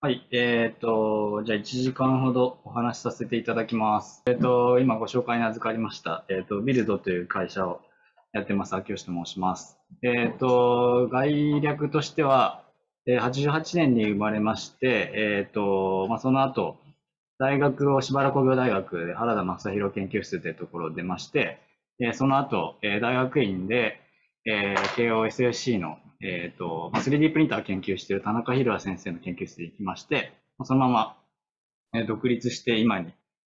はい、えっ、と、じゃあ1時間ほどお話しさせていただきます。えっ、と、今ご紹介に預かりました、えっ、と、ビルドという会社をやってます、秋吉と申します。えっ、と、概略としては、88年に生まれまして、えっ、と、まあ、その後、大学を柴原工業大学で原田正宏研究室というところを出まして、その後、大学院で、えー、慶応 SFC のえ、ー、と、3D プリンターを研究している田中宏先生の研究室に行きまして、そのまま、え独立して今に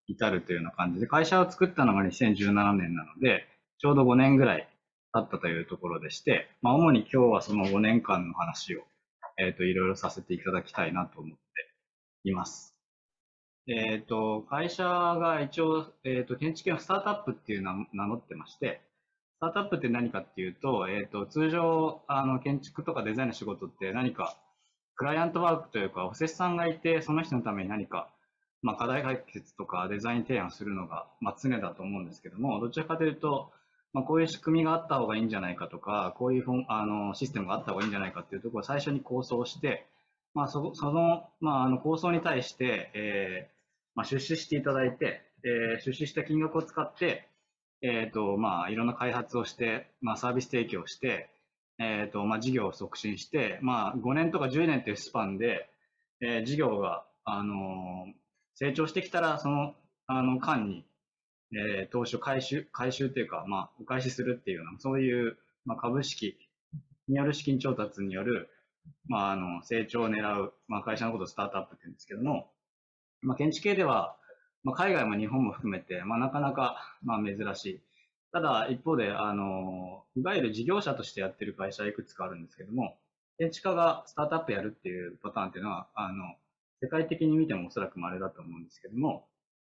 至るというような感じで、会社を作ったのが2017年なので、ちょうど5年ぐらい経ったというところでして、まあ、主に今日はその5年間の話を、えっ、ー、と、いろいろさせていただきたいなと思っています。えっ、ー、と、会社が一応、えっ、ー、と、建築系のスタートアップっていう名名乗ってまして、スタートアップって何かっていうと、えっ、ー、と、通常、あの、建築とかデザインの仕事って何か、クライアントワークというか、お施主さんがいて、その人のために何か、まあ、課題解決とかデザイン提案するのが、まあ、常だと思うんですけども、どちらかというと、まあ、こういう仕組みがあった方がいいんじゃないかとか、こういうあのシステムがあった方がいいんじゃないかっていうところを最初に構想して、まあ、そその,、まあ、あの構想に対して、えーまあ、出資していただいて、えー、出資した金額を使って、え、ー、と、まあ、いろんな開発をして、まあ、サービス提供して、え、ー、と、まあ、事業を促進して、まあ、5年とか10年というスパンで、えー、事業が、あの成長してきたら、その、あの、間に、えー、投資を回収、回収というか、まあ、お返しするっていうような、そういう、まあ、株式による資金調達による、まあ、あの、成長を狙う、まあ、会社のことをスタートアップって言うんですけども、まあ、建築系では、まあ、海外も日本も含めて、まあ、なかなか、まあ、珍しい。ただ、一方で、あの、いわゆる事業者としてやってる会社いくつかあるんですけども、建築家がスタートアップやるっていうパターンっていうのは、あの、世界的に見てもおそらく稀だと思うんですけども、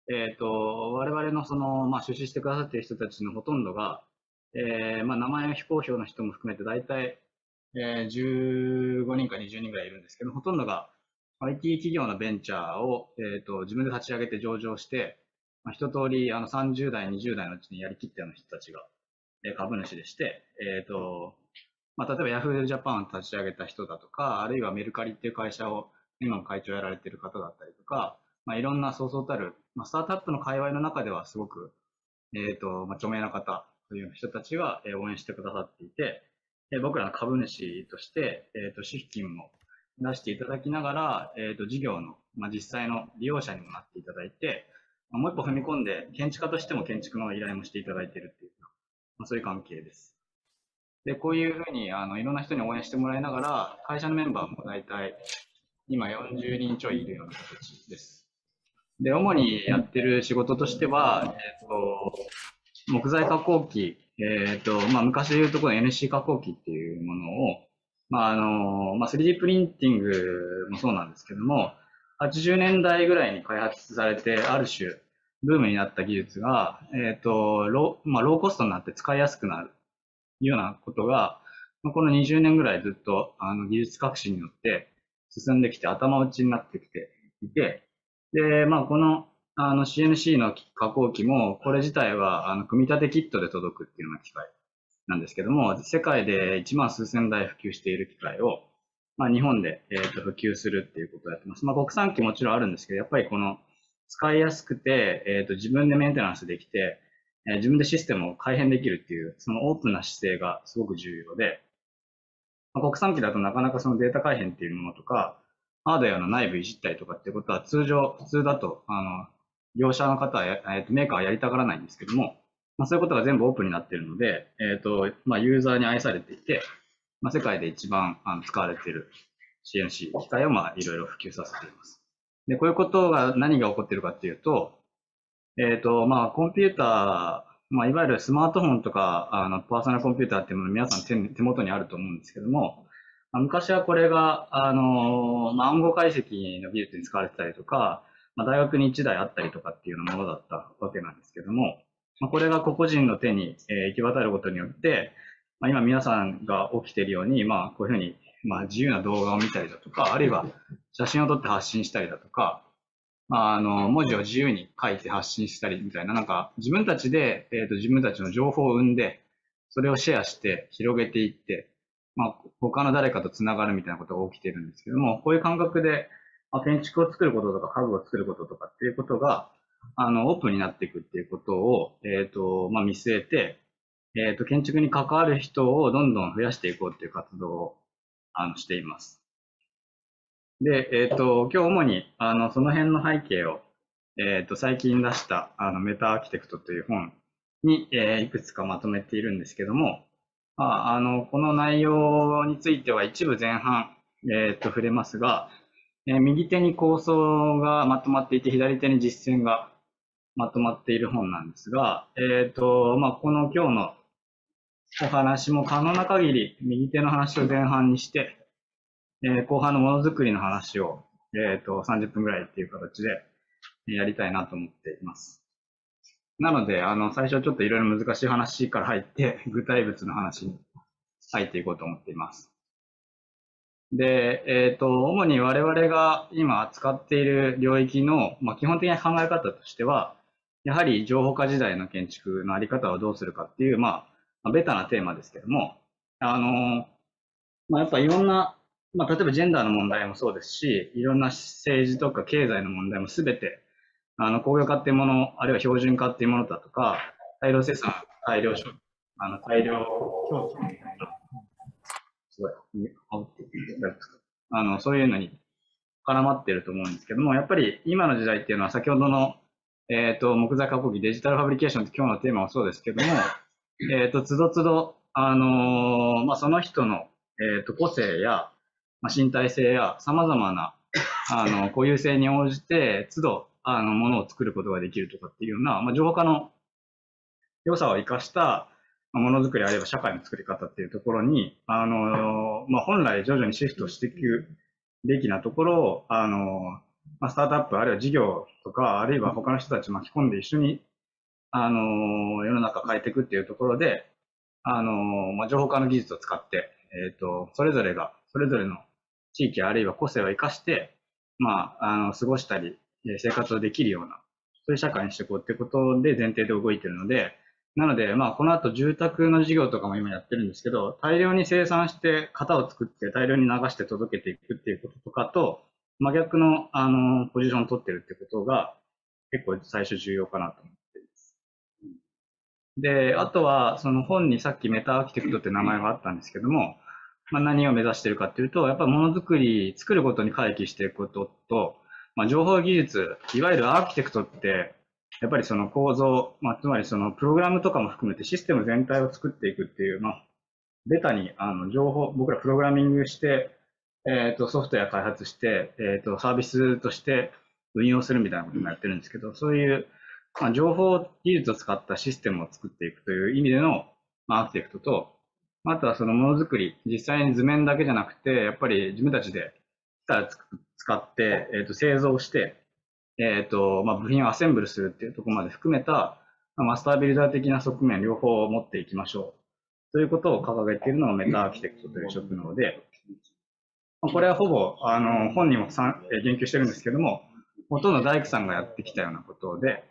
えっ、ー、と、我々のその、まあ、出資してくださっている人たちのほとんどが、えー、まあ、名前非公表の人も含めて大体、えー、15人か20人ぐらいいるんですけど、ほとんどが IT 企業のベンチャーを、えーと、自分で立ち上げて上場して、まあ、一通りあの30代、20代のうちにやりきったような人たちが、え、株主でして、えーとまあ、例えば Yahoo! Japan を立ち上げた人だとか、あるいはメルカリっていう会社を今の会長やられてる方だったりとか、まあ、いろんなそうそうたる、まあ、スタートアップの界隈の中ではすごく、えーとまあ、著名な方という人たちが応援してくださっていて、僕らの株主として、えーと、資金も出していただきながら、えっ、ー、と、事業の、まあ、実際の利用者にもなっていただいて、まあ、もう一歩踏み込んで、建築家としても建築の依頼もしていただいているっていう、まあ、そういう関係です。で、こういうふうに、あの、いろんな人に応援してもらいながら、会社のメンバーも大体、今40人ちょいいるような形です。で、主にやってる仕事としては、えっ、ー、と、木材加工機、えっ、ー、と、まあ、昔で言うところの NC 加工機っていうものを、まあ、あの、まあ、3D プリンティングもそうなんですけども、80年代ぐらいに開発されて、ある種、ブームになった技術が、えっ、ー、と、ロー、まあ、ローコストになって使いやすくなるようなことが、この20年ぐらいずっとあの技術革新によって進んできて頭打ちになってきていて、で、まあ、このあの CNC の加工機も、これ自体はあの組み立てキットで届くっていうような機械なんですけども、世界で1万数千台普及している機械を、まあ、日本で、えー、と普及するっていうことをやってます。まあ、国産機もちろんあるんですけど、やっぱりこの使いやすくて、えー、と自分でメンテナンスできて、えー、自分でシステムを改変できるっていう、そのオープンな姿勢がすごく重要で、まあ、国産機だとなかなかそのデータ改変っていうものとか、ハードウェアの内部いじったりとかっていうことは通常、普通だと、あの、業者の方は、えー、とメーカーはやりたがらないんですけども、まあ、そういうことが全部オープンになっているので、えっ、ー、と、まあ、ユーザーに愛されていて、まあ、世界で一番あの使われている CNC 機械をまあいろいろ普及させています。で、こういうことが何が起こっているかっていうと、えっ、ー、と、まあ、コンピューター、まあ、いわゆるスマートフォンとか、あの、パーソナルコンピューターっていうもの皆さん手手元にあると思うんですけども、昔はこれが、あの、まあ、暗号解析の技術に使われてたりとか、まあ、大学に1台あったりとかっていうようなものだったわけなんですけども、まあ、これが個々人の手に、え、行き渡ることによって、まあ、今皆さんが起きているように、まあ、こういうふうに、まあ、自由な動画を見たりだとか、あるいは写真を撮って発信したりだとか、まあ、あの、文字を自由に書いて発信したりみたいな、なんか自分たちで、え、ー、と、自分たちの情報を生んで、それをシェアして広げていって、まあ、他の誰かと繋がるみたいなことが起きているんですけども、こういう感覚でまあ、建築を作ることとか家具を作ることとかっていうことが、あの、オープンになっていくっていうことを、えっ、ー、と、まあ、見据えて、えっ、ー、と、建築に関わる人をどんどん増やしていこうっていう活動を、あの、しています。で、えっ、ー、と、今日主に、あの、その辺の背景を、えっ、と、最近出した、あの、メタアーキテクトという本に、えいくつかまとめているんですけども、まあ、あの、この内容については一部前半、えっ、と、触れますが、え右手に構想がまとまっていて、左手に実践がまとまっている本なんですが、えっ、ー、と、まあ、この今日のお話も可能な限り右手の話を前半にして、えー、後半のものづくりの話を、えっ、ー、と、30分ぐらいっていう形でやりたいなと思っています。なので、あの、最初ちょっといろいろ難しい話から入って、具体物の話に入っていこうと思っています。で、えっ、ー、と、主に我々が今扱っている領域の、まあ、基本的な考え方としては、やはり情報化時代の建築のあり方をどうするかっていう、まあ、ベタなテーマですけども、あの、まあ、やっぱいろんな、まあ、例えばジェンダーの問題もそうですし、いろんな政治とか経済の問題もすべて、あの、工業化っていうもの、あるいは標準化っていうものだとか、大量生産、大量消費、あの、大量供給みたいな、すごい、あの、そういうのに絡まってると思うんですけども、やっぱり今の時代っていうのは先ほどのえっ、ー、と、木材加工機デジタルファブリケーションって今日のテーマはそうですけども、えっ、ー、と、つどつど、あのー、まあ、その人の、えっ、と、個性や、まあ、身体性や様々な、あの、固有性に応じて、都度、あの、ものを作ることができるとかっていうような、まあ、情報化の良さを生かした、ものづくりあるいは社会の作り方っていうところに、あの、まあ、本来徐々にシフトしていくべきなところを、あの、まあ、スタートアップ、あるいは事業とか、あるいは他の人たち巻き込んで一緒に、あの、世の中変えていくっていうところで、あの、まあ、情報化の技術を使って、えっ、ー、と、それぞれが、それぞれの地域あるいは個性を生かして、まあ、あの、過ごしたり、生活をできるような、そういう社会にしていこうってことで前提で動いてるので、なので、まあ、この後住宅の事業とかも今やってるんですけど、大量に生産して型を作って大量に流して届けていくっていうこととかと、真逆の、あの、ポジションを取ってるってことが、結構最初重要かなと思っています。で、あとは、その本にさっきメタアーキテクトって名前があったんですけども、まあ、何を目指してるかっていうと、やっぱりものづくり、作ることに回帰していくことと、まあ、情報技術、いわゆるアーキテクトって、やっぱりその構造、まあ、つまりそのプログラムとかも含めてシステム全体を作っていくっていう、まあ、ベタにあの情報、僕らプログラミングして、え、ー、と、ソフトウェア開発して、え、ー、と、サービスとして運用するみたいなこともやってるんですけど、そういう、まあ、情報技術を使ったシステムを作っていくという意味での、まあ、アーキテクトと、あとはそのものづくり、実際に図面だけじゃなくて、やっぱり自分たちで使って、え、ー、と、製造して、えっ、と、まあ、部品をアセンブルするっていうところまで含めた、まあ、マスタービルダー的な側面両方を持っていきましょう。ということを掲げているのがメタアーキテクトという職能で、これはほぼ、あの、本人もさん言及してるんですけども、ほとんど大工さんがやってきたようなことで、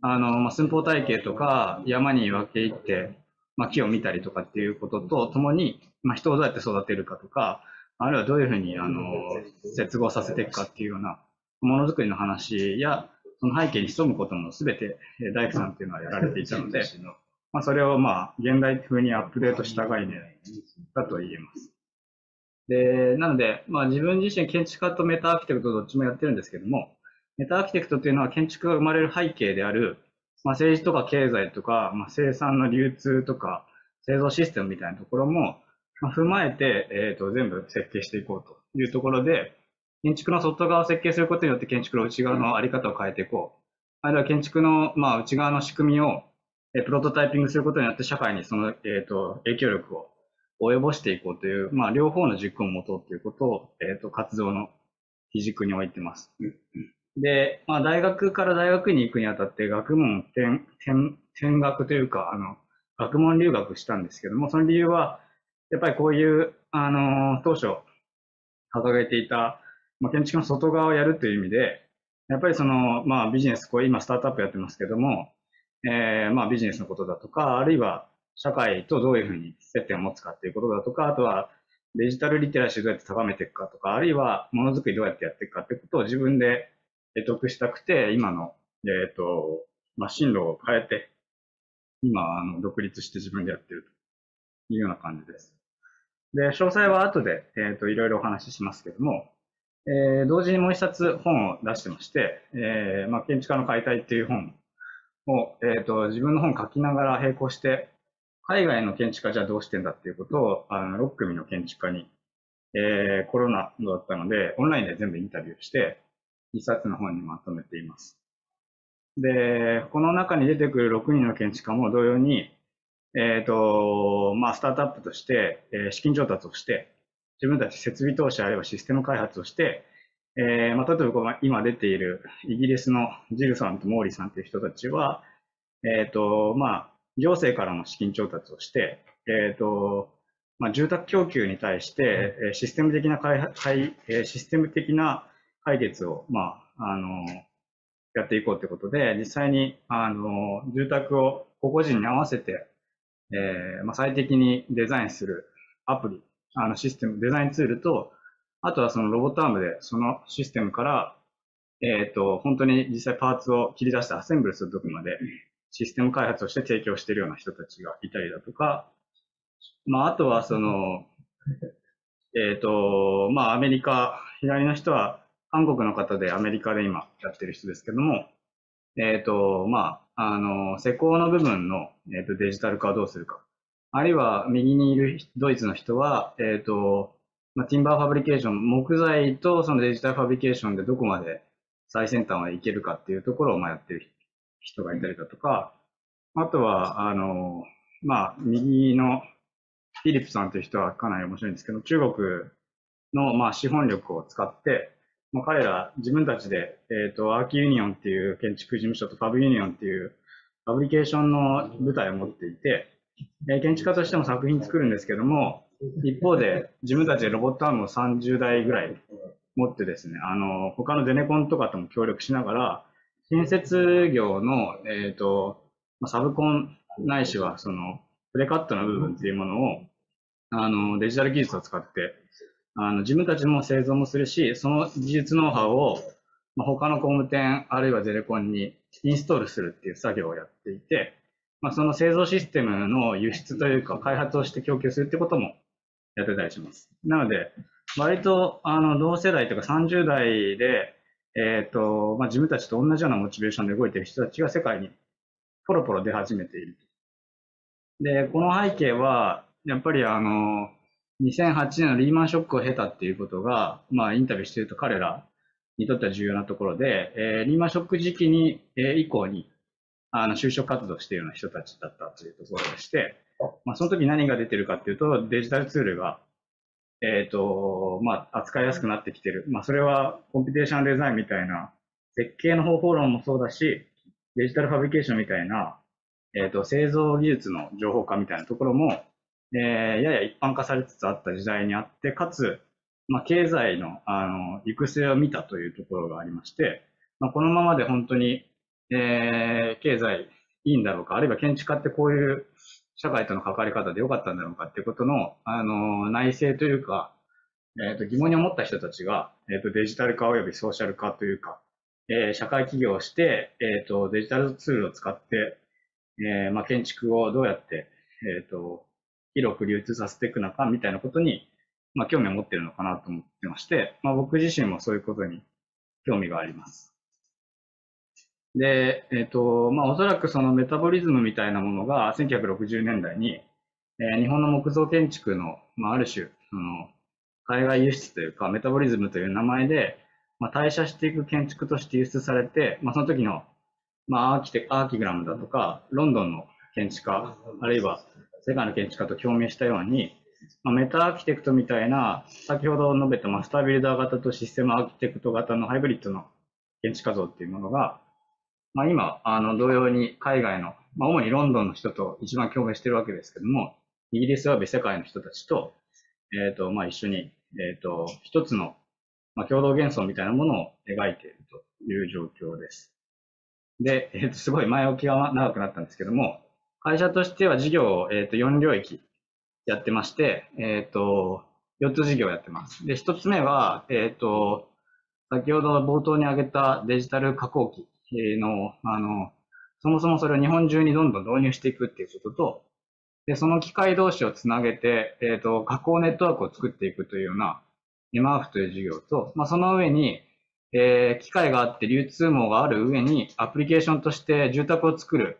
あの、まあ、寸法体系とか山に分け入って、まあ、木を見たりとかっていうこととともに、まあ、人をどうやって育てるかとか、あるいはどういうふうに、あの、接合させていくかっていうような、ものづくりの話や、その背景に潜むこともすべて大工さんっていうのはやられていたので、まあ、それをまあ、現代風にアップデートした概念だと言えます。で、なので、まあ自分自身建築家とメタアーキテクトどっちもやってるんですけども、メタアーキテクトっていうのは建築が生まれる背景である、まあ政治とか経済とか、まあ生産の流通とか、製造システムみたいなところも、まあ、踏まえて、えっ、ー、と、全部設計していこうというところで、建築の外側を設計することによって建築の内側のあり方を変えていこう。あるいは建築の、まあ、内側の仕組みを、えプロトタイピングすることによって社会にその、えっ、ー、と、影響力を及ぼしていこうという、まあ、両方の軸を持とうということを、えっ、ー、と、活動の基軸に置いてます。で、まあ、大学から大学に行くにあたって学問転、転、転学というか、あの、学問留学したんですけども、その理由は、やっぱりこういう、あの、当初掲げていた、まあ、建築の外側をやるという意味で、やっぱりその、まあ、ビジネス、これ今スタートアップやってますけども、えー、まあ、ビジネスのことだとか、あるいは社会とどういうふうに接点を持つかっていうことだとか、あとは、デジタルリテラシーどうやって高めていくかとか、あるいはものづくりどうやってやっていくかってことを自分で得得したくて、今の、えっ、ー、と、まあ、進路を変えて、今、あの、独立して自分でやってるというような感じです。で、詳細は後で、えっ、ー、と、いろいろお話ししますけども、えー、同時にもう一冊本を出してまして、えー、まあ、建築家の解体っていう本を、えっ、ー、と、自分の本書きながら並行して、海外の建築家じゃどうしてんだっていうことを、あの、6組の建築家に、えー、コロナだったので、オンラインで全部インタビューして、一冊の本にまとめています。で、この中に出てくる6人の建築家も同様に、えっ、ー、と、まあ、スタートアップとして、えー、資金調達をして、自分たち設備投資あるいはシステム開発をして、えー、まあ、例えば今出ているイギリスのジルさんとモーリーさんという人たちは、えっ、ー、と、まあ、行政からの資金調達をして、えっ、ー、と、まあ、住宅供給に対して、システム的な開発、システム的な解決を、まあ、あの、やっていこうということで、実際に、あの、住宅を個々人に合わせて、えー、まあ、最適にデザインするアプリ、あの、システム、デザインツールと、あとはそのロボットアームで、そのシステムから、えっ、ー、と、本当に実際パーツを切り出してアセンブルするとこまで、システム開発をして提供しているような人たちがいたりだとか、まあ、あとはその、えっ、ー、と、まあ、アメリカ、左の人は韓国の方でアメリカで今やってる人ですけども、えっ、ー、と、まあ、あの、施工の部分の、えーと、デジタル化をどうするか。あるいは右にいるドイツの人は、えっ、ー、と、まあ、ティンバーファブリケーション、木材とそのデジタルファブリケーションでどこまで最先端はいけるかっていうところをまあやってる人がいたりだとか、あとは、あの、まあ、右のフィリップさんという人はかなり面白いんですけど、中国のまあ資本力を使って、まあ、彼ら自分たちで、えっ、ー、と、アーキユニオンっていう建築事務所と Fab-Union っていうファブリケーションの部隊を持っていて、え、建築家としても作品作るんですけども、一方で自分たちでロボットアームを30台ぐらい持ってですね、あの、他のゼネコンとかとも協力しながら、建設業の、えっ、ー、と、サブコンないしは、その、プレカットの部分っていうものを、あの、デジタル技術を使ってあの自分たちも製造もするし、その技術ノウハウを、他の工務店あるいはゼレコンにインストールするっていう作業をやっていて、まあ、その製造システムの輸出というか開発をして供給するってこともやってたりします。なので、割とあの同世代とか30代で、えっ、ー、と、まあ、自分たちと同じようなモチベーションで動いている人たちが世界にポロポロ出始めている。で、この背景は、やっぱりあの、2008年のリーマンショックを経たっていうことが、まあ、インタビューしていると彼らにとっては重要なところで、えー、リーマンショック時期に、えー、以降に、あの、就職活動しているような人たちだったというところでして、まあ、その時何が出てるかっていうと、デジタルツールが、えっ、ー、と、まあ、扱いやすくなってきてる。まあ、それはコンピュテーションデザインみたいな、設計の方法論もそうだし、デジタルファブリケーションみたいな、えっ、ー、と、製造技術の情報化みたいなところも、えー、やや一般化されつつあった時代にあって、かつ、まあ、経済の、あの、行く末を見たというところがありまして、まあ、このままで本当に、えー、経済いいんだろうか、あるいは建築家ってこういう社会との関わり方でよかったんだろうかってことの、あの、内政というか、えっ、ー、と、疑問に思った人たちが、えっ、ー、と、デジタル化及びソーシャル化というか、えー、社会起業をして、えっ、と、デジタルツールを使って、えまあ、建築をどうやって、えっ、と、広く流通させていくのかみたいなことに、まあ、興味を持ってるのかなと思ってまして、まあ、僕自身もそういうことに興味があります。で、えっ、ー、と、まあ、おそらくそのメタボリズムみたいなものが1960年代に、えー、日本の木造建築の、まあ、ある種、その、海外輸出というか、メタボリズムという名前で、まあ、代謝していく建築として輸出されて、まあ、その時の、まあ、アーキテアーキグラムだとか、ロンドンの建築家、あるいは世界の建築家と共鳴したように、まあ、メタアーキテクトみたいな、先ほど述べたマスタービルダー型とシステムアーキテクト型のハイブリッドの建築家像っていうものが、まあ、今、あの、同様に海外の、まあ、主にロンドンの人と一番共鳴しているわけですけども、イギリス及び世界の人たちと、えっ、ー、と、まあ、一緒に、えっ、ー、と、一つの、まあ、共同幻想みたいなものを描いているという状況です。で、えっ、ー、と、すごい前置きが長くなったんですけども、会社としては事業を、えー、と4領域やってまして、えっ、と、4つ事業をやってます。で、1つ目は、えっ、と、先ほど冒頭に挙げたデジタル加工機の、あの、そもそもそれを日本中にどんどん導入していくっていうことと、で、その機械同士をつなげて、えっ、ー、と、加工ネットワークを作っていくというような、MRF という事業と、まあ、その上に、えー、機械があって流通網がある上に、アプリケーションとして住宅を作る、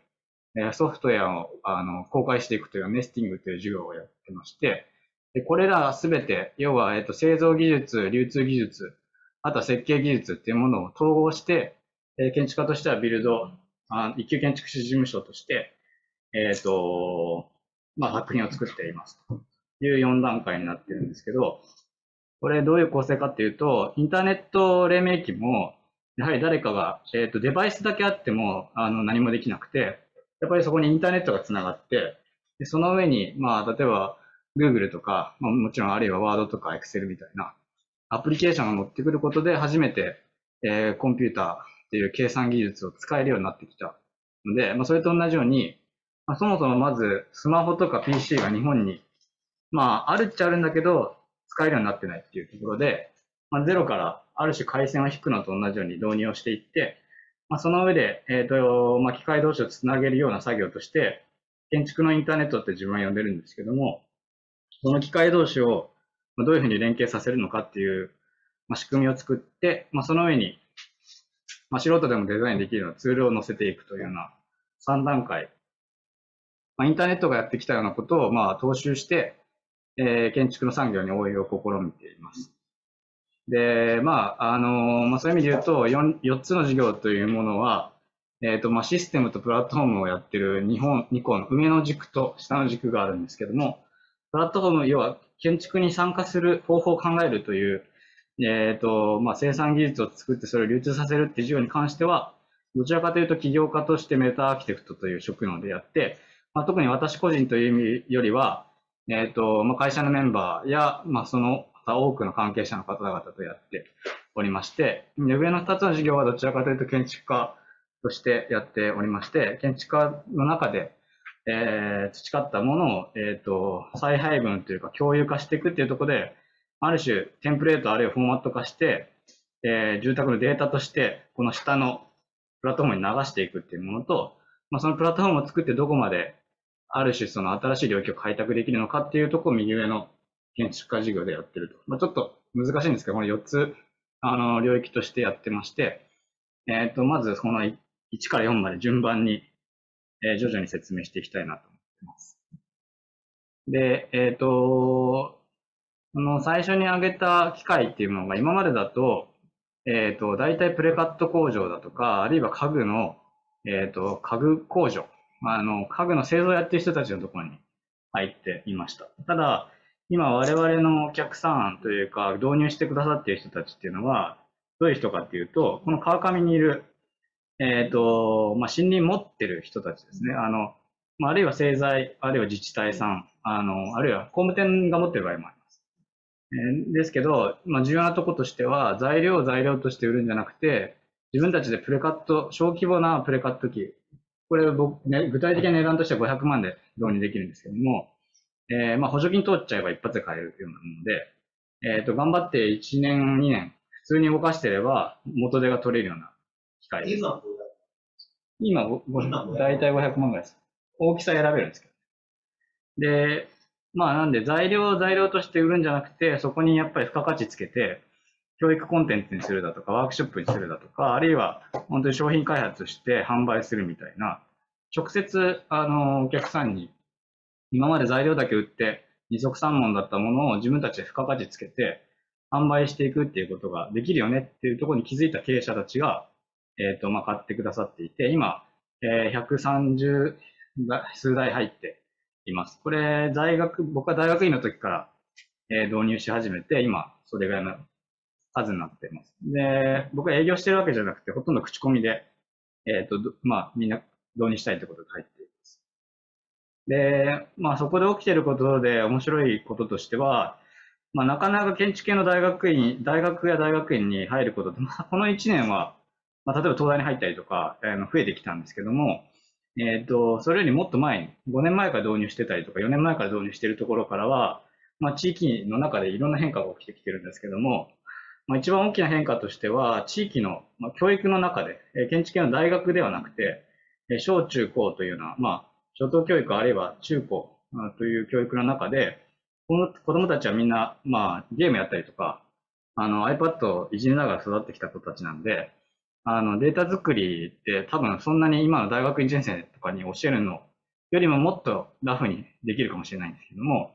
えー、ソフトウェアをあの公開していくというネスティングという事業をやってまして、でこれらすべて、要は、えっ、ー、と、製造技術、流通技術、あとは設計技術っていうものを統合して、えー、建築家としてはビルド、あ一級建築士事務所として、えっ、ー、と、まあ、作品を作っていますと。いう4段階になってるんですけど、これどういう構成かっていうと、インターネット黎明期も、やはり誰かが、えっ、ー、と、デバイスだけあっても、あの、何もできなくて、やっぱりそこにインターネットがつながって、でその上に、まあ、例えば、Google とか、まあ、もちろんあるいは Word とか Excel みたいなアプリケーションが乗ってくることで初めて、えー、コンピューターっていう計算技術を使えるようになってきたので、まあ、それと同じように、まあ、そもそもまずスマホとか PC が日本に、まあ、あるっちゃあるんだけど、使えるようになってないっていうところで、まあ、ゼロからある種回線を引くのと同じように導入をしていって、まあ、その上で、えっ、ー、と、まあ、機械同士をつなげるような作業として、建築のインターネットって自分は呼んでるんですけども、その機械同士をどういうふうに連携させるのかっていう、まあ、仕組みを作って、まあ、その上に、まあ、素人でもデザインできるようなツールを載せていくというような3段階、まあ、インターネットがやってきたようなことを、まあ、踏襲して、えー、建築の産業に応用を試みています。で、まあ、あの、まあ、そういう意味で言うと4、4つの事業というものは、えっ、ー、と、まあ、システムとプラットフォームをやってる日本、2個の上の軸と下の軸があるんですけども、プラットフォーム、要は建築に参加する方法を考えるという、えっ、ー、と、まあ、生産技術を作ってそれを流通させるっていう事業に関しては、どちらかというと起業家としてメタアーキテクトという職能でやって、まあ、特に私個人という意味よりは、えっ、ー、と、まあ、会社のメンバーや、まあ、その多くの関係者の方々とやっておりまして、上の2つの事業はどちらかというと建築家としてやっておりまして、建築家の中で、えー、培ったものを、えっ、ー、と、再配分というか共有化していくっていうところで、ある種テンプレートあるいはフォーマット化して、えー、住宅のデータとして、この下のプラットフォームに流していくっていうものと、まあ、そのプラットフォームを作ってどこまで、ある種その新しい領域を開拓できるのかっていうとこを右上の建築家事業でやってると。まあ、ちょっと難しいんですけど、この4つ、あの、領域としてやってまして、えっ、ー、と、まずこの1から4まで順番に、えー、徐々に説明していきたいなと思ってます。で、えっ、ー、と、この最初に挙げた機械っていうものが今までだと、えっ、ー、と、大体プレカット工場だとか、あるいは家具の、えっ、ー、と、家具工場、あの、家具の製造やってる人たちのところに入っていました。ただ、今我々のお客さんというか、導入してくださっている人たちっていうのは、どういう人かっていうと、この川上にいる、えっ、ー、と、まあ、森林持ってる人たちですね。あの、まあ、あるいは製材、あるいは自治体さん、あの、あるいは工務店が持ってる場合もあります。ですけど、まあ、重要なところとしては、材料を材料として売るんじゃなくて、自分たちでプレカット、小規模なプレカット機、これ僕、ね、具体的な値段としては500万で導入できるんですけども、えー、まあ補助金通っちゃえば一発で買えるようなもので、えっ、ー、と、頑張って1年、2年、普通に動かしてれば元手が取れるような機械です。今、今、だいたい500万ぐらいです。大きさ選べるんですけど。で、まあなんで材料を材料として売るんじゃなくて、そこにやっぱり付加価値つけて、教育コンテンツにするだとか、ワークショップにするだとか、あるいは本当に商品開発して販売するみたいな、直接、あの、お客さんに今まで材料だけ売って二足三門だったものを自分たちで付加価値つけて販売していくっていうことができるよねっていうところに気づいた経営者たちが、えっ、ー、と、まあ、買ってくださっていて、今、えー、130数台入っています。これ、大学、僕は大学院の時から、えー、導入し始めて、今、それぐらいの数になっています。で、僕は営業してるわけじゃなくて、ほとんど口コミで、えっ、ー、と、まあ、みんな導入したいってことで入ってで、まあそこで起きてることで面白いこととしては、まあなかなか建築系の大学院、大学や大学院に入ることって、まあこの1年は、まあ例えば東大に入ったりとか、えー、増えてきたんですけども、えっ、ー、と、それよりもっと前に、5年前から導入してたりとか、4年前から導入しているところからは、まあ、地域の中でいろんな変化が起きてきてるんですけども、まあ、一番大きな変化としては、地域の、まあ、教育の中で、え建築系の大学ではなくて、え小中高というような、まあ、初等教育あるいは中高という教育の中で、この子供たちはみんな、まあ、ゲームやったりとか、あの iPad をいじりながら育ってきた子たちなんで、あのデータ作りって多分そんなに今の大学1年生とかに教えるのよりももっとラフにできるかもしれないんですけども、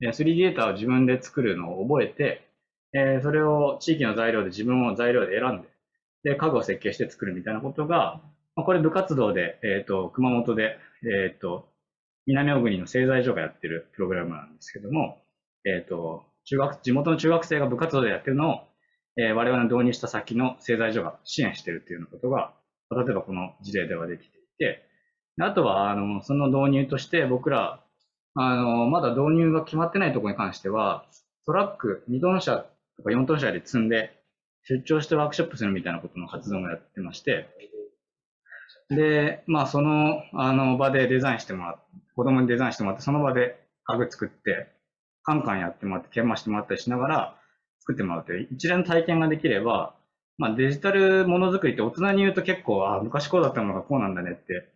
3D データを自分で作るのを覚えて、えそれを地域の材料で自分を材料で選んで、で、家具を設計して作るみたいなことが、まこれ部活動で、えっ、と、熊本で、えっ、と、南小国の製材所がやってるプログラムなんですけども、えっ、と、中学、地元の中学生が部活動でやってるのを、え我々の導入した先の製材所が支援しているっていうようなことが、例えばこの事例ではできていて、あとは、あの、その導入として僕ら、あの、まだ導入が決まってないところに関しては、トラック2トン車とか4トン車で積んで、出張してワークショップするみたいなことの活動もやってまして、で、まあ、その、あの場でデザインしてもらって、子供にデザインしてもらって、その場で家具作って、カンカンやってもらって、研磨してもらったりしながら作ってもらうという一連の体験ができれば、まあ、デジタルものづくりって大人に言うと結構、あ昔こうだったものがこうなんだねって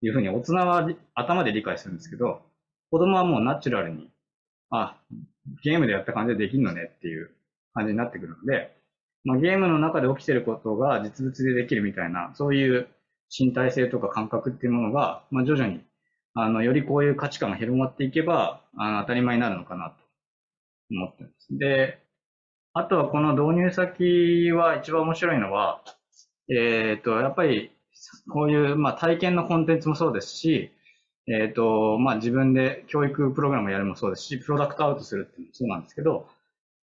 いうふうに大人は頭で理解するんですけど、子供はもうナチュラルに、あ、ゲームでやった感じでできるのねっていう感じになってくるので、まあ、ゲームの中で起きてることが実物でできるみたいな、そういう身体性とか感覚っていうものが、まあ、徐々に、あの、よりこういう価値観が広まっていけば、あの、当たり前になるのかなと思ってます。で、あとはこの導入先は一番面白いのは、えっ、と、やっぱり、こういう、まあ、体験のコンテンツもそうですし、えっ、と、まあ、自分で教育プログラムをやるもそうですし、プロダクトアウトするっていうのもそうなんですけど、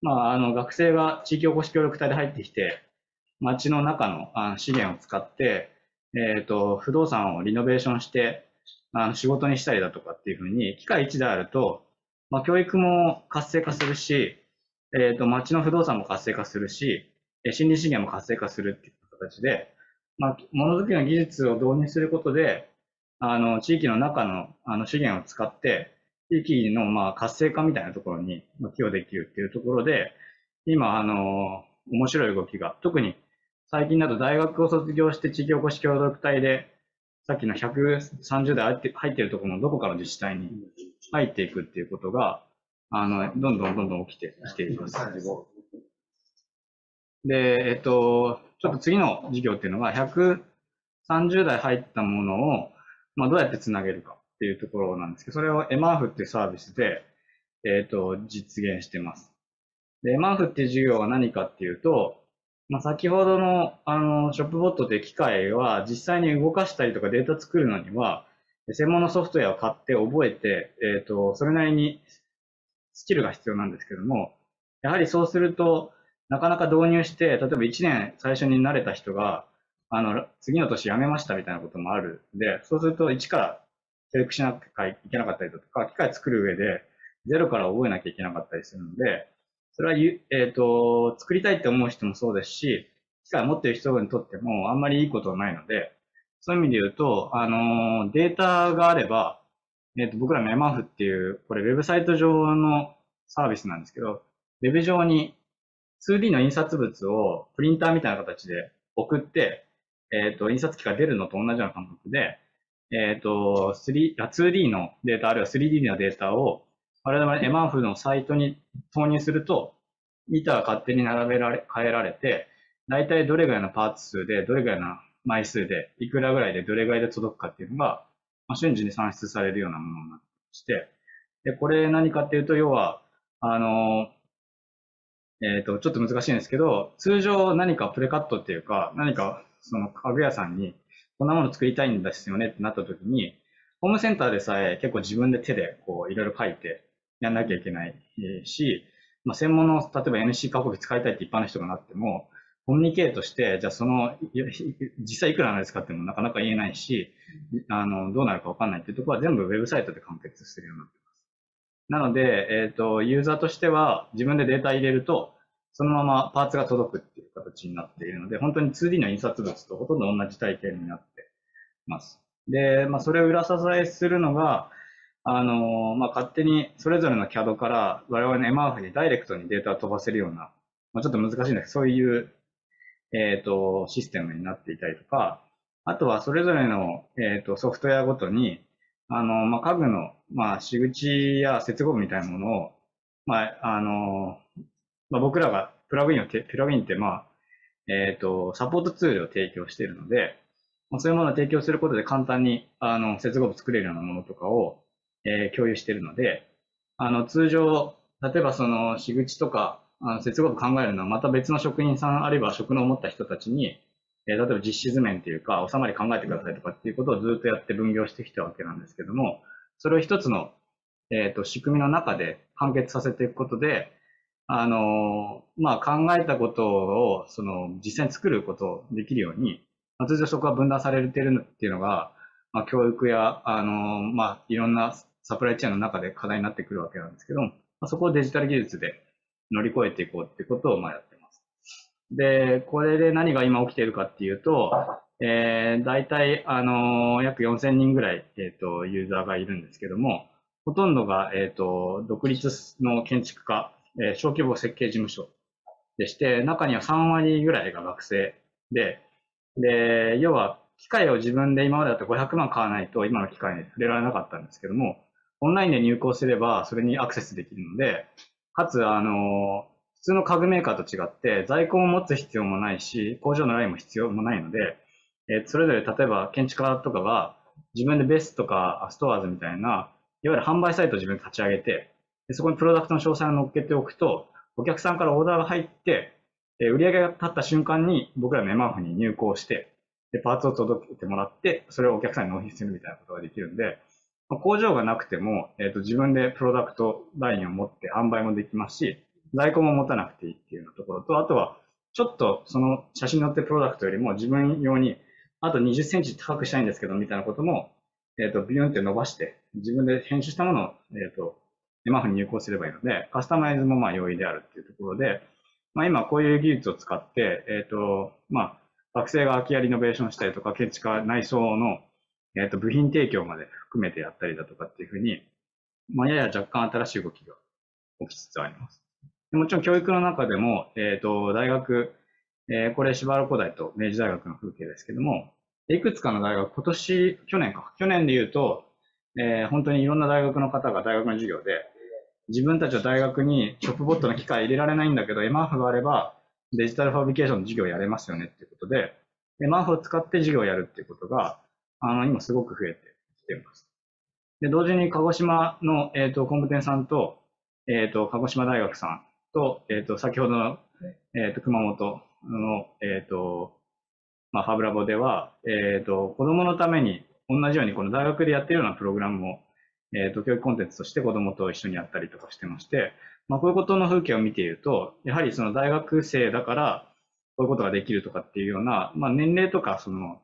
まあ、あの、学生が地域おこし協力隊で入ってきて、街の中の資源を使って、えっ、ー、と、不動産をリノベーションして、あの仕事にしたりだとかっていうふうに、機会一であると、まあ、教育も活性化するし、えっ、ー、と、街の不動産も活性化するし、森林資源も活性化するっていう形で、まあ、ものづくりの技術を導入することで、あの、地域の中のあの資源を使って、地域のまあ活性化みたいなところに寄与できるっていうところで、今、あの、面白い動きが、特に最近だと大学を卒業して地域おこし協力隊で、さっきの130代入ってるところのどこかの自治体に入っていくっていうことが、あの、どんどんどんどん起きてきています。で、えっと、ちょっと次の事業っていうのが、130代入ったものを、まあ、どうやってつなげるかっていうところなんですけど、それを MRF っていうサービスで、えっと、実現してます。で、MRF っていう事業は何かっていうと、まあ、先ほどのあのショップボットという機械は実際に動かしたりとかデータ作るのには、専門のソフトウェアを買って覚えて、えっ、ー、と、それなりにスキルが必要なんですけども、やはりそうすると、なかなか導入して、例えば1年最初に慣れた人が、あの、次の年辞めましたみたいなこともあるんで、そうすると1から教育しなきゃいけなかったりとか、機械作る上でゼロから覚えなきゃいけなかったりするので、それは、えっ、ー、と、作りたいって思う人もそうですし、機械持ってる人にとってもあんまりいいことはないので、そういう意味で言うと、あの、データがあれば、え、ー、と、僕らメマフっていう、これウェブサイト上のサービスなんですけど、ウェブ上に 2D の印刷物をプリンターみたいな形で送って、えっ、ー、と、印刷機が出るのと同じような感覚で、えっ、ー、と、2D のデータ、あるいは 3D のデータを我々エマンフのサイトに投入すると、板が勝手に並べられ、変えられて、大体どれぐらいのパーツ数で、どれぐらいの枚数で、いくらぐらいでどれぐらいで届くかっていうのが、まあ、瞬時に算出されるようなものになってまして、で、これ何かっていうと、要は、あの、えっ、ー、と、ちょっと難しいんですけど、通常何かプレカットっていうか、何かその家具屋さんに、こんなもの作りたいんですよねってなった時に、ホームセンターでさえ結構自分で手でこういろいろ書いて、やんなきゃいけないし、まあ、専門の、例えば NC 加工機使いたいって一般の人がなっても、コミュニケートして、じゃあその、実際いくらなんですかってもなかなか言えないし、あの、どうなるかわかんないっていうところは全部ウェブサイトで完結してるようになってます。なので、えっ、ー、と、ユーザーとしては自分でデータ入れると、そのままパーツが届くっていう形になっているので、本当に 2D の印刷物とほとんど同じ体験になってます。で、まあ、それを裏支えするのが、あの、まあ、勝手にそれぞれの CAD から我々の MRF にダイレクトにデータを飛ばせるような、まあ、ちょっと難しいんですけど、そういう、えっ、ー、と、システムになっていたりとか、あとはそれぞれの、えっ、ー、と、ソフトウェアごとに、あの、まあ、家具の、まあ、仕口や接合部みたいなものを、まあ、あの、まあ、僕らがプラグインを、プラグインって、まあ、えっ、ー、と、サポートツールを提供しているので、まあ、そういうものを提供することで簡単に、あの、接合部作れるようなものとかを、えー、共有しているので、あの、通常、例えばその、仕口とか、あの接合部考えるのはまた別の職員さん、あるいは職能を持った人たちに、えー、例えば実施図面というか、収まり考えてくださいとかっていうことをずっとやって分業してきたわけなんですけども、それを一つの、えっ、ー、と、仕組みの中で完結させていくことで、あの、まあ、考えたことを、その、実際に作ることをできるように、まあ、通常そこは分断されてるっていうのが、まあ、教育や、あの、まあ、いろんなサプライチェーンの中で課題になってくるわけなんですけど、まあ、そこをデジタル技術で乗り越えていこうってことを、まあ、やってます。で、これで何が今起きているかっていうと、えー、大体、あの、約4000人ぐらい、えっ、ー、と、ユーザーがいるんですけども、ほとんどが、えっ、と、独立の建築家、え、小規模設計事務所でして、中には3割ぐらいが学生で、で、要は、機械を自分で今までだと500万買わないと今の機械に触れられなかったんですけども、オンラインで入稿すればそれにアクセスできるので、かつ、あの、普通の家具メーカーと違って、在庫を持つ必要もないし、工場のラインも必要もないので、えそれぞれ例えば建築家とかが自分でベストとかストアーズみたいな、いわゆる販売サイトを自分で立ち上げて、でそこにプロダクトの詳細を載っけておくと、お客さんからオーダーが入って、え売り上げが立った瞬間に僕らの MRF に入稿して、で、パーツを届けてもらって、それをお客さんに納品するみたいなことができるんで、工場がなくても、えっ、ー、と、自分でプロダクトラインを持って販売もできますし、在庫も持たなくていいっていうようなところと、あとは、ちょっとその写真に載ってるプロダクトよりも自分用に、あと20センチ高くしたいんですけど、みたいなことも、えっ、ー、と、ビューンって伸ばして、自分で編集したものを、えっ、ー、と、マフに入稿すればいいので、カスタマイズもまあ容易であるっていうところで、まあ今こういう技術を使って、えっ、と、まあ、学生が空き家リノベーションしたりとか、建築家内装のえっ、ー、と、部品提供まで含めてやったりだとかっていうふうに、まあ、やや若干新しい動きが起きつつあります。もちろん教育の中でも、えっ、ー、と、大学、えー、これ、芝原古代と明治大学の風景ですけども、いくつかの大学、今年、去年か、去年で言うと、えー、本当にいろんな大学の方が大学の授業で、自分たちは大学にショップボットの機械入れられないんだけど、MRF があればデジタルファブリケーションの授業やれますよねっていうことで、MRF を使って授業をやるっていうことが、あの、今すごく増えてきています。で、同時に鹿児島の、えっ、ー、と、工務店さんと、えっ、ー、と、鹿児島大学さんと、えっ、ー、と、先ほどの、えっ、と、熊本の、えっ、と、まあ、ファブラボでは、えっ、と、子供のために、同じようにこの大学でやってるようなプログラムも、えっ、と、教育コンテンツとして子供と一緒にやったりとかしてまして、まあ、こういうことの風景を見ていると、やはりその大学生だから、こういうことができるとかっていうような、まあ、年齢とか、その、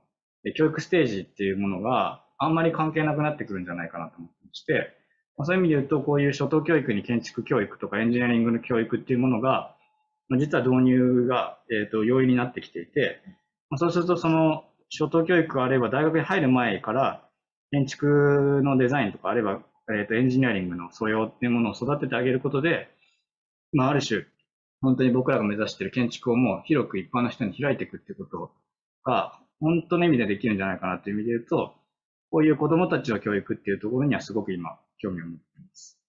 教育ステージっていうものがあんまり関係なくなってくるんじゃないかなと思ってまして、ま、そういう意味で言うと、こういう初等教育に建築教育とかエンジニアリングの教育っていうものが、ま、実は導入が、え、ー、と容易になってきていて、ま、そうするとその初等教育があれば大学に入る前から建築のデザインとかあれば、え、ー、とエンジニアリングの素養っていうものを育ててあげることで、まあ、ある種、本当に僕らが目指している建築をもう広く一般の人に開いていくっていうことが、本当の意味でできるんじゃないかなという意味で言うと、こういう子供たちの教育っていうところにはすごく今、興味を持っています。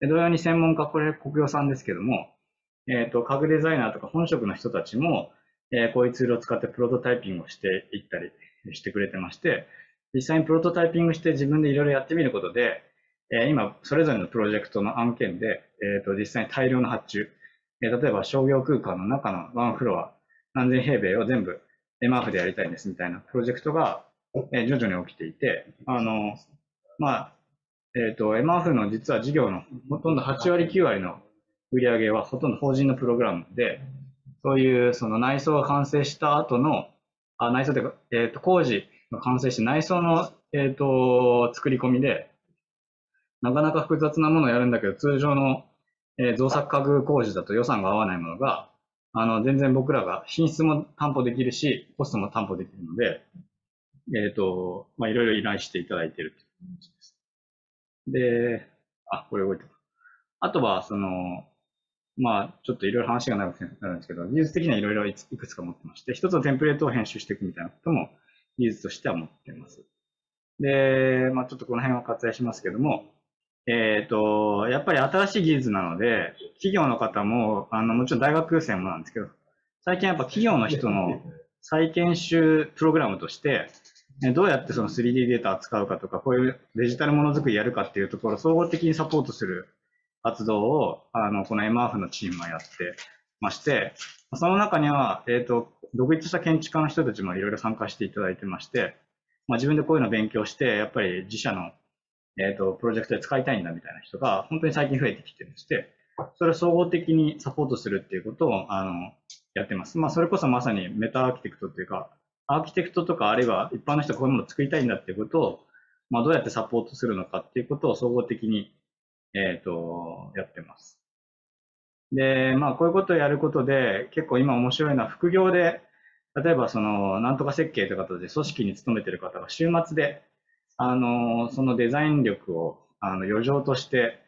で同様に専門家、これ国用さんですけども、えっ、ー、と、家具デザイナーとか本職の人たちも、えー、こういうツールを使ってプロトタイピングをしていったりしてくれてまして、実際にプロトタイピングして自分でいろいろやってみることで、えー、今、それぞれのプロジェクトの案件で、えっ、と、実際に大量の発注、え例えば商業空間の中のワンフロア、何千平米を全部 MRF でやりたいんですみたいなプロジェクトが、え徐々に起きていて、あの、まあ、えっ、ー、と、MRF の実は事業のほとんど8割9割の売り上げはほとんど法人のプログラムで、そういうその内装が完成した後の、あ内装というか、えっ、ー、と、工事が完成して内装の、えっ、ー、と、作り込みで、なかなか複雑なものをやるんだけど、通常の、え造作家具工事だと予算が合わないものが、あの、全然僕らが品質も担保できるし、コストも担保できるので、えっ、ー、と、まあ、いろいろ依頼していただいているという感じです。で、あ、これ動いてる。あとは、その、まあ、ちょっといろいろ話が長くなるんですけど、技術的にはいろいろいくつか持ってまして、一つのテンプレートを編集していくみたいなことも技術としては持っています。で、まあ、ちょっとこの辺は割愛しますけども、えっ、ー、と、やっぱり新しい技術なので、企業の方も、あの、もちろん大学生もなんですけど、最近やっぱ企業の人の再研修プログラムとして、どうやってその 3D データを使うかとか、こういうデジタルものづくりやるかっていうところを総合的にサポートする活動を、あの、この MRF のチームはやってまして、その中には、えっ、ー、と、独立した建築家の人たちもいろいろ参加していただいてまして、まあ、自分でこういうのを勉強して、やっぱり自社の、えっ、ー、と、プロジェクトで使いたいんだみたいな人が、本当に最近増えてきてまして、それを総合的にサポートするっていうことを、あの、やってます。まあ、それこそまさにメタアーキテクトっていうか、アーキテクトとかあるいは一般の人こういうものを作りたいんだっていうことを、まあ、どうやってサポートするのかっていうことを総合的にえっ、ー、と、やってます。で、まあ、こういうことをやることで、結構今面白いのは副業で、例えばその、なんとか設計という形で組織に勤めてる方が週末で、あの、そのデザイン力を、あの、余剰として、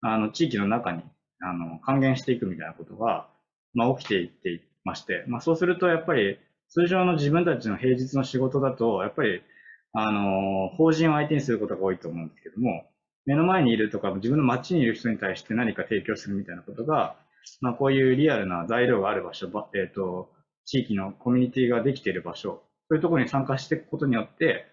あの、地域の中に、あの、還元していくみたいなことが、まあ、起きていっていまして、まあ、そうすると、やっぱり、通常の自分たちの平日の仕事だと、やっぱり、あの、法人を相手にすることが多いと思うんですけども、目の前にいるとか、自分の街にいる人に対して何か提供するみたいなことが、まあ、こういうリアルな材料がある場所、えっ、ー、と、地域のコミュニティができている場所、そういうところに参加していくことによって、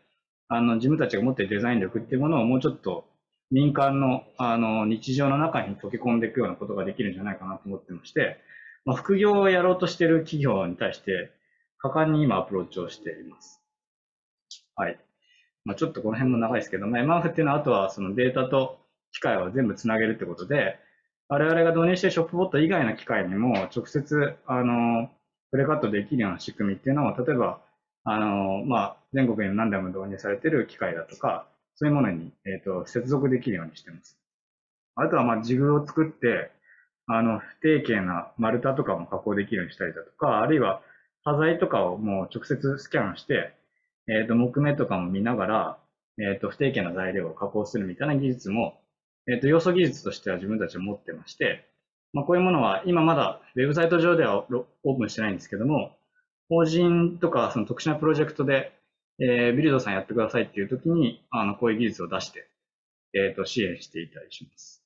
あの、自分たちが持っているデザイン力っていうものをもうちょっと民間の、あの、日常の中に溶け込んでいくようなことができるんじゃないかなと思ってまして、まあ、副業をやろうとしている企業に対して、果敢に今アプローチをしています。はい。まあ、ちょっとこの辺も長いですけど、まあ、MF っていうのは、あとはそのデータと機械を全部つなげるってことで、我々が導入しているショップボット以外の機械にも直接、あの、プレカットできるような仕組みっていうのを、例えば、あの、まあ、全国に何台も導入されている機械だとか、そういうものに、えっ、ー、と、接続できるようにしています。あとは、まあ、ジグを作って、あの、不定形な丸太とかも加工できるようにしたりだとか、あるいは、端材とかをもう直接スキャンして、えっ、ー、と、木目とかも見ながら、えっ、ー、と、不定形な材料を加工するみたいな技術も、えっ、と、要素技術としては自分たちは持ってまして、まあ、こういうものは今まだウェブサイト上ではオープンしてないんですけども、法人とかその特殊なプロジェクトで、えー、ビルドさんやってくださいっていう時に、あの、こういう技術を出して、えっ、と、支援していたりします。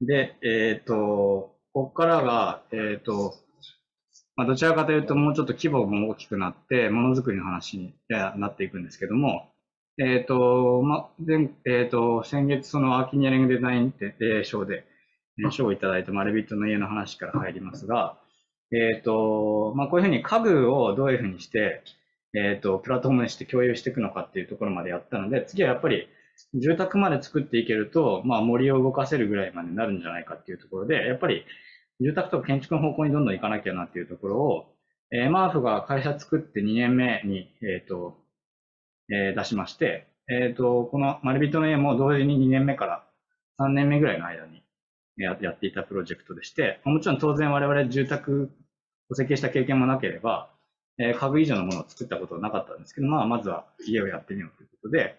で、えっ、と、ここからが、えっ、と、まあ、どちらかというと、もうちょっと規模も大きくなって、ものづくりの話になっていくんですけども、えっ、と、ま、前、えっ、と、先月そのアーキニアリングデザインって賞で、賞をいただいたマルビットの家の話から入りますが、えっ、ー、と、まあ、こういうふうに家具をどういうふうにして、えっ、と、プラットフォームにして共有していくのかっていうところまでやったので、次はやっぱり住宅まで作っていけると、まあ、森を動かせるぐらいまでなるんじゃないかっていうところで、やっぱり住宅とか建築の方向にどんどん行かなきゃなっていうところを、えー、マーフが会社作って2年目に、えっ、ー、と、えー、出しまして、えっ、ー、と、この丸人の家も同時に2年目から3年目ぐらいの間にやっていたプロジェクトでして、もちろん当然我々住宅設計した経験もなければ、えー、家具以上のものを作ったことはなかったんですけど、まあ、まずは家をやってみようということで、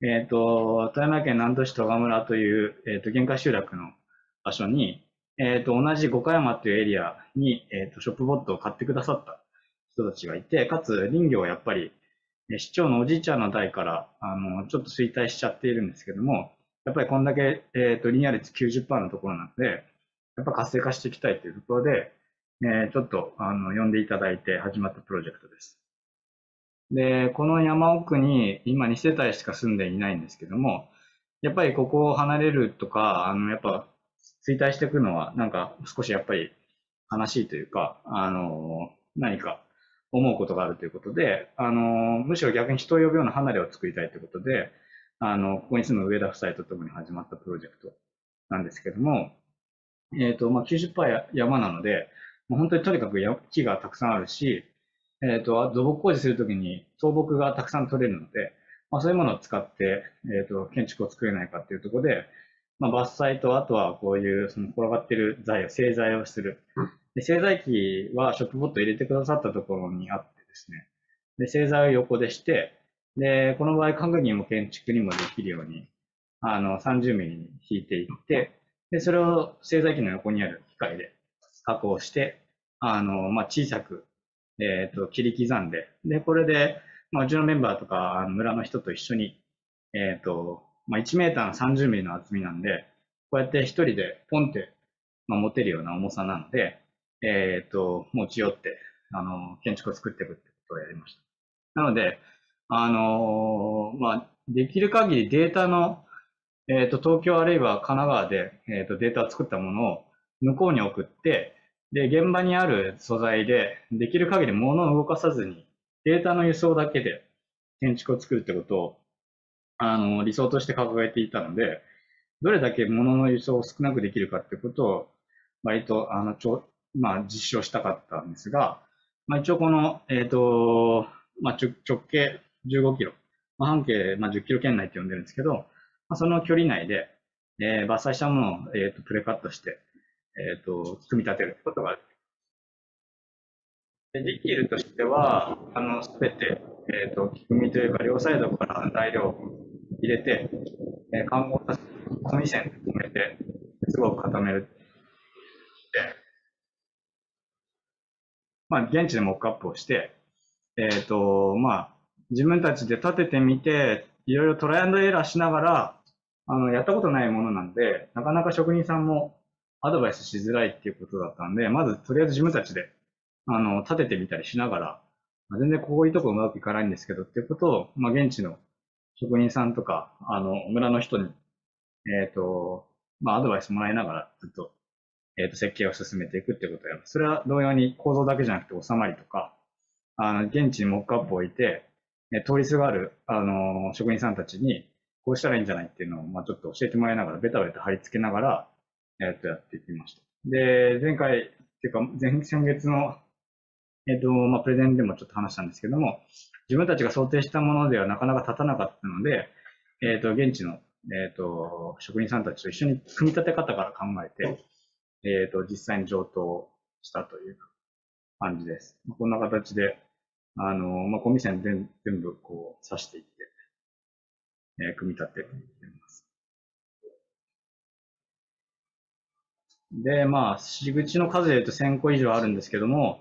えっ、ー、と、富山県南砺市戸賀村という、えっ、ー、と、限界集落の場所に、えっ、と、同じ五箇山というエリアに、えっ、と、ショップボットを買ってくださった人たちがいて、かつ林業はやっぱり、市長のおじいちゃんの代から、あの、ちょっと衰退しちゃっているんですけども、やっぱりこんだけ、えっ、と、リニア率90%のところなので、やっぱ活性化していきたいというところで、ちょっと、あの、呼んでいただいて始まったプロジェクトです。で、この山奥に今2世帯しか住んでいないんですけども、やっぱりここを離れるとか、あの、やっぱ衰退していくのは、なんか少しやっぱり悲しいというか、あの、何か思うことがあるということで、あの、むしろ逆に人を呼ぶような離れを作りたいということで、あの、ここに住む上田夫妻と共に始まったプロジェクトなんですけども、えっ、ー、と、まあ、90%山なので、もう本当にとにかく木がたくさんあるし、えっ、ー、と、土木工事するときに倒木がたくさん取れるので、まあ、そういうものを使って、えっ、ー、と、建築を作れないかっていうところで、まあ、伐採と、あとはこういうその転がってる材を、製材をする。で製材機はショップボット入れてくださったところにあってですね。で、製材を横でして、で、この場合、家具にも建築にもできるように、あの、30ミリに引いていって、で、それを製材機の横にある機械で加工して、あの、まあ、小さく、えっ、ー、と、切り刻んで、で、これで、まあ、うちのメンバーとか、村の人と一緒に、えっ、ー、と、まあ、1メーターの30ミリの厚みなんで、こうやって一人でポンって、まあ、持てるような重さなので、えっ、ー、と、持ち寄って、あの、建築を作っていくってことをやりました。なので、あのまあ、できる限りデータの、えっ、と、東京あるいは神奈川で、えっ、と、データを作ったものを向こうに送って、で、現場にある素材で、できる限り物を動かさずに、データの輸送だけで建築を作るってことを、あの、理想として掲げていたので、どれだけ物の輸送を少なくできるかってことを、割と、あの、ちょ、まあ、実証したかったんですが、まあ、一応この、えっ、ー、と、まあ、直径15キロ、まあ、半径、まあ、10キロ圏内って呼んでるんですけど、まあ、その距離内で、えー、伐採したものを、えーと、プレカットして、えっ、ー、と、組み立てることがでできるとしては、あの、すべて、えっ、ー、と、組みというか、両サイドから材料を入れて、えー、看護させて、コミ線で止めて、すごく固める。で、まあ、現地でモックアップをして、えっ、ー、と、まあ、自分たちで立ててみて、いろいろトライアンドエラーしながら、あの、やったことないものなんで、なかなか職人さんもアドバイスしづらいっていうことだったんで、まずとりあえず自分たちで、あの、立ててみたりしながら、全然こういうとこうまくいかないんですけどっていうことを、まあ、現地の職人さんとか、あの、村の人に、えっ、ー、と、まあ、アドバイスもらいながら、ずっと、えっ、ー、と、設計を進めていくっていうことや。それは同様に構造だけじゃなくて収まりとか、あの、現地にモックアップを置いて、通りすがる、あの、職人さんたちに、こうしたらいいんじゃないっていうのを、まあ、ちょっと教えてもらいながら、ベタベタ貼り付けながら、えっと、やってきました。で、前回、っていうか、前、先月の、えっと、まあ、プレゼンでもちょっと話したんですけども、自分たちが想定したものではなかなか立たなかったので、えっと、現地の、えっと、職人さんたちと一緒に組み立て方から考えて、えっと、実際に上等したという感じです。こんな形で、あの、まあ、コミ線全全部こう刺していって、えー、組み立てています。で、まあ、仕口の数で言うと1000個以上あるんですけども、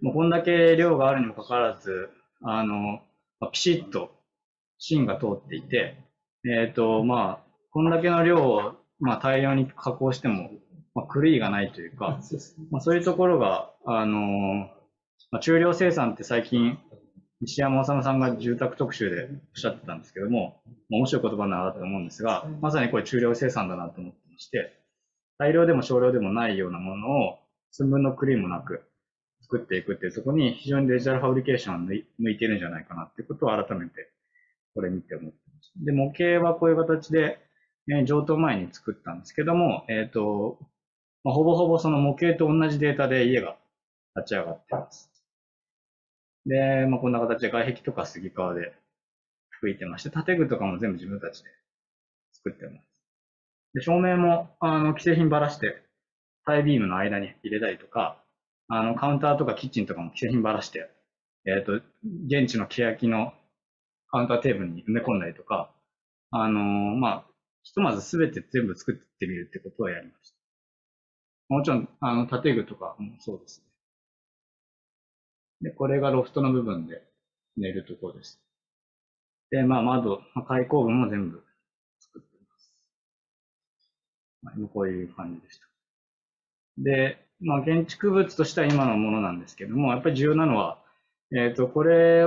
もうこんだけ量があるにもかかわらず、あの、まあ、ピシッと芯が通っていて、えっ、ー、と、まあ、こんだけの量を、まあ、大量に加工しても、まあ、狂いがないというか、まあ、そういうところが、あの、まあ、中量生産って最近、西山治さんが住宅特集でおっしゃってたんですけども、面白い言葉だなと思うんですが、まさにこれ中量生産だなと思ってまして、大量でも少量でもないようなものを寸分のクリームなく作っていくっていうところに非常にデジタルファブリケーションは向いてるんじゃないかなってことを改めてこれ見て思ってます。で、模型はこういう形で、ね、上等前に作ったんですけども、えっ、ー、と、まあ、ほぼほぼその模型と同じデータで家が立ち上がってます。で、まあ、こんな形で外壁とか杉皮で吹いてまして、建具とかも全部自分たちで作ってます。で、照明も、あの、既製品ばらして、タイビームの間に入れたりとか、あの、カウンターとかキッチンとかも既製品ばらして、えっ、ー、と、現地の欅のカウンターテーブルに埋め込んだりとか、あのまあ、ひとまずすべて全部作ってみるってことをやりました。もちろん、あの、建具とかもそうですねで、これがロフトの部分で寝るところです。で、まあ窓、開口部も全部作ってます。まあ、こういう感じでした。で、まあ建築物としては今のものなんですけども、やっぱり重要なのは、えっ、ー、と、これ、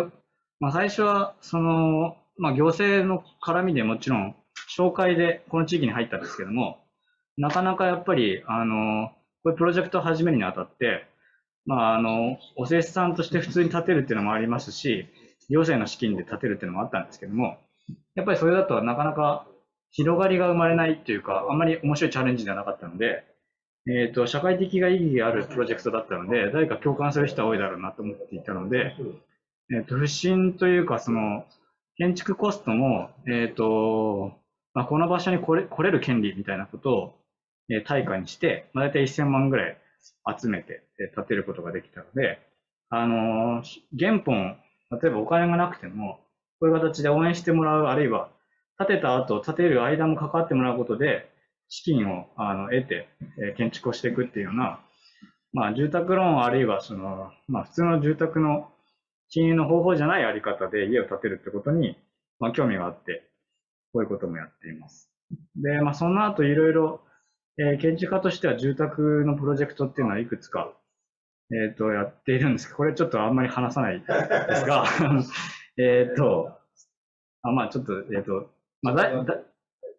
まあ最初は、その、まあ行政の絡みでもちろん、紹介でこの地域に入ったんですけども、なかなかやっぱり、あの、こういうプロジェクトを始めるにあたって、まあ、あの、お施主さんとして普通に建てるっていうのもありますし、行政の資金で建てるっていうのもあったんですけども、やっぱりそれだとなかなか広がりが生まれないっていうか、あんまり面白いチャレンジではなかったので、えっ、ー、と、社会的が意義があるプロジェクトだったので、誰か共感する人は多いだろうなと思っていたので、えっ、ー、と、不審というか、その、建築コストも、えっ、ー、と、まあ、この場所に来れ来れる権利みたいなことを、え、対価にして、まあ、大体1000万ぐらい集めて建てることができたので、あの、原本、例えばお金がなくても、こういう形で応援してもらう、あるいは建てた後、建てる間も関わってもらうことで、資金をあの得て、え、建築をしていくっていうような、まあ、住宅ローンあるいはその、まあ、普通の住宅の金融の方法じゃないあり方で家を建てるってことに、まあ、興味があって、こういうこともやっています。で、まあ、その後いろいろ、えー、建築家としては住宅のプロジェクトっていうのはいくつか、えっ、ー、と、やっているんですけど、これちょっとあんまり話さないですが、えっと、あ、まあちょっと、えっ、ー、と、まあだ、だ、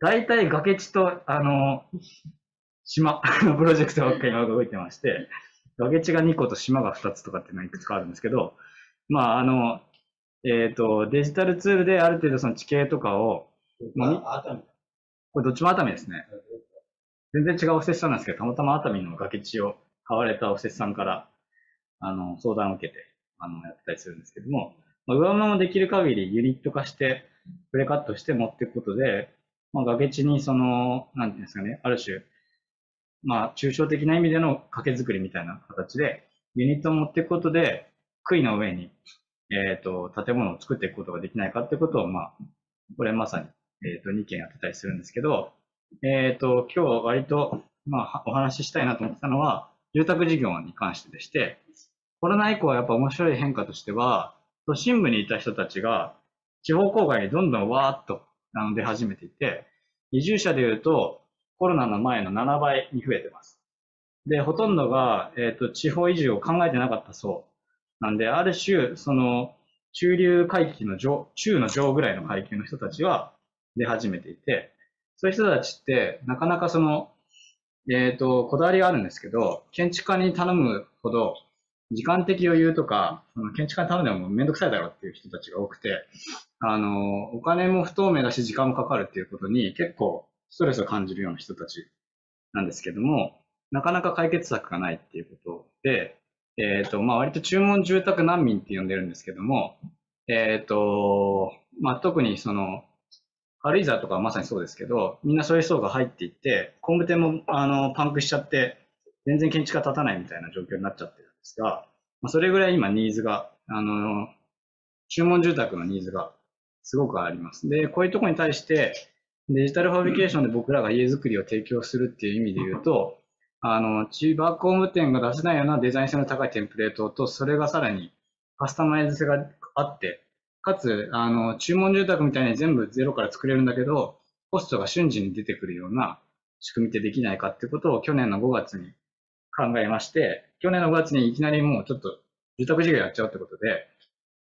大体崖地と、あの、島のプロジェクトが今動いてまして、崖地が2個と島が2つとかっていうのがいくつかあるんですけど、まあ、あの、えっ、ー、と、デジタルツールである程度その地形とかを、まあ、これどっちも熱海ですね。全然違うお施設さんなんですけど、たまたま熱海の崖地を買われたお施設さんから、あの、相談を受けて、あの、やってたりするんですけども、まあ、上物もできる限りユニット化して、プレカットして持っていくことで、まあ、崖地にその、なんていうんですかね、ある種、まあ、抽象的な意味での掛け作りみたいな形で、ユニットを持っていくことで、杭の上に、えっ、ー、と、建物を作っていくことができないかってことを、まあ、これまさに、えっ、ー、と、2件やってたりするんですけど、えっ、ー、と、今日割と、まあ、お話ししたいなと思ったのは、住宅事業に関してでして、コロナ以降はやっぱ面白い変化としては、都心部にいた人たちが地方郊外にどんどんわーっと出始めていて、移住者でいうとコロナの前の7倍に増えてます。で、ほとんどが、え、ー、と、地方移住を考えてなかったそう。なんで、ある種、その、中流階級の上、中の上ぐらいの階級の人たちは出始めていて、そういう人たちって、なかなかその、えっ、ー、と、こだわりがあるんですけど、建築家に頼むほど、時間的余裕とか、その建築家に頼んでもめんどくさいだろうっていう人たちが多くて、あの、お金も不透明だし時間もかかるっていうことに結構ストレスを感じるような人たちなんですけども、なかなか解決策がないっていうことで、えっ、ー、と、まあ、割と注文住宅難民って呼んでるんですけども、えっ、ー、と、まあ、特にその、軽井沢とかはまさにそうですけど、みんなそういう層が入っていって、工務店もあのパンクしちゃって、全然建築が立たないみたいな状況になっちゃってですが、まあ、それぐらい今ニーズが、あの、注文住宅のニーズがすごくあります。で、こういうところに対して、デジタルファブリケーションで僕らが家づくりを提供するっていう意味で言うと、あの、千葉工務店が出せないようなデザイン性の高いテンプレートと、それがさらにカスタマイズ性があって、かつ、あの、注文住宅みたいに全部ゼロから作れるんだけど、コストが瞬時に出てくるような仕組みってできないかってことを去年の5月に考えまして、去年の5月にいきなりもうちょっと住宅事業やっちゃうってことで、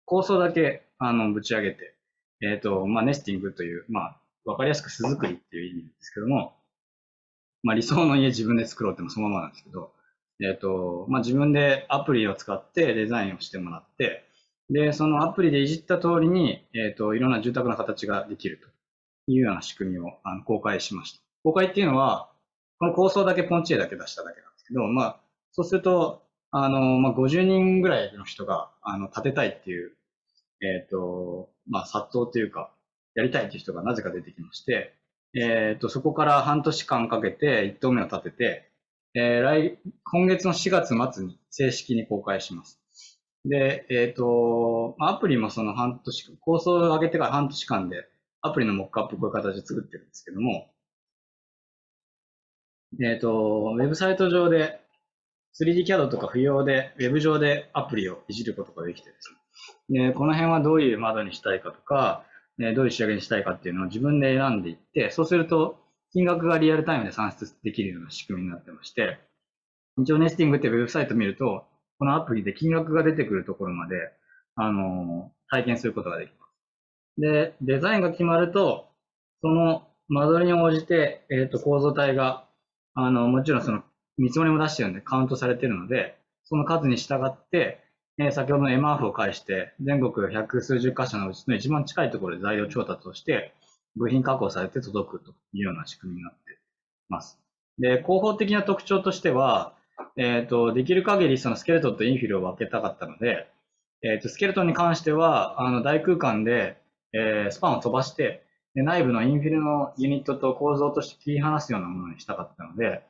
構想だけあのぶち上げて、えっ、ー、と、まあ、ネスティングという、まあ、わかりやすく巣作りっていう意味ですけども、まあ、理想の家自分で作ろうってもそのままなんですけど、えっ、ー、と、まあ、自分でアプリを使ってデザインをしてもらって、で、そのアプリでいじった通りに、えっ、ー、と、いろんな住宅の形ができるというような仕組みをあの公開しました。公開っていうのは、この構想だけポンチ絵だけ出しただけなんですけど、まあ、そうすると、あの、まあ、50人ぐらいの人が、あの、建てたいっていう、えっ、ー、と、まあ、殺到というか、やりたいっていう人がなぜか出てきまして、えっ、ー、と、そこから半年間かけて1棟目を建てて、えー、来、今月の4月末に正式に公開します。で、えっ、ー、と、アプリもその半年、構想を上げてから半年間で、アプリのモックアップこういう形で作ってるんですけども、えっ、ー、と、ウェブサイト上で 3D CAD とか不要で、ウェブ上でアプリをいじることができてですね。で、この辺はどういう窓にしたいかとか、どういう仕上げにしたいかっていうのを自分で選んでいって、そうすると金額がリアルタイムで算出できるような仕組みになってまして、一応ネスティングってウェブサイト見ると、このアプリで金額が出てくるところまで、あの、体験することができます。で、デザインが決まると、その間取りに応じて、えっ、ー、と、構造体が、あの、もちろんその見積もりも出してるんでカウントされてるので、その数に従って、え先ほどの MRF を介して、全国百数十箇所のうちの一番近いところで材料調達をして、部品確保されて届くというような仕組みになっています。で、広報的な特徴としては、えっ、ー、と、できる限りそのスケルトンとインフィルを分けたかったので、えっ、ー、と、スケルトンに関しては、あの、大空間で、えー、スパンを飛ばして、で内部のインフィルのユニットと構造として切り離すようなものにしたかったので、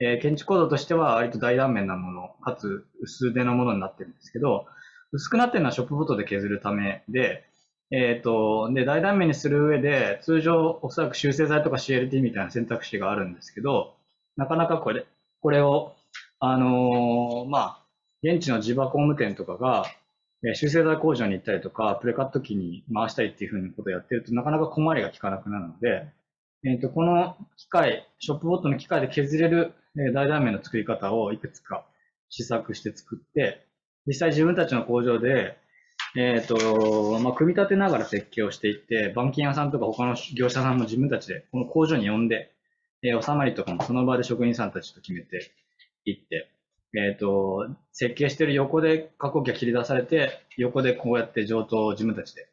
えー、建築構造としては割と大断面なもの、かつ薄手のものになってるんですけど、薄くなってるのはショップフォトで削るためで、えっ、と、で、大断面にする上で、通常おそらく修正剤とか CLT みたいな選択肢があるんですけど、なかなかこれ、これを、あのーまあ、現地の地場工務店とかが、え修正剤工場に行ったりとか、プレカット機に回したりっていうふうなことをやってると、なかなか小回りが効かなくなるので、えっ、と、この機械、ショップボットの機械で削れる、え大断面の作り方をいくつか試作して作って、実際自分たちの工場で、えっ、と、まあ、組み立てながら設計をしていって、板金屋さんとか他の業者さんも自分たちでこの工場に呼んで、えー収まりとかもその場で職人さんたちと決めていって、えっ、と、設計してる横で加工機が切り出されて、横でこうやって上等を自分たちで、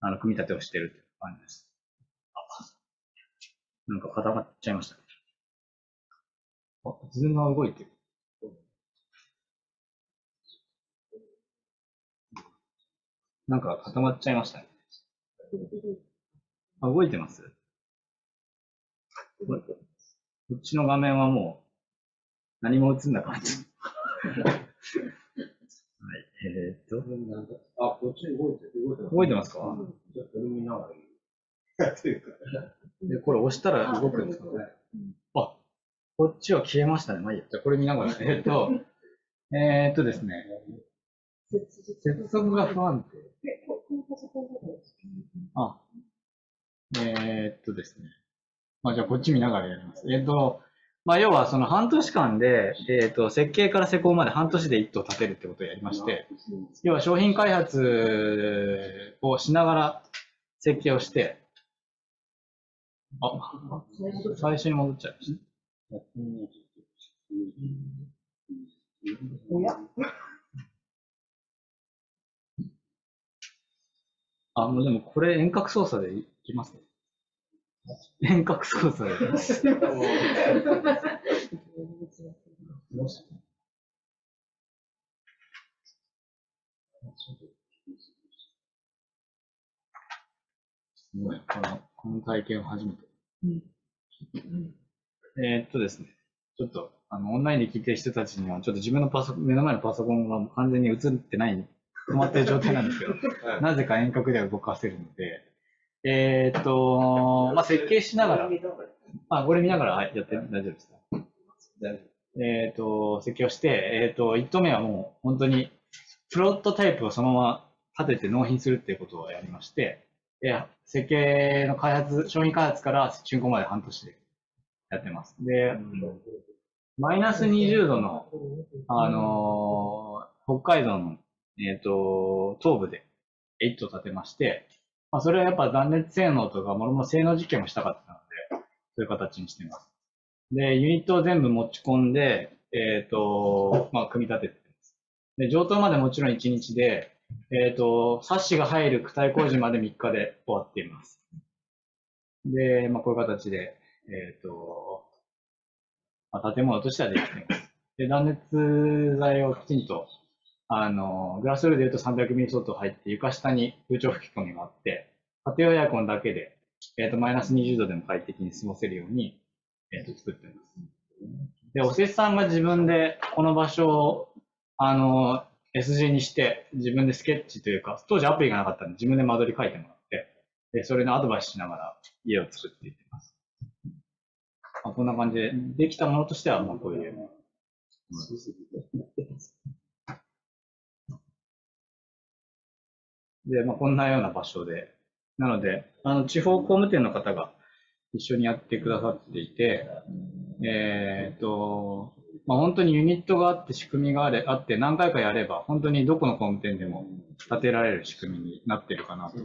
あの、組み立てをしてるっていう感じです。あなんか固まっちゃいましたね。あ、ズームが動いてる。なんか固まっちゃいましたね。あ、動いてます？ここっちの画面はもう何も映んなかった。はい、えーっと、あ、こっち動いてる、動いてる。動いてますか？じゃあ、これ見ながらいい。やってるから。で、これ押したら動くんですかね。あ、こっちは消えましたね。まあいいや。じゃあこれ見ながら。えーっと、えーっとですね、接続が不安定。あ、えーっとですね。まあじゃあこっち見ながらやります。えーっと、まあ要はその半年間で、えっと、設計から施工まで半年で一棟建てるってことをやりまして、要は商品開発をしながら設計をして、あ、最初に戻っちゃいました。あ、もうでもこれ遠隔操作でいきますね。遠隔操作で。すごい、この、この体験を初めて。えーっとですね、ちょっと、あの、オンラインで聞いてる人たちには、ちょっと自分のパソコン、目の前のパソコンが完全に映ってない、止まってる状態なんですけど、なぜか遠隔では動かせるので、えーっと、まあ、設計しながら、あ、これ見ながら、はい、やって大丈夫ですか？大丈えっ、と、設計をして、えっ、と、1棟目はもう本当に、プロトタイプをそのまま立てて納品するっていうことをやりまして、で設計の開発、商品開発から竣工まで半年でやってます。で、マイナス20度の、あのー北海道の、えっ、と、東部で1棟建てまして、まあ、それはやっぱ断熱性能とか、もろもろ性能実験もしたかったので、そういう形にしています。で、ユニットを全部持ち込んで、えっ、と、まあ、組み立ててます。で、上等までもちろん1日で、えっ、と、サッシが入る躯体工事まで3日で終わっています。で、まあ、こういう形で、えっ、と、まあ、建物としてはできています。で、断熱材をきちんと、あの、グラスルで言うと300ミリ相当入って、床下に空調吹き込みがあって、家庭用エアコンだけで、えっ、と、マイナス20度でも快適に過ごせるように、えっ、と、作ってます。で、おせっさんが自分でこの場所を、あの、SG にして、自分でスケッチというか、当時アプリがなかったんで、自分で間取り書いてもらって、で、それのアドバイスしながら家を作っていってます。まあ、こんな感じで、できたものとしては、まあ、こういう。で、まあ、こんなような場所で、なので、あの、地方工務店の方が一緒にやってくださっていて、えーっと、まあ、本当にユニットがあって仕組みがあれあって何回かやれば、本当にどこの工務店でも建てられる仕組みになってるかなと。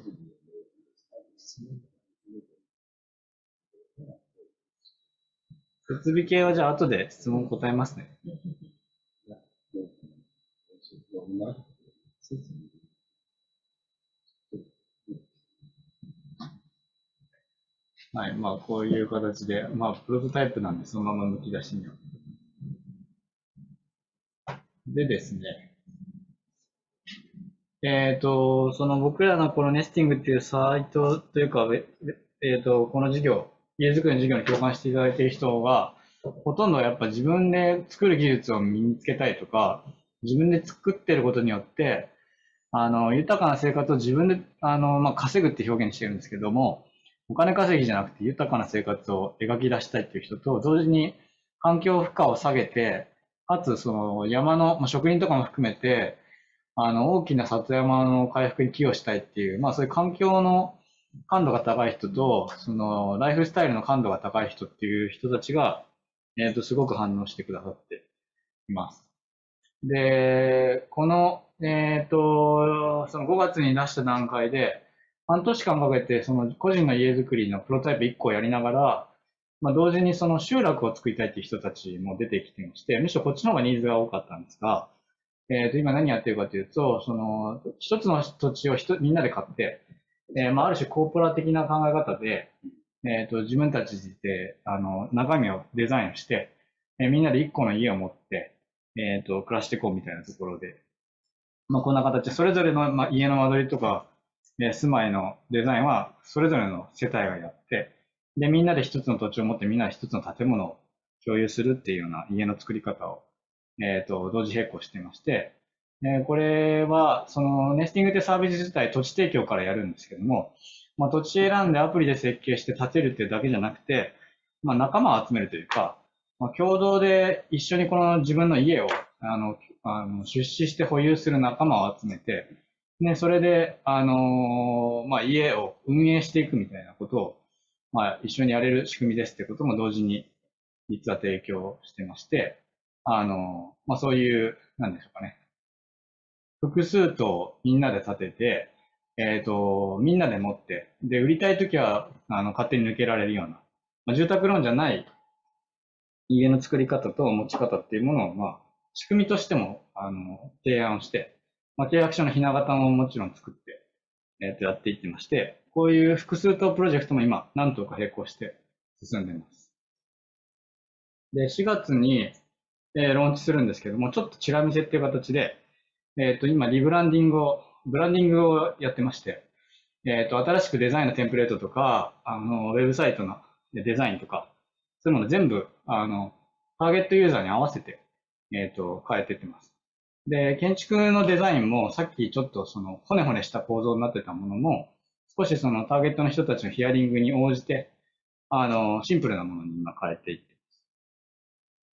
設備系はじゃあ後で質問答えますね。はい、まあこういう形で、まあプロトタイプなんでそのまま剥き出しには。でですね、えっ、と、その僕らのこのネスティングっていうサイトというか、えっ、と、この事業、家づくりの事業に共感していただいている人が、ほとんどやっぱ自分で作る技術を身につけたいとか、自分で作ってることによって、あの、豊かな生活を自分で、あの、まあ、稼ぐって表現してるんですけども、お金稼ぎじゃなくて豊かな生活を描き出したいっていう人と、同時に環境負荷を下げて、かつその山の、まあ、植林とかも含めて、あの、大きな里山の回復に寄与したいっていう、まあそういう環境の感度が高い人と、そのライフスタイルの感度が高い人っていう人たちが、えっ、と、すごく反応してくださっています。で、この、えっ、と、その5月に出した段階で、半年間かけて、その個人の家づくりのプロタイプ1個をやりながら、まあ、同時にその集落を作りたいっていう人たちも出てきてまして、むしろこっちの方がニーズが多かったんですが、えっ、と、今何やってるかというと、その、一つの土地をみんなで買って、えー、まあ、ある種コーポラ的な考え方で、えっ、と、自分たちで、あの、中身をデザインして、えー、みんなで一個の家を持って、えっ、と、暮らしていこうみたいなところで、まあ、こんな形で、それぞれの、まあ、家の間取りとか、え、住まいのデザインは、それぞれの世帯がやって、で、みんなで一つの土地を持って、みんなで一つの建物を共有するっていうような家の作り方を、えっ、と、同時並行していまして、えーこれは、その、ネスティングってサービス自体、土地提供からやるんですけども、まあ、土地選んでアプリで設計して建てるっていうだけじゃなくて、まあ、仲間を集めるというか、まあ、共同で一緒にこの自分の家を、あの、あの出資して保有する仲間を集めて、ね、それで、あのーまあ、家を運営していくみたいなことを、まあ、一緒にやれる仕組みですってことも同時に、実は提供してまして、あのまあ、そういう、なんでしょうかね。複数とみんなで建てて、えっ、と、みんなで持って、で、売りたいときは、あの、勝手に抜けられるような、まあ、住宅ローンじゃない家の作り方と持ち方っていうものを、まあ、仕組みとしても、あの、提案をして、まあ、契約書のひな形ももちろん作って、えっ、と、やっていってまして、こういう複数棟プロジェクトも今、何棟か並行して進んでいます。で、4月に、えーローンチするんですけども、ちょっとチラ見せっていう形で、えっ、と、今、リブランディングを、ブランディングをやってまして、えっ、と、新しくデザインのテンプレートとか、あの、ウェブサイトのデザインとか、そういうもの全部、あの、ターゲットユーザーに合わせて、えっ、と、変えていってます。で、建築のデザインも、さっきちょっとその、骨骨した構造になってたものも、少しそのターゲットの人たちのヒアリングに応じて、あの、シンプルなものに今変えていってます。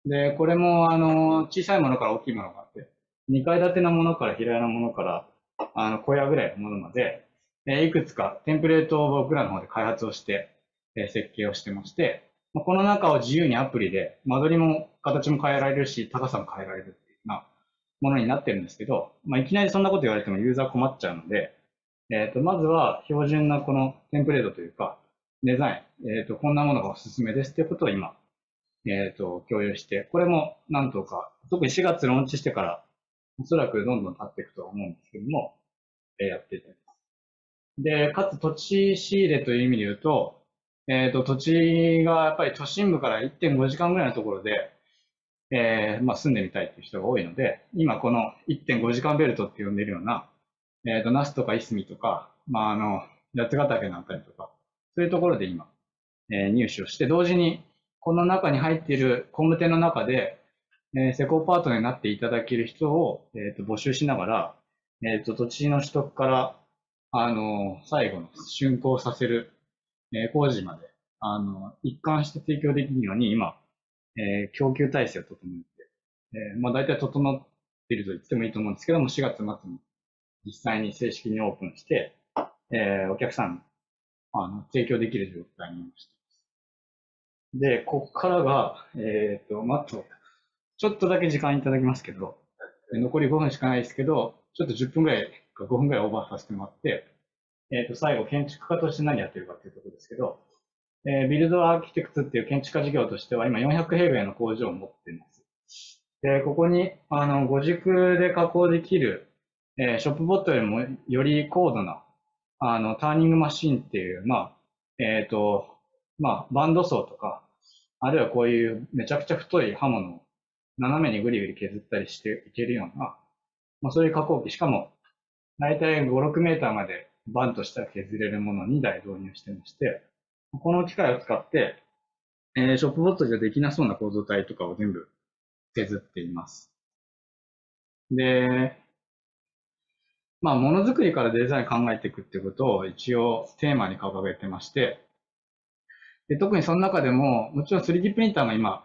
で、これも、あの、小さいものから大きいものがあって、2階建てのものから平屋のものから、あの、小屋ぐらいのものまで、えいくつかテンプレートを僕らの方で開発をして、え設計をしてまして、この中を自由にアプリで、間取りも形も変えられるし、高さも変えられるっていうようなものになってるんですけど、まあ、いきなりそんなこと言われてもユーザー困っちゃうので、えっ、と、まずは標準なこのテンプレートというか、デザイン、えっ、と、こんなものがおすすめですっていうことを今、えっ、と、共有して、これもなんとか、特に4月ローンチしてから、おそらくどんどん経っていくと思うんですけども、えやっていってます。で、かつ土地仕入れという意味で言うと、えっ、と、土地がやっぱり都心部から1.5時間ぐらいのところで、えーまあ、住んでみたいっていう人が多いので、今この1.5時間ベルトって呼んでるような、えっ、と、那須とかいすみとか、まあ、あの、八ヶ岳のあたりとか、そういうところで今、えー入手をして、同時に、この中に入っている工務店の中で、えー施工パートナーになっていただける人を、えーと募集しながら、えっ、と、土地の取得から、あの、最後の竣工させる、え工事まで、あの、一貫して提供できるように今、えー供給体制を整えて、えーまあ大体整っていると言ってもいいと思うんですけども、4月末に実際に正式にオープンして、えーお客さんあの提供できる状態にしています。で、ここからが、えっ、と、まあ、とちょっとだけ時間いただきますけど、残り5分しかないですけど、ちょっと10分ぐらいか5分ぐらいオーバーさせてもらって、えっ、と、最後、建築家として何やってるかっていうところですけど、えービルドアーキテクツっていう建築家事業としては今400平米の工場を持っています。で、ここに、あの、5軸で加工できる、えーショップボットよりもより高度な、あの、ターニングマシンっていう、まあ、えっ、と、まあ、バンドソーとか、あるいはこういうめちゃくちゃ太い刃物を斜めにぐりぐり削ったりしていけるような、まあ、そういう加工機、しかも、大体5、6メーターまでバンとしたら削れるものを2台導入してまして、この機械を使って、えーショップボットじゃできなそうな構造体とかを全部削っています。で、まあ、ものづくりからデザイン考えていくってことを一応テーマに掲げてまして、で特にその中でも、もちろん 3D プリンターが今、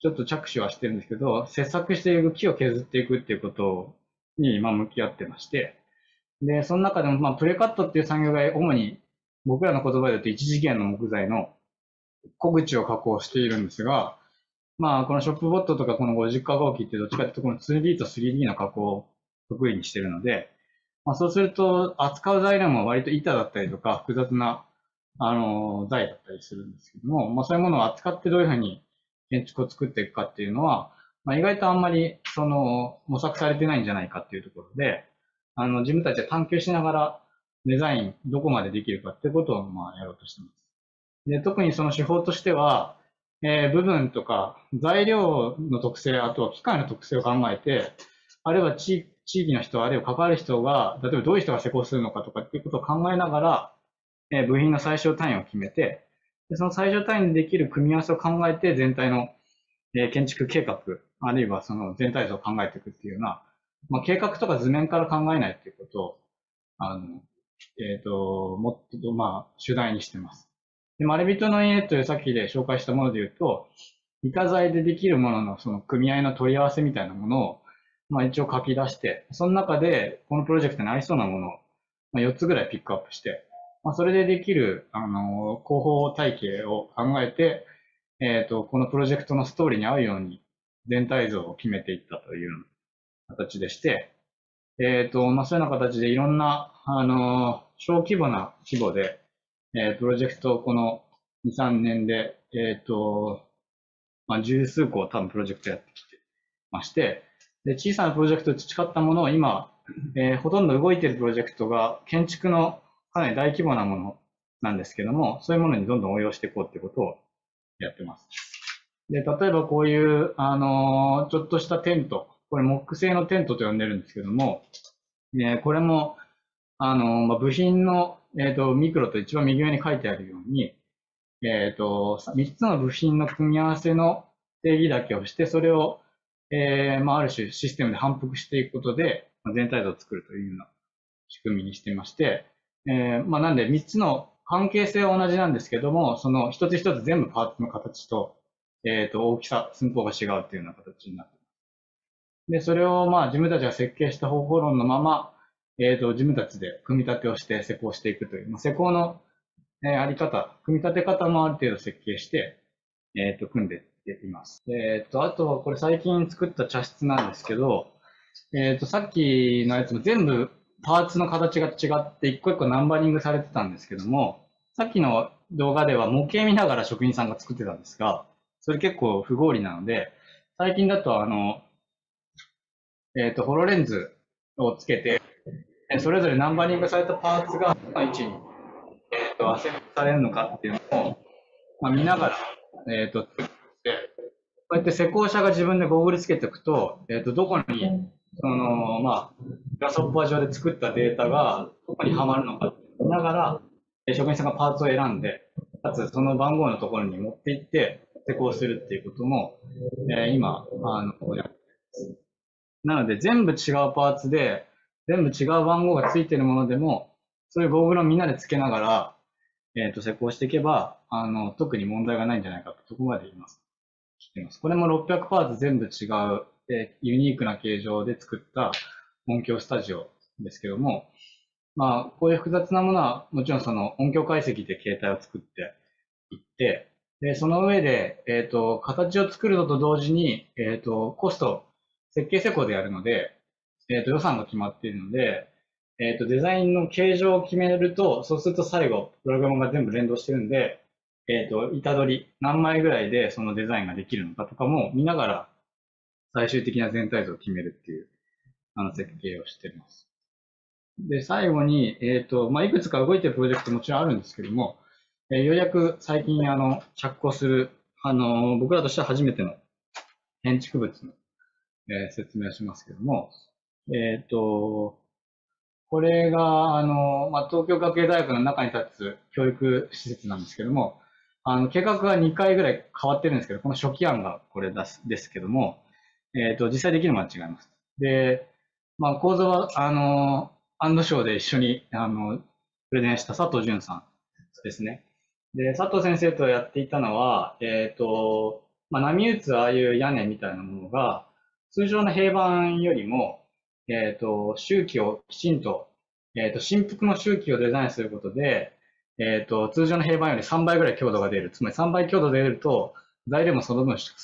ちょっと着手はしてるんですけど、切削していく、木を削っていくっていうことに今向き合ってまして、で、その中でも、まあ、プレカットっていう産業が主に僕らの言葉で言うと一次元の木材の小口を加工しているんですが、まあ、このショップボットとかこの50加工機ってどっちかというとこの 2D と 3D の加工を得意にしてるので、まあ、そうすると扱う材料も割と板だったりとか複雑なあの材だったりするんですけども、まあ、そういうものを扱ってどういうふうに建築を作っていくかっていうのは、まあ、意外とあんまりその模索されてないんじゃないかっていうところで、あの自分たちで探求しながらデザインどこまでできるかってことをまあやろうとしてます。で特にその手法としては、えー、部分とか材料の特性、あとは機械の特性を考えて、あるいは地域の人、あるいは関わる人が、例えばどういう人が施工するのかとかっていうことを考えながら、えー、部品の最小単位を決めて、でその最小単位でできる組み合わせを考えて全体の、えー、建築計画、あるいはその全体像を考えていくっていうような、まあ、計画とか図面から考えないっていうことを、あの、えっ、ー、と、もっと、まあ、主題にしてます。で、マレビトの家というさっきで紹介したもので言うと、板材でできるもののその組合の取り合わせみたいなものを、まあ一応書き出して、その中でこのプロジェクトに合いそうなものを、まあ、4つぐらいピックアップして、まあ、それでできる、あの、広報体系を考えて、えっ、ー、と、このプロジェクトのストーリーに合うように全体像を決めていったという形でして、えっ、ー、と、まあ、そういうような形でいろんな、あの、小規模な規模で、えー、プロジェクトをこの2、3年で、えっ、ー、と、まあ、十数個多分プロジェクトやってきてまして、で、小さなプロジェクトを培ったものを今、えー、ほとんど動いているプロジェクトが建築のかなり大規模なものなんですけども、そういうものにどんどん応用していこうっていうことをやってます。で、例えばこういう、あのー、ちょっとしたテント、これ木製のテントと呼んでるんですけども、ね、これも、あの、まあ、部品の、えっ、ー、と、ミクロと一番右上に書いてあるように、えっ、と、3つの部品の組み合わせの定義だけをして、それを、えー、まあ、ある種システムで反復していくことで、全体像を作るというような仕組みにしていまして、えー、まあ、なんで3つの関係性は同じなんですけども、その一つ一つ全部パーツの形と、えっ、ー、と、大きさ、寸法が違うっていうような形になって。で、それをまあ自分たちが設計した方法論のまま、えっ、ー、と、自分たちで組み立てをして施工していくという、まあ、施工の、えー、あり方、組み立て方もある程度設計して、えっ、と、組んでいます。えっ、と、あと、これ最近作った茶室なんですけど、えっ、と、さっきのやつも全部パーツの形が違って、一個一個ナンバリングされてたんですけども、さっきの動画では模型見ながら職人さんが作ってたんですが、それ結構不合理なので、最近だとあの、えっ、ー、と、ホロレンズをつけて、それぞれナンバリングされたパーツがどの位置に、えっ、ー、と、アセントされるのかっていうのを、まあ、見ながら、えっ、ー、と、作って、こうやって施工者が自分でゴーグルつけておくと、えっ、と、どこに、その、まあ、グラスホッパー上で作ったデータがどこにはまるのかって見ながら、職人さんがパーツを選んで、かつその番号のところに持っていって施工するっていうことも、えー、今、あの、やってます。なので全部違うパーツで、全部違う番号がついてるものでも、そういうゴーグルをみんなでつけながら、えっ、ー、と、施工していけば、あの、特に問題がないんじゃないかと、そこまで言います。てます。これも600パーツ全部違う、え、ユニークな形状で作った音響スタジオですけども、まあ、こういう複雑なものは、もちろんその音響解析で形態を作っていって、で、その上で、えっ、ー、と、形を作るのと同時に、えっ、ー、と、コスト、設計施工でやるので、えっ、ー、と、予算が決まっているので、えっ、と、デザインの形状を決めると、そうすると最後、プログラムが全部連動してるんで、えっ、と、板取り、何枚ぐらいでそのデザインができるのかとかも見ながら、最終的な全体像を決めるっていう、あの、設計をしてます。で、最後に、えっ、と、まあ、いくつか動いてるプロジェクトもちろんあるんですけども、えー、ようやく最近、あの、着工する、あの、僕らとしては初めての建築物の、えー、説明しますけども、えっ、と、これが、あの、まあ、東京学芸大学の中に立つ教育施設なんですけども、あの、計画が2回ぐらい変わってるんですけど、この初期案がこれですですけども、えっ、と、実際できるのは違います。で、まあ、構造は、あの、アンドショーで一緒に、あの、プレゼンした佐藤淳さんですね。で、佐藤先生とやっていたのは、えっ、と、まあ、波打つああいう屋根みたいなものが、通常の平板よりも、えっ、と、周期をきちんと、えっ、と、振幅の周期をデザインすることで、えっ、と、通常の平板より3倍ぐらい強度が出る。つまり3倍強度で出ると、材料もその分少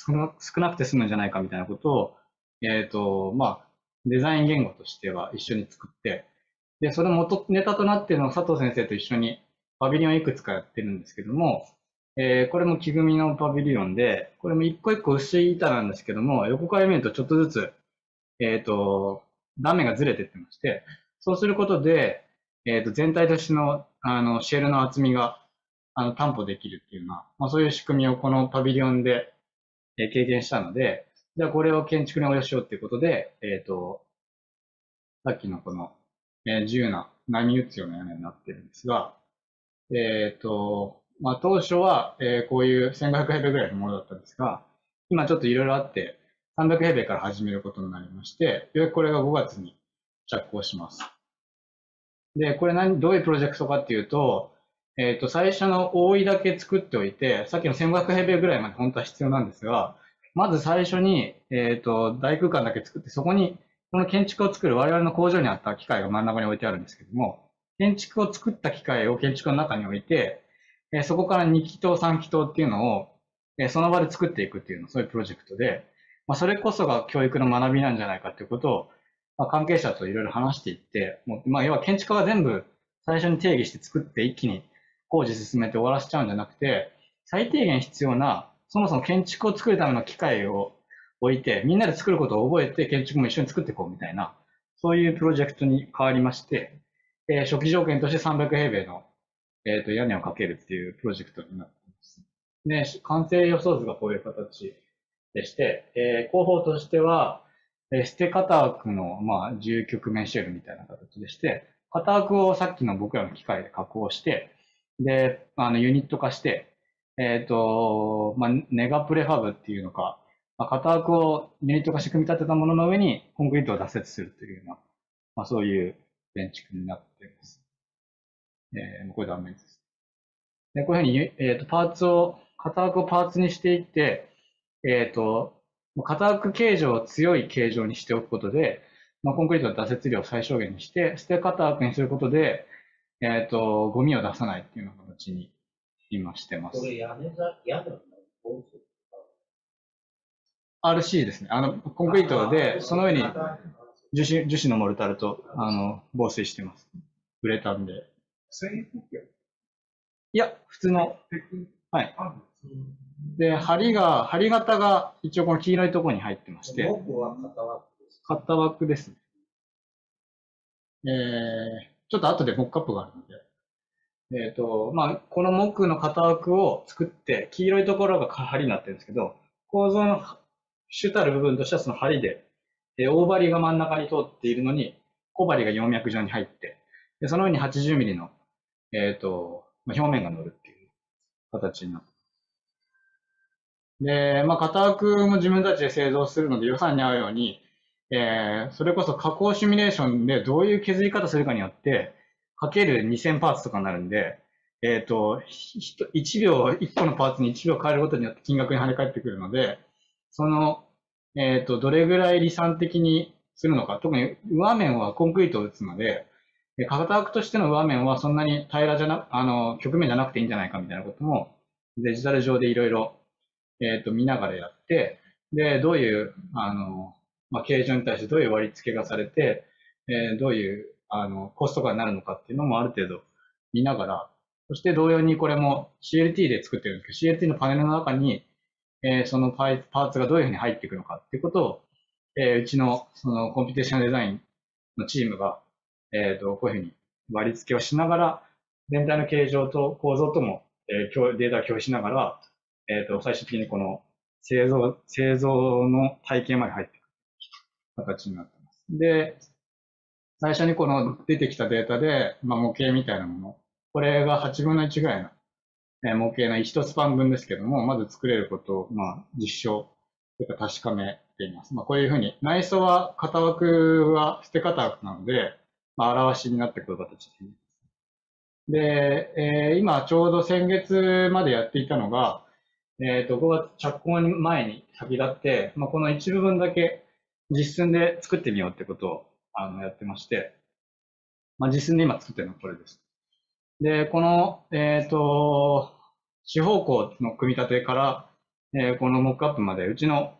なくて済むんじゃないかみたいなことを、えっ、と、まあ、デザイン言語としては一緒に作って、で、それ元ネタとなっているのを佐藤先生と一緒にパビリオンいくつかやってるんですけども、えーこれも木組みのパビリオンで、これも一個一個薄い板なんですけども、横から見るとちょっとずつ、えっ、と、断面がずれてってまして、そうすることで、えっ、と、全体としての、あの、シェルの厚みが、あの、担保できるっていうような、まあ、そういう仕組みをこのパビリオンで、え経験したので、じゃあこれを建築に応用しようっていうことで、えっ、と、さっきのこの、え自由な波打つような屋根になってるんですが、えっ、と、まあ、当初は、えーこういう1500平米ぐらいのものだったんですが、今ちょっといろいろあって、300平米から始めることになりまして、ようやくこれが5月に着工します。で、これ何、どういうプロジェクトかっていうと、えっ、と、最初の覆いだけ作っておいて、さっきの1500平米ぐらいまで本当は必要なんですが、まず最初に、えっ、と、大空間だけ作って、そこに、この建築を作る我々の工場にあった機械が真ん中に置いてあるんですけども、建築を作った機械を建築の中に置いて、えそこから2気筒、3気筒っていうのを、えその場で作っていくっていうの、そういうプロジェクトで、まあ、それこそが教育の学びなんじゃないかっていうことを、まあ、関係者といろいろ話していって、もうまあ、要は建築家が全部最初に定義して作って一気に工事進めて終わらせちゃうんじゃなくて、最低限必要な、そもそも建築を作るための機械を置いて、みんなで作ることを覚えて建築も一緒に作っていこうみたいな、そういうプロジェクトに変わりまして、えー初期条件として300平米の、えー、と屋根をかけるっていうプロジェクトになっています。で、完成予想図がこういう形でして、えー工法としては、えー捨て型枠の、まあ、10曲面シェルみたいな形でして、型枠をさっきの僕らの機械で加工して、で、あの、ユニット化して、えっ、と、まあ、ネガプレファブっていうのか、まあ、型枠をユニット化して組み立てたものの上にコンクリートを打設するというような、まあ、そういう建築になっています。えー、これ断面です。で、こういうふうに、えっ、と、パーツを、型枠をパーツにしていって、えっ、と、型枠形状を強い形状にしておくことで、まあ、コンクリートの打設量を最小限にして、捨て型枠にすることで、えっ、と、ゴミを出さないっていうような形に今してますこ。れ屋根ざ、屋根の RC ですね。あの、コンクリートで、その上に樹脂、樹脂のモルタルと、あの、防水してます。ウレタンで。繊維風景いや、普通の、的はい。あで、針が、針型が一応この黄色いところに入ってまして、僕は型枠です。型枠ですね。えー、ちょっと後でモックアップがあるので、えっ、と、まあ、この木の型枠を作って、黄色いところが針になってるんですけど、構造の主たる部分としてはその針で、えー大針が真ん中に通っているのに、小針が葉脈状に入って、でその上に80ミリの、えっ、と、まあ、表面が乗るっていう形になって。で、まあ、型枠も自分たちで製造するので予算に合うように、えーそれこそ加工シミュレーションでどういう削り方するかによって、かける2000パーツとかになるんで、えっ、と、ひひと1秒、1個のパーツに1秒変えることによって金額に跳ね返ってくるので、その、えっ、と、どれぐらい理算的にするのか、特に上面はコンクリートを打つので、で型枠としての上面はそんなに平らじゃな、あの、曲面じゃなくていいんじゃないかみたいなことも、デジタル上でいろいろ、えっ、と、見ながらやって、で、どういう、あの、まあ、形状に対してどういう割り付けがされて、えーどういう、あの、コストがなるのかっていうのもある程度見ながら、そして同様にこれも CLT で作ってるんですけど、CLT のパネルの中に、えーそのパーツがどういうふうに入っていくのかっていうことを、えーうちのその computation design のチームが、えーと、こういうふうに割り付けをしながら、全体の形状と構造とも、えーデータを共有しながら、えーと、最終的にこの製造、製造の体系まで入っていく形になっています。で、最初にこの出てきたデータで、まあ、模型みたいなもの、これが8分の1ぐらいの、え模型の1スパン分ですけども、まず作れることを、まあ、実証、というか確かめています。まあ、こういうふうに、内装は型枠は捨て型枠なので、まあ、表しになってくる形ですね。で、えー今ちょうど先月までやっていたのが、えっ、と、5月着工前に先立って、まあ、この一部分だけ実寸で作ってみようってことをあのやってまして、まあ、実寸で今作ってるのはこれです。で、この、えっ、と、四方向の組み立てから、えーこのモックアップまで、うちの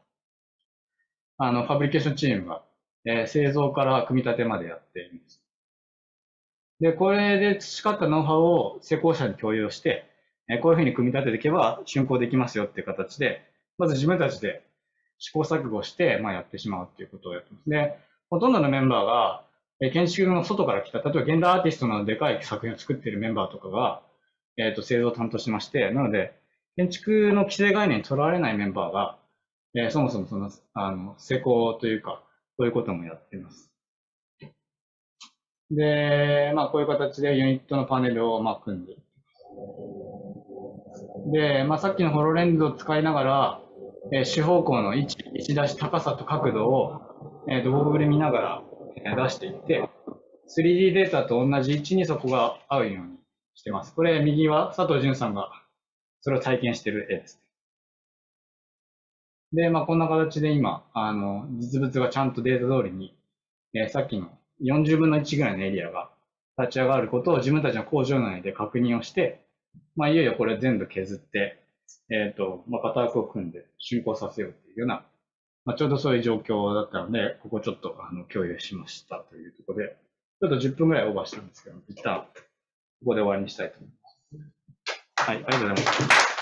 あのファブリケーションチームが、えー製造から組み立てまでやっています。で、これで培ったノウハウを施工者に共有して、えこういうふうに組み立てていけば竣工できますよっていう形で、まず自分たちで試行錯誤して、まあ、やってしまうっていうことをやってます。で、ほとんどのメンバーが、え建築の外から来た、例えば現代アーティストのでかい作品を作っているメンバーとかが、えっ、と、製造を担当しまして、なので、建築の規制概念にとらわれないメンバーが、えーそもそもその、あの、施工というか、そういうこともやっています。で、まあ、こういう形でユニットのパネルを、まあ、組んでいくで、まあ、さっきのホロレンズを使いながら、えー四方向の位置、位置出し、高さと角度を、えーと、ゴーグルで見ながら、出していって、3D データと同じ位置にそこが合うようにしてます。これ、右は佐藤淳さんがそれを体験してる絵です。で、まあ、こんな形で今、あの、実物がちゃんとデータ通りに、えーさっきの40分の1ぐらいのエリアが立ち上がることを自分たちの工場内で確認をして、まあ、いよいよこれ全部削って、えっ、と、まあ、型枠を組んで竣工させようというような、まあ、ちょうどそういう状況だったので、ここちょっとあの共有しましたというところで、ちょっと10分ぐらいオーバーしたんですけど、一旦ここで終わりにしたいと思います。はい、ありがとうございます。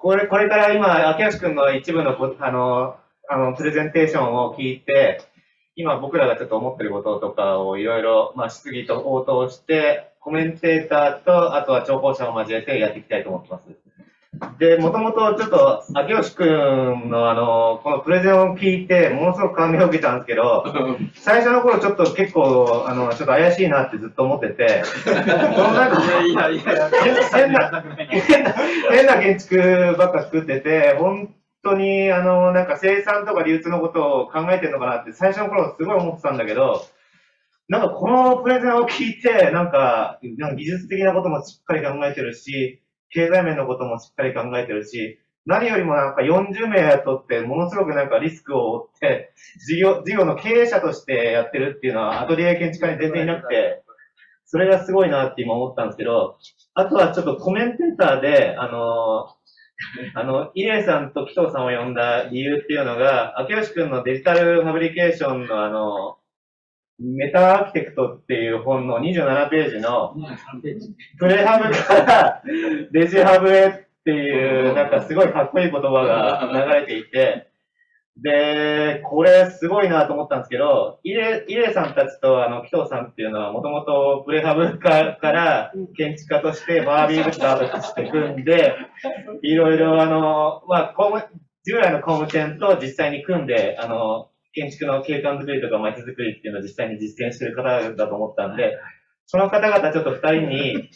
これこれから今、秋吉君の一部のあのあのプレゼンテーションを聞いて、今僕らがちょっと思ってることとかをいろいろ、まあ、質疑と応答して、コメンテーターと、あとは聴講者を交えてやっていきたいと思ってます。で、もともとちょっと、秋吉君のあの、このプレゼンを聞いて、ものすごく感銘を受けたんですけど、最初の頃ちょっと結構、あの、ちょっと怪しいなってずっと思ってて、このなんか、いやいやいや、変な、変な、変な建築ばっか作ってて、本当に、あの、なんか生産とか流通のことを考えてるのかなって最初の頃すごい思ってたんだけど、なんかこのプレゼンを聞いて、なんか、なんか技術的なこともしっかり考えてるし、経済面のこともしっかり考えてるし、何よりもなんか40名雇って、ものすごくなんかリスクを負って、事業、事業の経営者としてやってるっていうのは、アトリエ建築家に全然いなくて、それがすごいなって今思ったんですけど、あとはちょっとコメンテーターで、あの、あの、イレイさんと紀藤さんを呼んだ理由っていうのが、秋吉くんのデジタルファブリケーションのあの、メタアーキテクトっていう本の27ページの、プレハブからデジハブへっていう、なんかすごいかっこいい言葉が流れていて、で、これすごいなと思ったんですけど、イレイレさんたちとあの、紀藤さんっていうのはもともとプレハブから建築家としてバービーブッターとして組んで、いろいろあの、まあ、工務、従来の工務店と実際に組んで、あの、建築の景観づくりとか街づくりっていうのを実際に実践してる方だと思ったんで、その方々ちょっと二人に、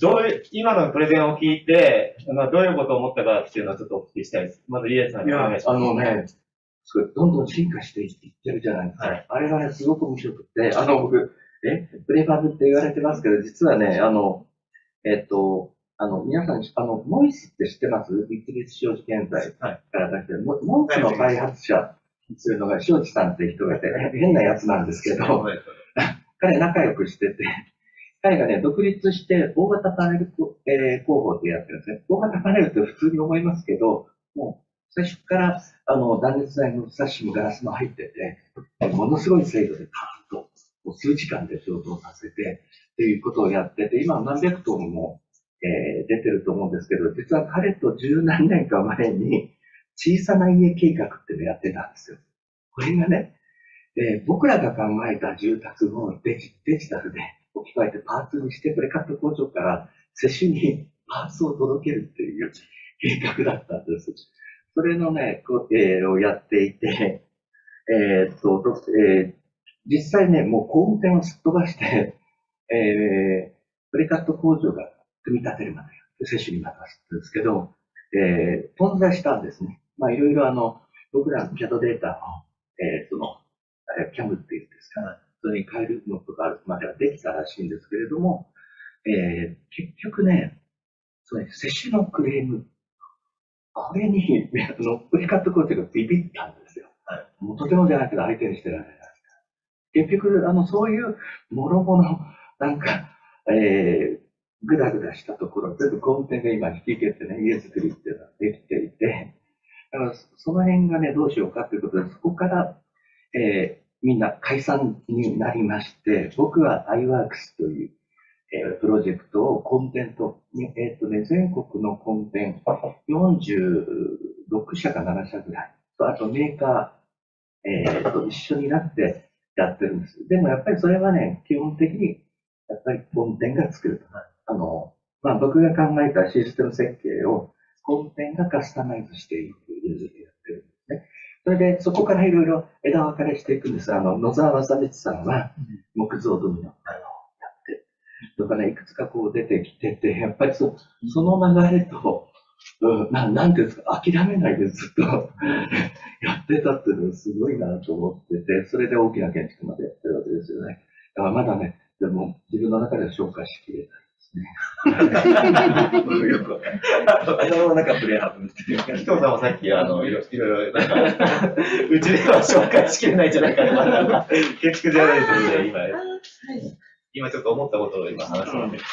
どういう、今のプレゼンを聞いて、まあ、どういうことを思ったかっていうのをちょっとお聞きしたいです。まず、イエスさんにお願いします。のね、それどんどん進化していってるじゃないですか。はい。あれがね、すごく面白くて、あの、僕、え、プレファブって言われてますけど、実はね、あの、えっと、あの、皆さん、あの、モイスって知ってます？イギリス商事建材から出してる、モモイスの開発者っていうのが、庄司さんって人がいて、変なやつなんですけど、彼仲良くしてて、彼がね、独立して大型パネルこ、えー工法ってやってるんですね。大型パネルって普通に思いますけど、もう最初からあの断熱材のサッシもガラスも入ってて、ものすごい精度でパーッともう数時間で消灯させてっていうことをやってて、今何百トンも、えー出てると思うんですけど、実は彼と十何年か前に小さな家計画っていうのをやってたんですよ。これがね、えー僕らが考えた住宅をデジデジタルで置き換えてパーツにして、プレカット工場から接種にパーツを届けるっていう計画だったんです。それのね、こうえーをやっていて、えーっと、えー実際ね、もう工務店をすっ飛ばして、えープレカット工場が組み立てるまで、接種に渡すんですけど、えー、頓挫したんですね。まあいろいろあの、僕らの CAD データの、えーその、あれ CAM っていうんですか、それに変えるのとかまではできたらしいんですけれども、えー結局ね、それ、接種のクレーム、これに、あの、プリカットコーチがビビったんですよ。もうとてもじゃないけど相手にしてられない。結局、あの、そういう、もろもろ、なんか、えー、ぐだぐだしたところ、全部コンテンが今引き受けてね、家作りっていうのはできていて、だからその辺がね、どうしようかということで、そこから、えーみんな解散になりまして、僕は iWorks という、えープロジェクトをコンテントに、えっ、とね、全国のコンテンツ46社か7社ぐらい、あとメーカー、えーと一緒になってやってるんです。でもやっぱりそれはね、基本的にやっぱりコンテンツが作ると。あの、まあ、僕が考えたシステム設計をコンテンがカスタマイズしていくでやってるんですね。それで、そこからいろいろ枝分かれしていくんです。あの、野沢正道さんは木造ドミノ、あの、やって、とかね、いくつかこう出てきてて、やっぱりそその流れと、うん、ななんていうんですか、諦めないでずっと やってたっていうのがすごいなと思ってて、それで大きな建築までやってるわけですよね。だからまだね、でも自分の中では紹介しきれないね。よくわかんない頭の中プレハブっていうさんはさっき、あの、いろいろ、なんか、うちでは紹介しきれないんじゃないかな。建築じゃないですね、今。はい今ちょっと思ったことを今話してます。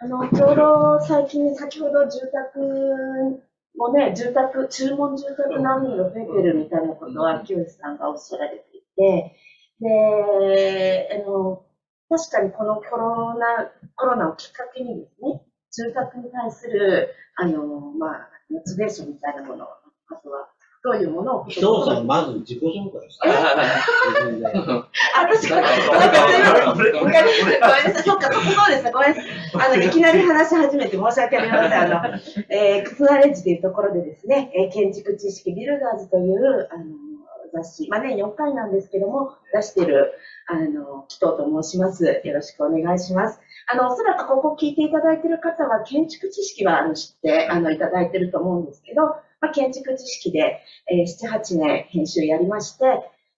あの、ちょうど最近、先ほど住宅もね、住宅、注文住宅難民が増えてるみたいなことは、清さんがおっしゃられていて、で、あの、確かにこのコロナ、コロナをきっかけにですね、住宅に対する、あの、まあ、モチベーションみたいなもの、あとは、どういうものを。紀藤さん、まず自己紹介して。あ、確かに。ごめんなさい。そっか、そうですね。ごめんなさい。あの、いきなり話し始めて申し訳ありません。あの、えー、クスナレッジというところでですね、えー建築知識ビルダーズという、あの、雑誌、まあ年4回なんですけども、出してる、あの、紀藤と申します。よろしくお願いします。あの、おそらくここ聞いていただいている方は、建築知識はあの知って、あの、いただいてると思うんですけど、まあ、建築知識で、えー、7、8年編集やりまして、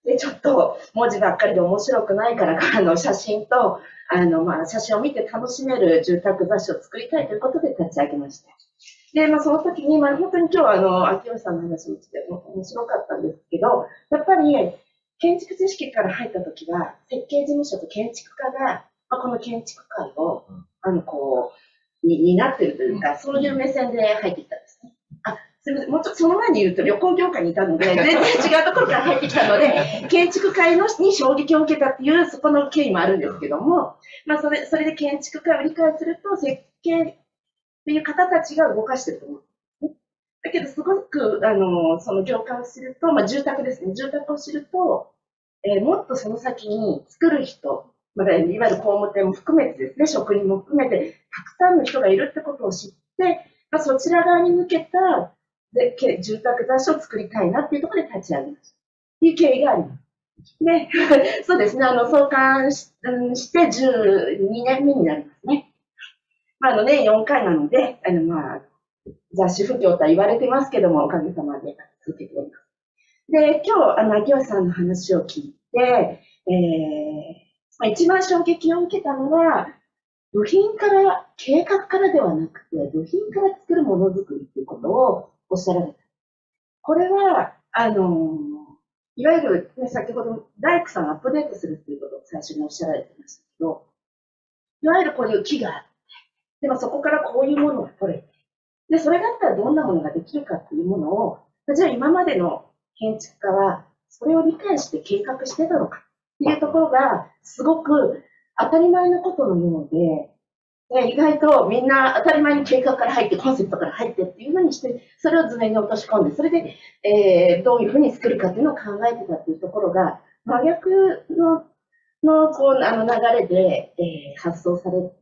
で、ちょっと文字ばっかりで面白くないから、あの、写真と、あの、まあ、写真を見て楽しめる住宅雑誌を作りたいということで立ち上げました。で、まあ、その時に、まあ、本当に今日は、あの、秋吉さんの話もして、面白かったんですけど、やっぱり、建築知識から入った時は、設計事務所と建築家が、まあ、この建築界を、あの、こう、に、になってるというか、そういう目線で入ってきたんですね。あ、すみません。もうちょっとその前に言うと旅行業界にいたので、全然違うところから入ってきたので、建築界のに衝撃を受けたっていう、そこの経緯もあるんですけども、まあ、それ、それで建築界を理解すると、設計っていう方たちが動かしてると思う。だけど、すごく、あの、その業界を知ると、まあ、住宅ですね。住宅を知ると、えーもっとその先に作る人、まだいわゆる工務店も含めてですね、職人も含めて、たくさんの人がいるってことを知って、まあ、そちら側に向けたでけ住宅雑誌を作りたいなっていうところで立ち上げました。っていう経緯があります。で、そうですね、あの、創刊しうんして12年目になりますね。まあ、あのね、4回なので、あの、まあ、雑誌不況とは言われてますけども、おかげさまで続けております。で、今日、あの、秋吉さんの話を聞いて、えー、一番衝撃を受けたのは、部品から、計画からではなくて、部品から作るものづくりっていうことをおっしゃられた。これは、あの、いわゆる、ね、先ほど大工さんがアップデートするっていうことを最初におっしゃられてましたけど、いわゆるこういう木があって、でもそこからこういうものが取れて、で、それだったらどんなものができるかっていうものを、じゃあ今までの建築家は、それを理解して計画してたのかっていうところが、すごく当たり前のことのようで、意外とみんな当たり前に計画から入って、コンセプトから入ってっていうふうにして、それを図面に落とし込んで、それで、えーどういうふうに作るかっていうのを考えてたっていうところが、真逆の、の、こう、あの流れで、えー発想される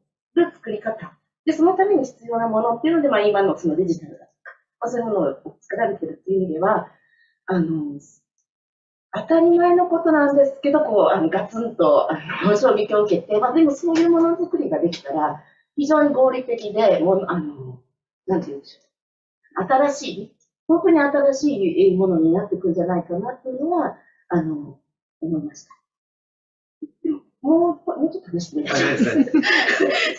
作り方。で、そのために必要なものっていうので、まあ今のそのデジタルだとか、まあ、そういうものを作られてるっていう意味では、あの、当たり前のことなんですけど、こう、あのガツンとあの衝撃を受けて、まあでもそういうものづくりができたら、非常に合理的で、もう、あの、なんて言うんでしょう。新しい、本当に新しいものになっていくんじゃないかなっていうのは、あの、思いました。でももう一方、もうちょっと話してみます。す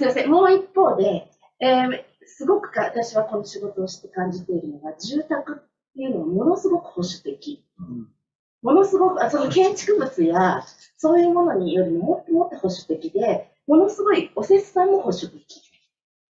みません。もう一方で、えーすごくか私はこの仕事をして感じているのが、住宅っていうのはものすごく保守的。ものすごく、あその建築物や、そういうものによりももっともっと保守的で、ものすごいおせっさんも保守的。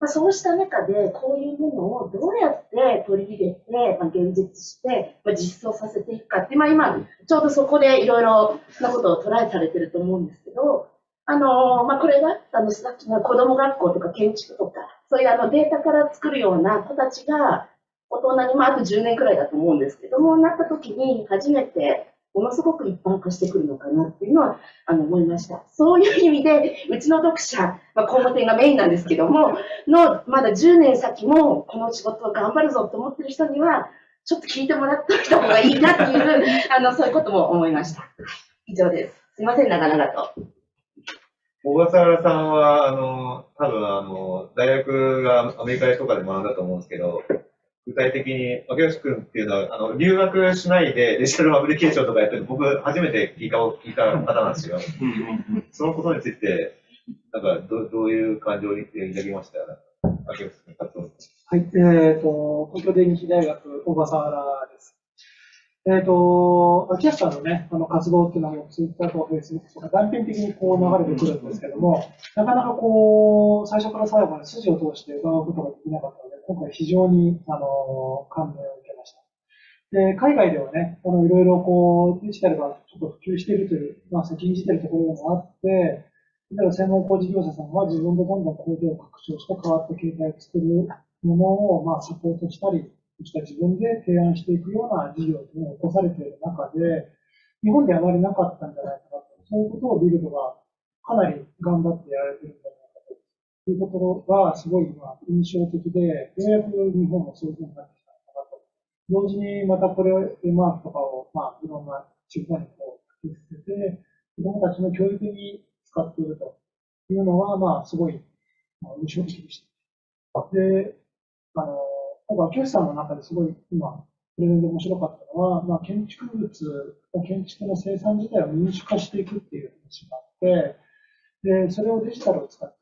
まあ、そうした中で、こういうものをどうやって取り入れて、まあ、現実して、まあ、実装させていくかって、まあ、今、ちょうどそこでいろいろなことをトライされてると思うんですけど、あのまあ、これが、あの、さっきの子供学校とか建築とか、そういうあのデータから作るような子たちが、大人に、まあ、あと10年くらいだと思うんですけども、なった時に初めて、ものすごく一般化してくるのかなっていうのは、あの、思いました。そういう意味で、うちの読者、まあ、工務店がメインなんですけども、の、まだ10年先も、この仕事を頑張るぞと思ってる人には、ちょっと聞いてもらっておいた方がいいなっていう、あの、そういうことも思いました。以上です。すいません、長々と。小笠原さんは、あの、多分あの、大学がアメリカとかで学んだと思うんですけど、具体的に、竹吉君っていうのは、あの、留学しないでデジタルアプリケーションとかやってる、僕初めて聞いた、聞いた方なんですよ。そのことについて、なんか、どどういう感情に抱きました？竹吉君活動。はい、えっ、と、東京電機大学小笠原です。えっ、と、秋安さんのね、あの活動っていうのはもうツイッターとかフェイスブックとか断片的にこう流れてくるんですけども、なかなかこう、最初から最後まで筋を通して伺うことができなかったので、今回非常に、あの、感銘を受けました。で、海外ではね、あの、いろいろこう、デジタルがちょっと普及しているという、まあ、先んじているところもあって、例えば専門工事業者さんは自分でどんどん工場を拡張して変わった形態を作るものを、まあ、サポートしたり、そして自分で提案していくような事業というのを起こされている中で、日本であまりなかったんじゃないかなと。そういうことをビルドがかなり頑張ってやられてるんじゃなというとことがすごい今印象的で、ようやく日本もそういうふうになってきたのかなと。同時にまたこれを、マークとかを、まあ、いろんな地方にこう、普及させて、子供たちの教育に使っているというのは、まあ、すごい、まあ、印象的でした。で、あの、なんか、秋吉さんの中ですごい今、プレゼンで面白かったのは、まあ、建築物、建築の生産自体を民主化していくっていう話があって、で、それをデジタルを使って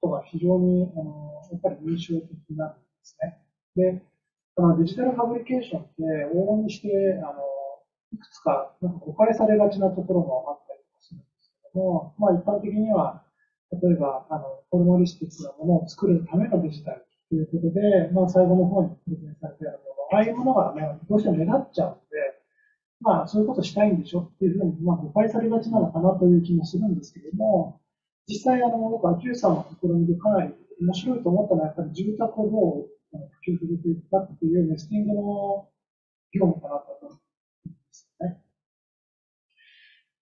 ことが非常に、あの、やっぱり印象的なんですね。で、あのデジタルファブリケーションって往々にして、あの、いくつか、なんか誤解されがちなところもあったりとかするんですけども、まあ一般的には、例えば、あの、フォルマリスティックなものを作るためのデジタルということで、まあ最後の方にプレゼンされてあるもの、ああいうものがね、どうしても目立っちゃうので、まあそういうことしたいんでしょっていうふうに、まあ誤解されがちなのかなという気もするんですけども、実際あの、僕は Q さんの試みでかなり面白いと思ったのは、やっぱり住宅をどう普及させていくかっていうネスティングの業務かなと思うんですよね。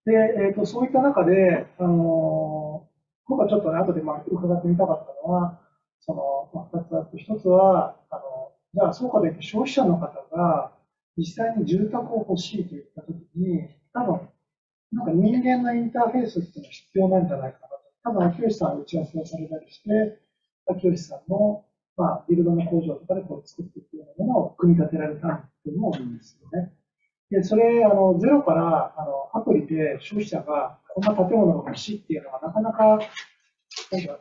で、えっ、と、そういった中で、あの僕はちょっとね、後でまあ伺ってみたかったのは、その、まあ、二つあって、一つは、あの、じゃあそうかといって消費者の方が実際に住宅を欲しいと言ったときに、多分、なんか人間のインターフェースっていうのが必要なんじゃないかな。多分、秋吉さんは打ち合わせをされたりして、秋吉さんの、まあ、ビルドの工場とかでこう作っていくようなものを組み立てられたっていうのもいいんですよね。で、それ、あの、ゼロから、あの、アプリで消費者がこんな建物が欲しいっていうのはなかなか、なんか、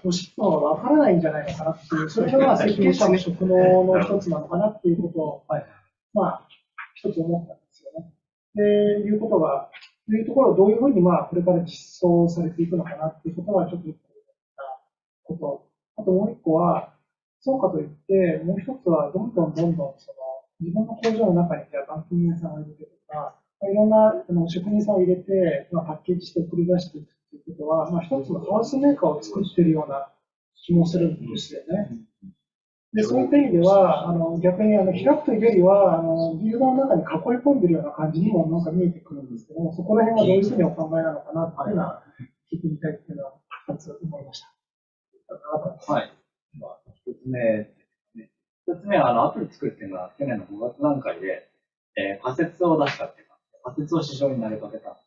欲しいのがわからないんじゃないのかなっていう、それがまあ設計者の職能の一つなのかなっていうことを、はいまあ、一つ思ったんですよね。で、いうことが、というところをどういうふうにまあ、これから実装されていくのかなっていうことは、ちょっと一個思ったこと。あともう一個は、そうかといって、もう一つは、どんどんどんどん、その、自分の工場の中に、じゃあ、板金屋さんを入れてとか、いろんなあの職人さんを入れて、まあ、パッケージして送り出していくっていうことは、まあ、一つのハウスメーカーを作ってるような気もするんですよね。で、そういった意味では、あの、逆に、あの、開くというよりは、あの、ビルドの中に囲い込んでるような感じにもなんか見えてくるんですけども、そこら辺はどういうふうにお考えなのかなっていうのは、聞いてみたいっていうのは、二つ思いました。はい。まあ、一つ目ね。一つ目は、あの、アプリ作っていうのは、去年の5月段階で、えー仮説を出したっていうか、仮説を市場に投げかけた。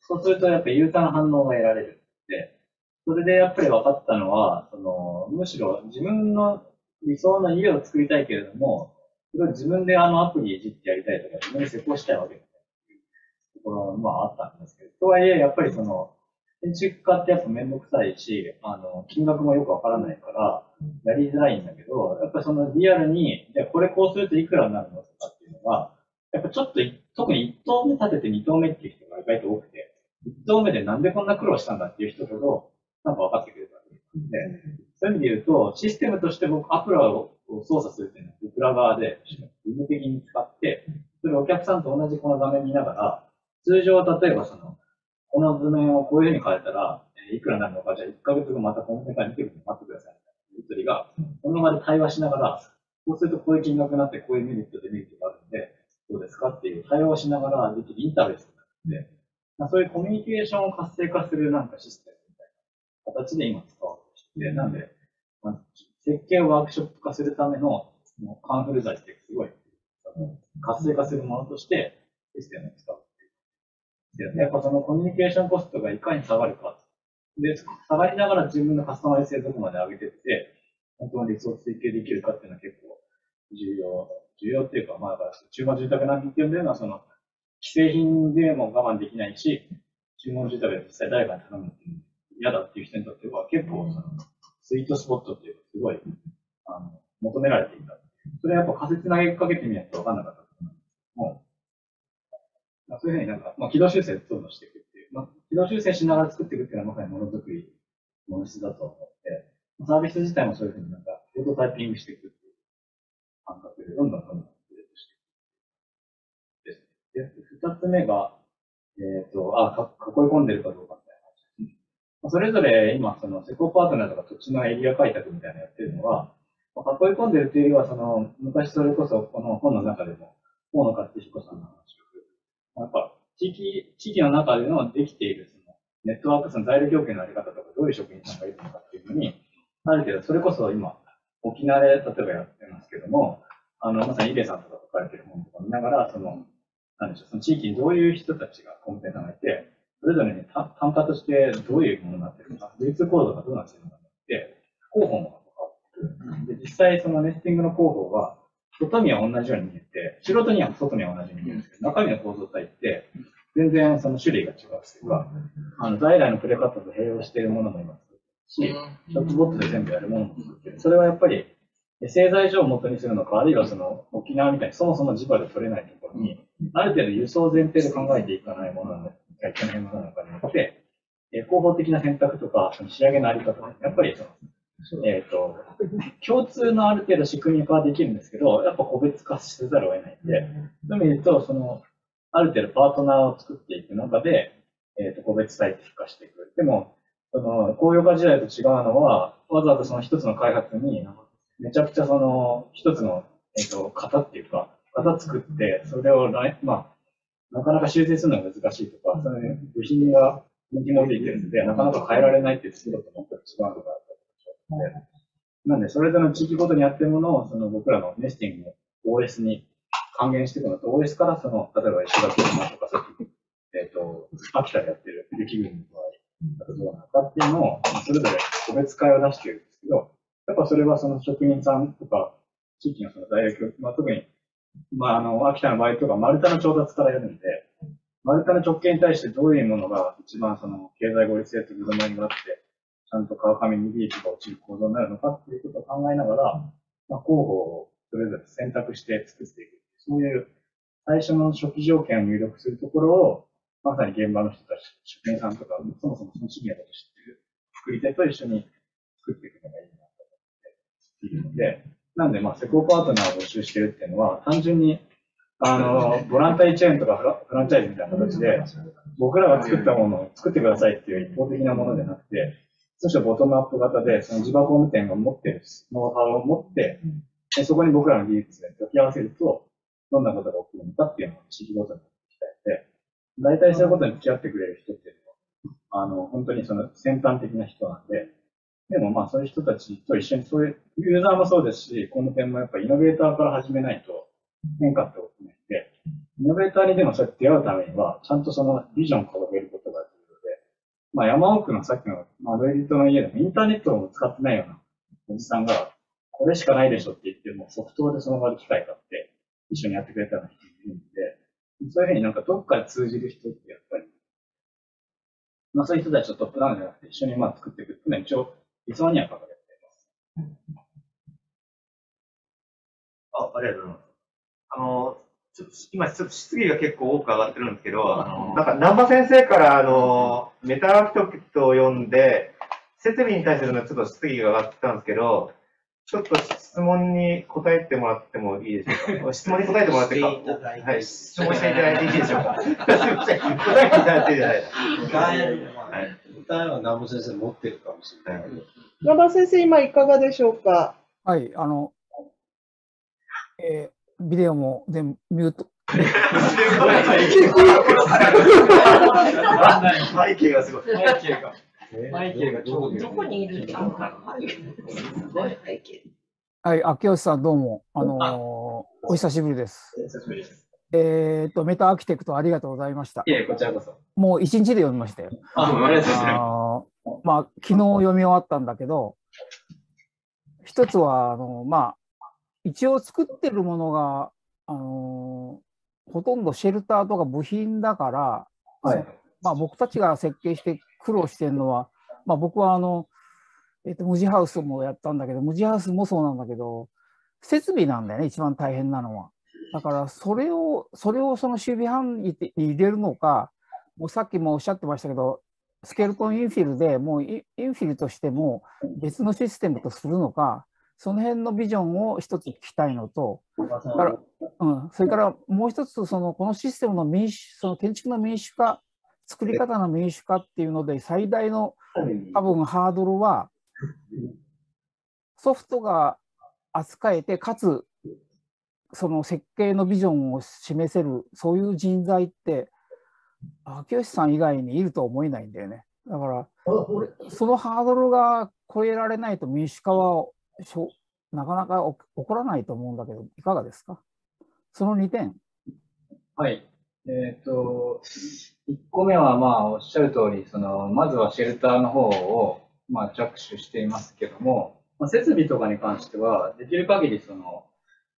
そうすると、やっぱりユーザーの反応が得られる。で、それでやっぱり分かったのは、その、むしろ自分の理想の家を作りたいけれども、それを自分であのアプリいじってやりたいとか、自分で施工したいわけだところは、まああったんですけど、とはいえ、やっぱりその、建築家ってやっぱめんどくさいし、あの、金額もよくわからないから、やりづらいんだけど、やっぱそのリアルに、じゃこれこうするといくらになるのとかっていうのが、やっぱちょっと、特に1棟目立てて2棟目っていう人が意外と多くて、1棟目でなんでこんな苦労したんだっていう人ほど、なんか分かってくれたわけで、そういう意味で言うと、システムとして僕、アプラを操作するっていうのは、裏側で、義務的に使って、それをお客さんと同じこの画面見ながら、通常は、例えばその、この図面をこういうふうに変えたら、えいくらになるのか、じゃあ1ヶ月後またこの世界見てくるの待ってください。みたいなやり取りが、この場で対話しながら、こうするとこういう金額になって、こういうメリット、デメリットがあるんで、どうですかっていう対話をしながらできるインターフェースになって、まあ、そういうコミュニケーションを活性化するなんかシステムみたいな形で今使おうとしてて、なんで、まあ、設計をワークショップ化するための、そのカンフル剤ってすごい、活性化するものとしてシステムを使うっていう。でやっぱそのコミュニケーションコストがいかに下がるか。で、下がりながら自分のカスタマイズ性どこまで上げていって、本当に理想を追求できるかっていうのは結構重要、重要っていうか、まあ、だから中間住宅なんて言ってるのは、その、既製品でも我慢できないし、注文住宅で実際誰かに頼むっていう嫌だっていう人にとっては結構その、スイートスポットっていうか、すごい、あの、求められていた。それはやっぱ仮説投げかけてみないと分かんなかったと思うんですけども、まあそういうふうになんか、まあ、軌道修正どんどんしていくっていう、まあ、軌道修正しながら作っていくっていうのはまさにものづくりの本質だと思って、サービス自体もそういうふうになんか、プロトタイピングしていくっていう感覚で、どんどんどんどんプデートしていくです。で、二つ目が、えっ、と、あ、か囲い込んでるかどうかみそれぞれ今、その、施工パートナーとか土地のエリア開拓みたいなのやってるのは、まあ囲い込んでるというよりは、その、昔それこそこの本の中でも、大野勝彦さんの話をする。やっぱ、地域、地域の中でのできている、その、ネットワーク、その材料供給のあり方とか、どういう職員さんがいるのかっていうのに、ある程度、それこそ今、沖縄で例えばやってますけども、あの、まさにイベさんとか書かれてる本とか見ながら、その、なんでしょう、その地域にどういう人たちがコンテンツがいて、それぞれに単単価としてどういうものになってるのか、流通構造がどうなってるのかって、広報も。で、実際そのネスティングの広報は、外見は同じように見えて、素人には外見は同じように見えるんですけど、中身の構造体って、全然その種類が違うっていうか、あの、在来のプレカットと併用しているものもいますし、チャットボットで全部やるものも作ってる。それはやっぱり、製材所を元にするのか、あるいはその沖縄みたいにそもそも地場で取れないところに、ある程度輸送前提で考えていかないものなのか、いけないものなのかによって、え広報的な選択とか、その仕上げのあり方、やっぱりその、えっ、と、共通のある程度仕組み化はできるんですけど、やっぱ個別化せざるを得ないんで、そういう意味で言うと、その、ある程度パートナーを作っていく中で、えっ、と、個別最適化していく。でも、その、工業化時代と違うのは、わざわざその一つの開発に、めちゃくちゃその、一つの、えっ、と、型っていうか、型作って、それを来、まあ、なかなか修正するのが難しいとか、その部品が人気持っていってるので、なかなか変えられないっていうところと全く違うのがあったりしてなんで、それぞれの地域ごとにやってるものを、その僕らのネスティングの OS に還元していくのと、OS からその、例えば石垣島とかさっき、えっ、と、秋田でやってる雪国の場合、あとどうなのかっていうのを、まあそれぞれ個別会を出してるんですけど、やっぱそれはその職人さんとか、地域のその大学、まあ、特に、まあ、あの、秋田の場合とか、丸太の調達からやるんで、丸太の直径に対してどういうものが一番その経済合理性という度になって、ちゃんと川上に利益が落ちる構造になるのかっていうことを考えながら、まあ、候補をそれぞれ選択して作っていく。そういう最初の初期条件を入力するところを、まさに現場の人たち、職人さんとか、そもそもそのシニアだと知ってる作り手と一緒に作っていくのがいいなと思っているので、なんで、まあ、施工パートナーを募集してるっていうのは、単純に、あの、ボランタリーチェーンとかフラフランチャイズみたいな形で、僕らが作ったものを作ってくださいっていう一方的なものじゃなくて、そしてボトムアップ型で、その地場工務店が持ってるノウハウを持って、でそこに僕らの技術で解き合わせると、どんなことが起きるのかっていうのを地域ごとに聞きたいので、大体そういうことに付き合ってくれる人っていうのは、あの、本当にその先端的な人なんで、でもまあそういう人たちと一緒にそういう、ユーザーもそうですし、この点もやっぱイノベーターから始めないと変化って起きないんで、イノベーターにでもそうやって出会うためには、ちゃんとそのビジョンを掲げることが重要で、まあ山奥のさっきの、まあロエリットの家でもインターネットを使ってないようなおじさんが、これしかないでしょって言ってもソフトでその場で機械買って、一緒にやってくれたような人もいんで、そういうふうになんかどっかで通じる人ってやっぱり、まあそういう人たちとトップダウンじゃなくて一緒にまあ作っていくっていうのは一応理想には掲げてます。あ、ありがとうございます。あの、ちょっと今、ちょっと質疑が結構多く上がってるんですけど、あの、なんか、南波先生から、あの、メタアーキテクトを読んで、設備に対するのちょっと質疑が上がってたんですけど、ちょっと質問に答えてもらってもいいでしょうか？質問に答えてもらってか、はい、質問していただいていいでしょうか？すいません、答えていただいていいじゃないですか。答え答えは南部先生持ってるかもしれないけど。南波先生、今いかがでしょうか？はい、あの、えービデオも全部ミュート。背景がすごい。背景が、背景が超どこにいるんだろうすごい背景。はい、秋吉さんどうも、あのーお久しぶりです。久しぶりです。えっと、メタアーキテクトありがとうございました。いえ、こちらこそ。もう一日で読みましたよ。あ、ありがとうございます。まあ、昨日読み終わったんだけど、一つは、あの、まあ、一応作ってるものが、あのーほとんどシェルターとか部品だから、はいまあ、僕たちが設計して苦労してるのは、まあ、僕はあの、えっと、無地ハウスもやったんだけど、無地ハウスもそうなんだけど、設備なんだよね、一番大変なのは。だから、それを、それをその守備範囲に入れるのか、もうさっきもおっしゃってましたけど、スケルトンインフィルでもうインフィルとしても別のシステムとするのか、その辺のビジョンを一つ聞きたいのと、だからうん、それからもう一つ、そのこのシステムの民主、その建築の民主化、作り方の民主化っていうので、最大の多分ハードルは、ソフトが扱えて、かつ、その設計のビジョンを示せる、そういう人材って、秋吉さん以外にいると思えないんだよね。だから、俺そのハードルが超えられないと民主化はしょなかなか起起こらないと思うんだけど、いかがですか？その2点。はい。えっ、と、1個目は、まあ、おっしゃる通り、その、まずはシェルターの方を、まあ、着手していますけども、まあ、設備とかに関しては、できる限り、その、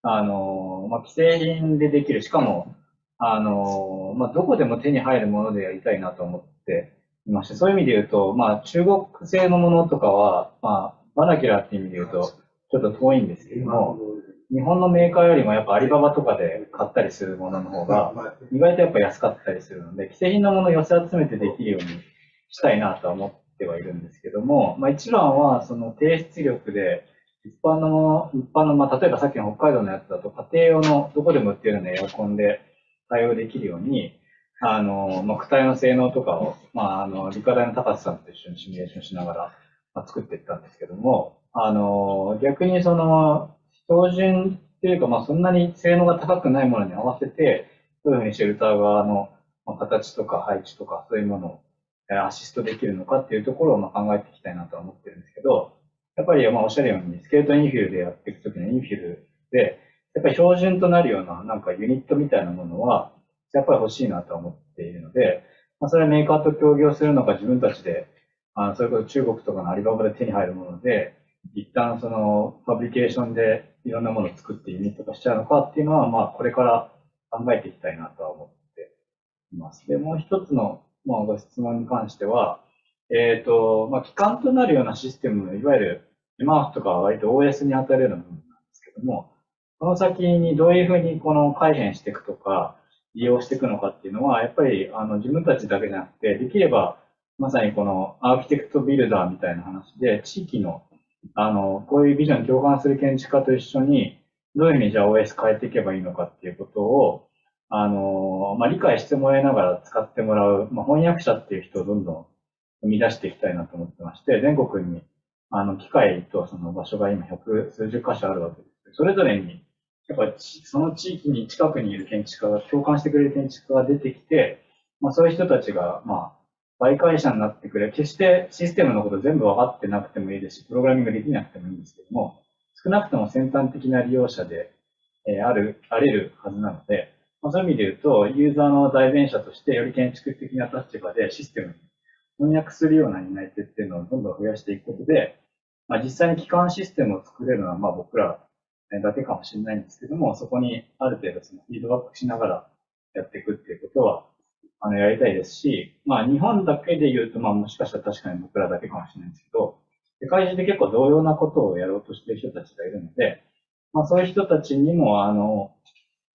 あの、まあ、既製品でできる、しかも、あの、まあ、どこでも手に入るものでやりたいなと思っていまして、そういう意味で言うと、まあ、中国製のものとかは、まあ、バナキュラーっていう意味で言うと、ちょっと遠いんですけども、日本のメーカーよりもやっぱアリババとかで買ったりするものの方が、意外とやっぱ安かったりするので、既製品のものを寄せ集めてできるようにしたいなとは思ってはいるんですけども、まあ一番はその低出力で、一般の、一般の、まあ例えばさっきの北海道のやつだと、家庭用のどこでも売ってるようなエアコンで対応できるように、あの、まあ、躯体の性能とかを、まあ、あの、理科大の高瀬さんと一緒にシミュレーションしながら、まあ、作っていったんですけども、あの、逆にその、標準っていうか、まあ、そんなに性能が高くないものに合わせて、どういうふうにシェルター側のま形とか配置とか、そういうものをアシストできるのかっていうところをまあ考えていきたいなとは思ってるんですけど、やっぱりまあおっしゃるように、スケートインフィルでやっていくときのインフィルで、やっぱり標準となるようななんかユニットみたいなものは、やっぱり欲しいなと思っているので、まあ、それはメーカーと協業するのか自分たちで、あそれこそ中国とかのアリババで手に入るもので、一旦そのファブリケーションでいろんなものを作ってユニット化しちゃうのかっていうのは、まあこれから考えていきたいなとは思っています。で、もう一つの、まあ、ご質問に関しては、えっ、と、まあ、基幹となるようなシステム、いわゆる MRF とかは割と OS に当たるようなものなんですけども、この先にどういうふうにこの改変していくとか、利用していくのかっていうのは、やっぱりあの自分たちだけじゃなくて、できればまさにこのアーキテクトビルダーみたいな話で、地域の、あの、こういうビジョンに共感する建築家と一緒に、どういうふうにじゃあ OS 変えていけばいいのかっていうことを、あの、まあ、理解してもらいながら使ってもらう、まあ、翻訳者っていう人をどんどん生み出していきたいなと思ってまして、全国に、あの、機械とその場所が今百数十箇所あるわけです。それぞれに、やっぱりその地域に近くにいる建築家が、共感してくれる建築家が出てきて、まあ、そういう人たちが、まあ、媒介者になってくれ、決してシステムのこと全部分かってなくてもいいですし、プログラミングできなくてもいいんですけども、少なくとも先端的な利用者で、えーある、あれるはずなので、まあ、そういう意味で言うと、ユーザーの代弁者として、より建築的な立場でシステムに翻訳するような担い手っていうのをどんどん増やしていくことで、まあ、実際に基幹システムを作れるのは、まあ、僕らだけかもしれないんですけども、そこにある程度そのフィードバックしながらやっていくっていうことは、あの、やりたいですし、まあ、日本だけで言うと、まあ、もしかしたら確かに僕らだけかもしれないんですけど、世界中で結構同様なことをやろうとしている人たちがいるので、まあ、そういう人たちにも、あの、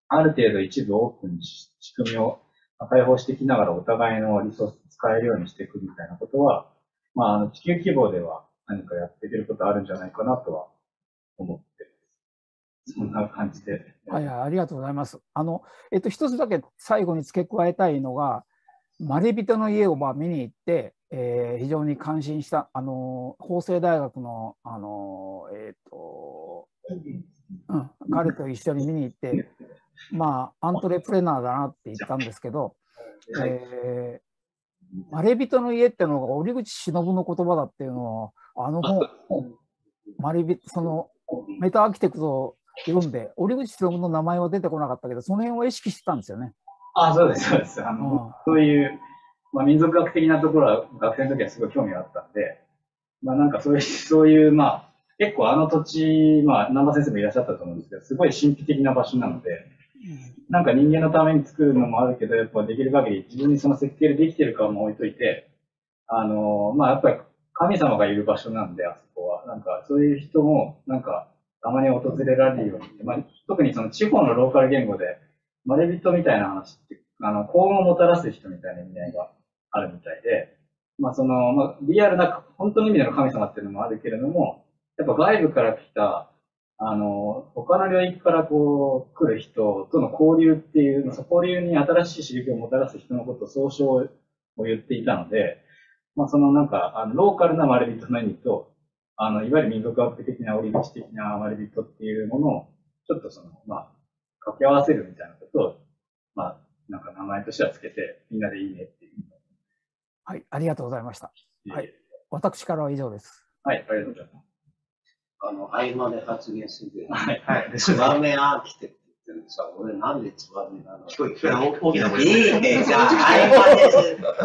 ある程度一部オープンに仕組みを開放していきながらお互いのリソース使えるようにしていくみたいなことは、まあ、地球規模では何かやっていけることあるんじゃないかなとは思ってます。そんな感じで。はいはい、ありがとうございます。あの、えっと、一つだけ最後に付け加えたいのが、マレビトの家をまあ見に行って、えー非常に感心した、あの、法政大学の、あの、えっ、と、うん、彼と一緒に見に行って、まあ、アントレプレナーだなって言ったんですけど、えーマレビトの家ってのが折口忍の言葉だっていうのを、あの本、マレビそのメタアーキテクトを読んで、折口忍の名前は出てこなかったけど、その辺を意識してたんですよね。あ、そうです、そうです。あの、そういう、まあ、民族学的なところは学生の時はすごい興味があったんで、まあなんかそういう、そういう、まあ、結構あの土地、まあ、南波先生もいらっしゃったと思うんですけど、すごい神秘的な場所なので、なんか人間のために作るのもあるけど、やっぱできる限り自分にその設計でできてるかも置いといて、あの、まあやっぱり神様がいる場所なんで、あそこは。なんかそういう人も、なんかたまに訪れられるように、まあ、特にその地方のローカル言語で、マレビットみたいな話って、あの、幸運をもたらす人みたいな意味合いがあるみたいで、まあその、まあリアルな、本当の意味での神様っていうのもあるけれども、やっぱ外部から来た、あの、他の領域からこう来る人との交流っていう、交流に新しい刺激をもたらす人のことを総称を言っていたので、まあそのなんか、あのローカルなマレビットの意味と、あの、いわゆる民族学的な折り口的なマレビットっていうものを、ちょっとその、まあ、掛け合わせるみたいなことを、まあ、なんか名前としてはつけて、みんなでいいねっていう。はい、ありがとうございました。はい、私からは以上です。はい、ありがとうございます。あの、合間で発言するけど、はいはい。ツバメアーキテクトって言ってさ、俺なんでツバメなの？聞こえ、聞こえ、大きな声いいね、じゃあ、合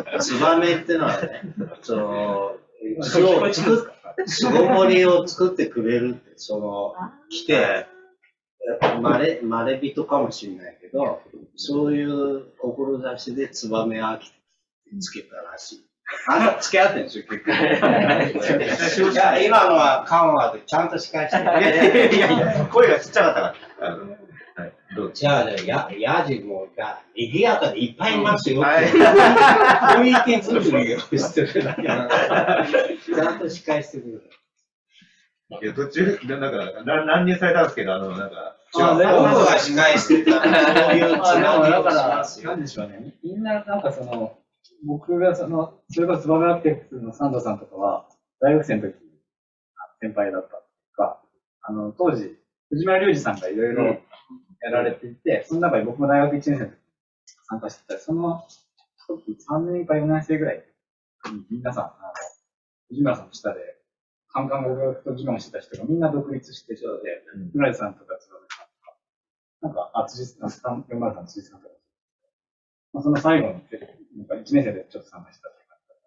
間で、ツバメってのはね、その、巣を作っ、巣ごもりを作ってくれるって、その、来て、まれ、まれ人かもしれないけど、そういう志でツバメアーキテクトってつけたらしい。あんた付き合ってんでしょ、結局。いや、今のは緩和でちゃんと司会してる。いやいやいや声がちっちゃかったから。あのはい、どう？ぞ。じゃあ、や、やじもが、賑やかでいっぱいいますよ。はい雰囲気作りをしてるだけだから。ちゃんと司会してくれる。いや、途中、ななんか、な乱入されたんですけど、あの、なんか、違う、僕が司会してたら、そういうつあでもなぎをしだから、ますよなん。でしょうね。みんな、なんかその、僕がその、それこそツバメアクテクスのサンドさんとかは、大学生の時、あ先輩だったっていうか、あの、当時、藤村隆二さんがいろいろやられていて、その中で僕も大学1年生の時参加してたり、その時3年か4年生ぐらいに皆さん、あの、藤村さんの下で、カンカン語学と議論してた人がみんな独立してて、村井さんとかツバメさんとか、なんか、あ、辻さん、スタン、403の辻さんとか、まあ、その最後に、なんか1年生でちょっと参加したって感じだっ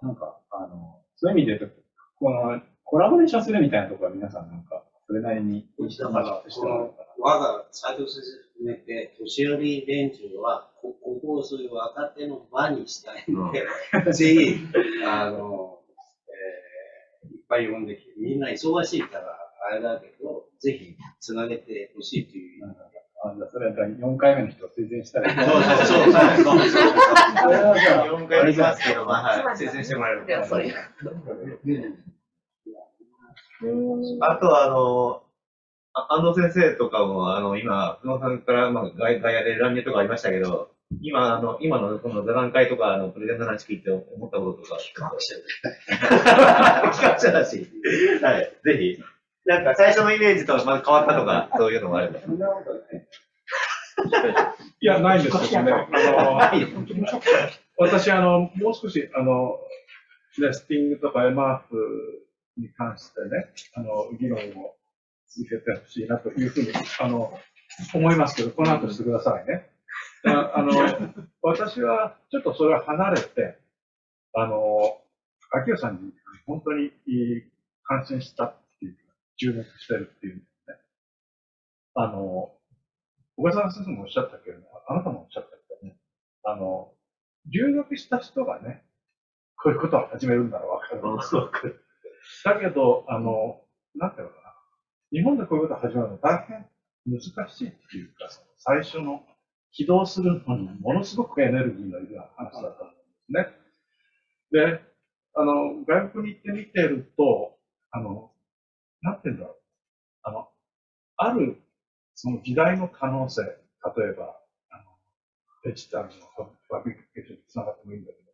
たんで、なんか、あの、そういう意味で言うと、この、コラボレーションするみたいなところは皆さんなんか、それなりに、だから、その、我が斉藤先生含めて、年寄り連中は、ここをそういう若手の場にしたいんで、ぜひ、あの、えーいっぱい呼んできて、みんな忙しいから、あれだけど、ぜひ、つなげてほしいという。あじゃあそれは4回目の人を推薦したらいい。そうそうそうそうそうそれはじゃあ、4回行きますけど、まあ、はい、推薦してもらえるではそういうあとは、あの、あ安藤先生とかも、あの、今、久野さんから、まあ、外外野で乱入とかありましたけど、今、あの、今のこの座談会とか、あの、プレゼンの話聞いて思ったこととか。企画者企画者だし。はい、ぜひ。なんか、最初のイメージとまた変わったとか、そういうのもあれば。いや、ないんですよね。あの私、あの、もう少し、あの、レスティングとか MRF に関してね、あの、議論を続けてほしいなというふうに、あの、思いますけど、この後してくださいね。ああの、私はちょっとそれは離れて、あの、秋代さんに本当に関心した注目してるっていう、ね、あの、小笠原先生もおっしゃったけど、あなたもおっしゃったけどね、あの、留学した人がね、こういうことを始めるんだろうわかる。だけど、あの、なんていうのかな。日本でこういうこと始まるの大変難しいっていうか、最初の起動するのにものすごくエネルギーのいる話だったんですね。で、あの、外国に行ってみてると、あの、なんて言うんだろう。あの、ある、その時代の可能性、例えば、あの、デジタルのファブリケーションにつながってもいいんだけど、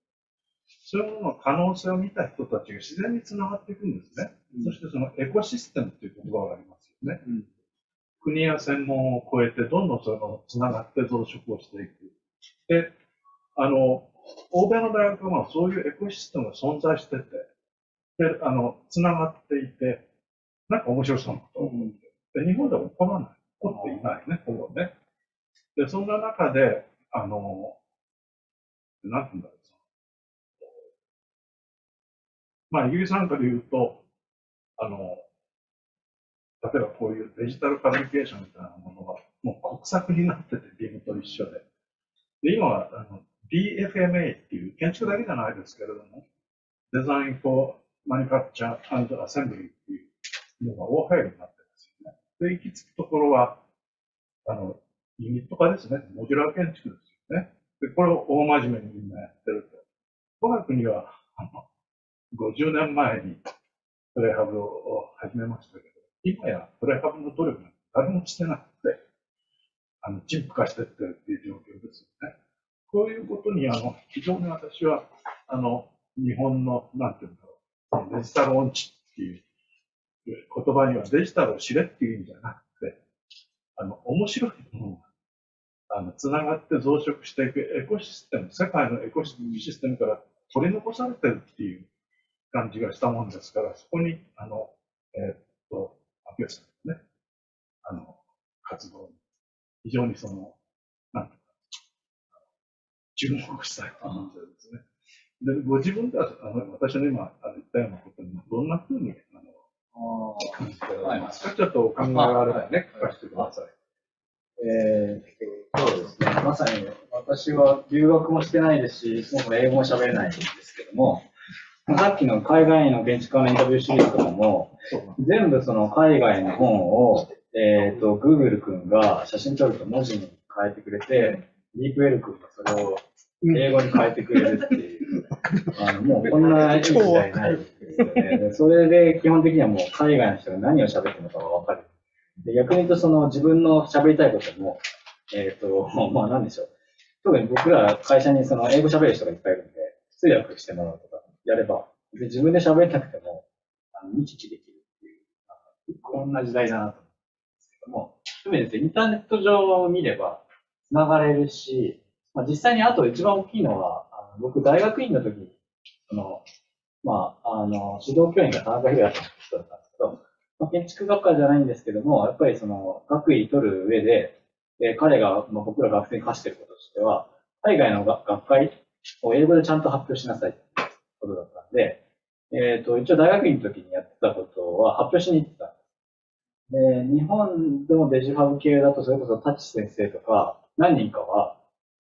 そういうものの可能性を見た人たちが自然につながっていくんですね。うん、そしてそのエコシステムっていう言葉がありますよね。うん、国や専門を超えてどんどんそのつながって増殖をしていく。で、あの、欧米の大学はそういうエコシステムが存在してて、で、あの、つながっていて、なんか面白そうなことを思って、で、日本では起こらない。起こっていないね、ほぼね。で、そんな中で、あの、なんて言うんだろう。まあ、イギリスなんかで言うと、あの、例えばこういうデジタルファブリケーションみたいなものが、もう国策になってて、ビームと一緒で。で、今は、あの、DFMA っていう、建築だけじゃないですけれども、デザイン for Manufacture and Assembly っていうのが大流行りになってるんですよね。で、行き着くところは、あの、ユニット化ですね。モジュラー建築ですよね。で、これを大真面目にみんなやってると。我が国は、あの、50年前にプレハブを始めましたけど、今やプレハブの努力なんて誰もしてなくて、あの、陳腐化してってるっていう状況ですよね。こういうことに、あの、非常に私は、あの、日本の、なんていうんだろう、デジタル音痴っていう言葉にはデジタルを知れっていう意味じゃなくて、あの、面白いものが、あの、つながって増殖していくエコシステム、世界のエコシステムから取り残されてるっていう感じがしたもんですから、そこに、あの、えー、っと、秋吉さんのね、あの、活動に、非常にその、なんていうか、注目したいと思ってるんですね。で、ご自分では、あの、私の今言ったようなことに、どんなふうに、あの、感じておられますか、ちょっとお考えがあればね、聞かせてください。えー、そうですね。まさに私は留学もしてないですし、そもそも英語も喋れないんですけども、さっきの海外の建築家のインタビューシリーズとかも、全部その海外の本を、えっ、ー、と、Google 君が写真撮ると文字に変えてくれて、ディープウェル君がそれを英語に変えてくれるっていう、あのもうこんないい時代ないですよね。それで基本的にはもう海外の人が何を喋ってるのかがわかる。で逆に言うとその自分の喋りたいことも、えっ、ー、と、まあ何でしょう。特に僕ら会社にその英語喋る人がいっぱいいるんで、通訳してもらうとか、やれば、で自分で喋りたくても、あの、日知できるっていう、こんな時代だなと思うんですけども、特にですね、インターネット上を見れば、繋がれるし、まあ、実際にあと一番大きいのは、あの僕、大学院の時に、その、まあ、あの、指導教員が田中宏也さんだったんですけど、まあ、建築学科じゃないんですけども、やっぱりその、学位取る上で、で彼が、まあ、僕ら学生に課してることとしては、海外の学会を英語でちゃんと発表しなさいって。ことだったんで、えっ、ー、と、一応大学院の時にやってたことは発表しに行ってたんです。日本でもデジファブ系だと、それこそタッチ先生とか、何人かは、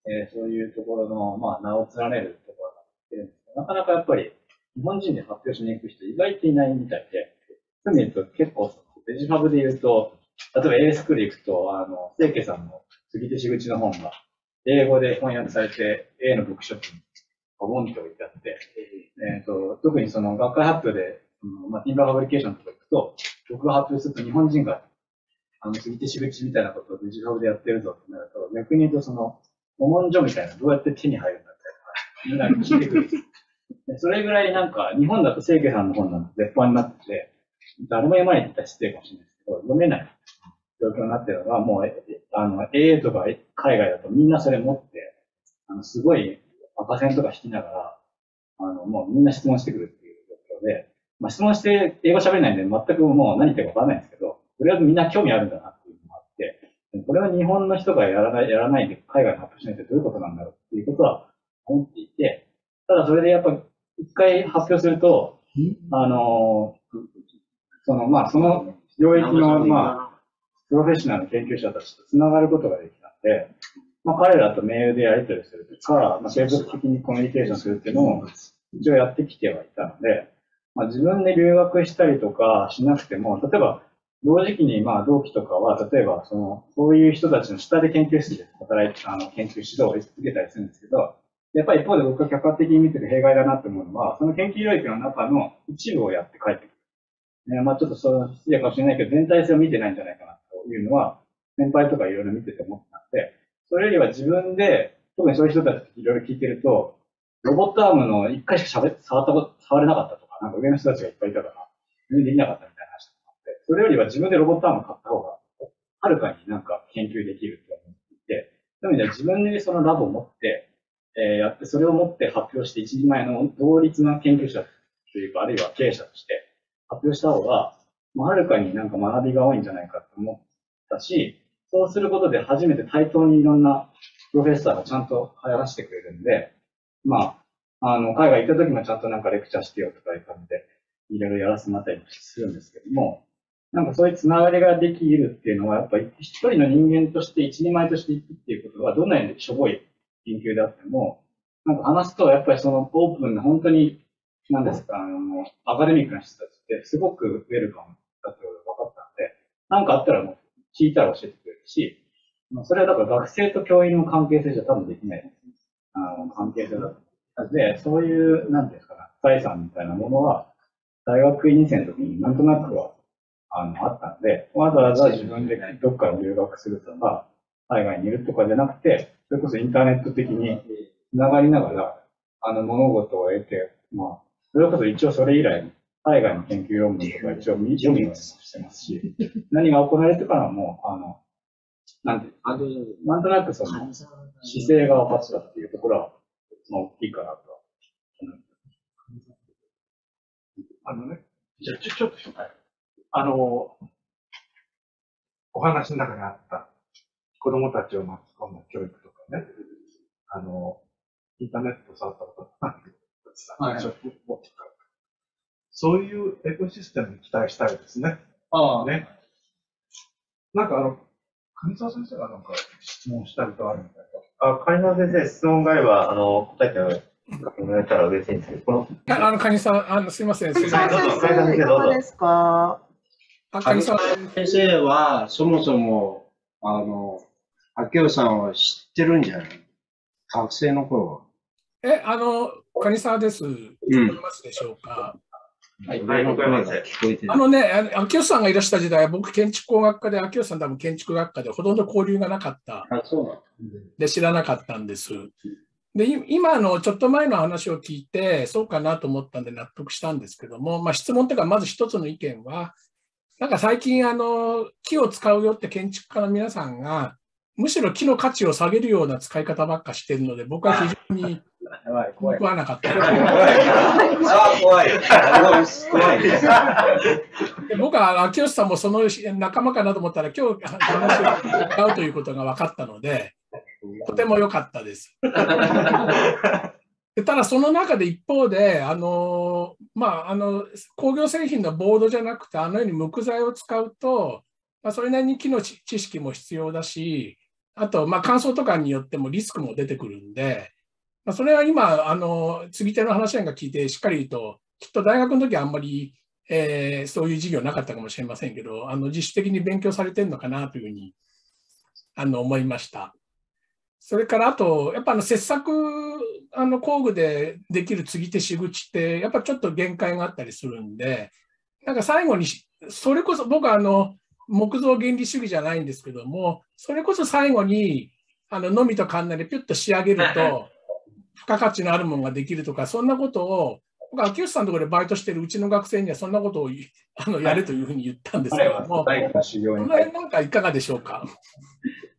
えー、そういうところの、まあ、名を連ねるところが出るんですけど、なかなかやっぱり、日本人で発表しに行く人意外といないみたいで、そういう意味で言うと結構、デジファブで言うと、例えば A スクール行くと、あの、清家さんの杉手し口の本が、英語で翻訳されて、A のブックショップにボンって置いてあって、えーと、特にその学会発表で、うんまあ、ティンバーファブリケーションとか行くと、僕が発表すると日本人が、あの、杉手し口みたいなことをデジファブでやってるぞってなると、逆に言うとその、古文書みたいな、どうやって手に入るんだみたいな、みんな聞いてくる。それぐらいなんか、日本だと清家さんの本なんて絶版になってて、誰も読まないって言ったら失礼かもしれないですけど、読めない状況になってるのが、もう、あの、AA とか海外だとみんなそれ持って、あの、すごい赤線とか引きながら、あの、もうみんな質問してくるっていう状況で、まあ質問して英語喋れないんで全くもう何言ってるかわからないんですけど、とりあえずみんな興味あるんだなっていうのもあって、これは日本の人がやらない、やらないで海外に発表しないってどういうことなんだろうっていうことは思っていて、ただそれでやっぱ一回発表すると、あの、その、まあその領域の、まあ、プロフェッショナルの研究者たちと繋がることができたんで、まあ、彼らとメールでやり取りするから、まあ、継続的にコミュニケーションするっていうのも、一応やってきてはいたので、まあ、自分で留学したりとかしなくても、例えば、同時期にまあ同期とかは、例えばその、そういう人たちの下で研究室で働いて、あの研究指導を受けたりするんですけど、やっぱり一方で僕が客観的に見てる弊害だなって思うのは、その研究領域の中の一部をやって帰ってくる。ね、まあちょっとその失礼かもしれないけど、全体性を見てないんじゃないかなというのは、先輩とかいろいろ見てて思ってたんで、それよりは自分で、特にそういう人たちいろいろ聞いてると、ロボットアームの一回しか喋触ったこと、触れなかったとか、なんか上の人たちがいっぱいいたから、全然できなかったみたいな話とかあって、それよりは自分でロボットアーム買った方が、はるかになんか研究できると思っていて、そういう意味で自分でそのラボを持って、えー、やって、それを持って発表して一人前の同率な研究者というか、あるいは経営者として発表した方が、まあ、はるかになんか学びが多いんじゃないかと思ったし、そうすることで初めて対等にいろんなプロフェッサーがちゃんと流行らせてくれるんで、まあ、あの、海外行った時もちゃんとなんかレクチャーしてよとかいう感じで、いろいろやらせてもらったりするんですけども、なんかそういうつながりができるっていうのは、やっぱり一人の人間として一人前としていくっていうことは、どんなにしょぼい研究であっても、なんか話すと、やっぱりそのオープンな、本当に、なんですか、あの、アカデミックな人たちってすごくウェルカムだってことが分かったんで、なんかあったらもう聞いたら教えてくれるし、それはだから学生と教員の関係性じゃ多分できないあの関係性だと。で、そういう、なんですか、財産みたいなものは、大学2年生の時になんとなくは、あの、あったんで、わざわざ自分でどっかに留学するとか、海外にいるとかじゃなくて、それこそインターネット的に繋がりながら、あの、物事を得て、まあ、それこそ一応それ以来、海外の研究論文とか一応読みはしてますし、何が行われてからも、あの、なんて、なんとなくその、姿勢が分かったっていうところは、まあ、大きいかなとあのね、じゃちょ、ちょっと、はい、あの、お話の中にあった子供たちを巻き込んだ教育ね、あの、インターネット触ったことないはい、そういうエコシステムに期待したいですね。ああ。ね。なんかあの、上沢先生がなんか質問したりとあるみたいな。あ、上沢先生、質問があれば、あの、答えてもらえたら嬉しいんですけど、この。あの、カニさん、あの、すみません。カニさん先生、いかがですかカニさん先生は、そもそも、あの、明夫さんは知ってるんじゃない？学生の頃は。え、あの、カニサです。聞こえますでしょうか、はい、はい、あのね、秋吉さんがいらした時代、僕、建築工学科で、秋吉さん多分建築学科でほとんど交流がなかった。あそうで、知らなかったんです。で、今のちょっと前の話を聞いて、そうかなと思ったんで納得したんですけども、まあ、質問というか、まず一つの意見は、なんか最近、あの、木を使うよって建築家の皆さんが、むしろ木の価値を下げるような使い方ばっかしてるので、僕は非常に僕はなかった。怖い。怖い。僕は秋吉さんもその仲間かなと思ったら、今日話を伺うとい。うことが分かったので、とても良かったです。ただその中で一方で、あのまあ、あの工業製品のボードじゃなくて、あのように木材を使うと、まあ、それなりに木の知識も必要だし、あと、まあ、乾燥とかによってもリスクも出てくるんで、まあ、それは今、あの、継ぎ手の話なんか聞いて、しっかり言うと、きっと大学の時はあんまり、えー、そういう授業なかったかもしれませんけど、あの自主的に勉強されてるのかなというふうにあの思いました。それからあと、やっぱあの切削あの工具でできる継ぎ手仕口って、やっぱちょっと限界があったりするんで、なんか最後に、それこそ僕はあの木造原理主義じゃないんですけども、それこそ最後に、あの、のみとカンナでピュッと仕上げると、付加価値のあるものができるとか、そんなことを、僕、秋吉さんのところでバイトしてるうちの学生にはそんなことをあのやれというふうに言ったんですけども、この辺なんかいかがでしょうか？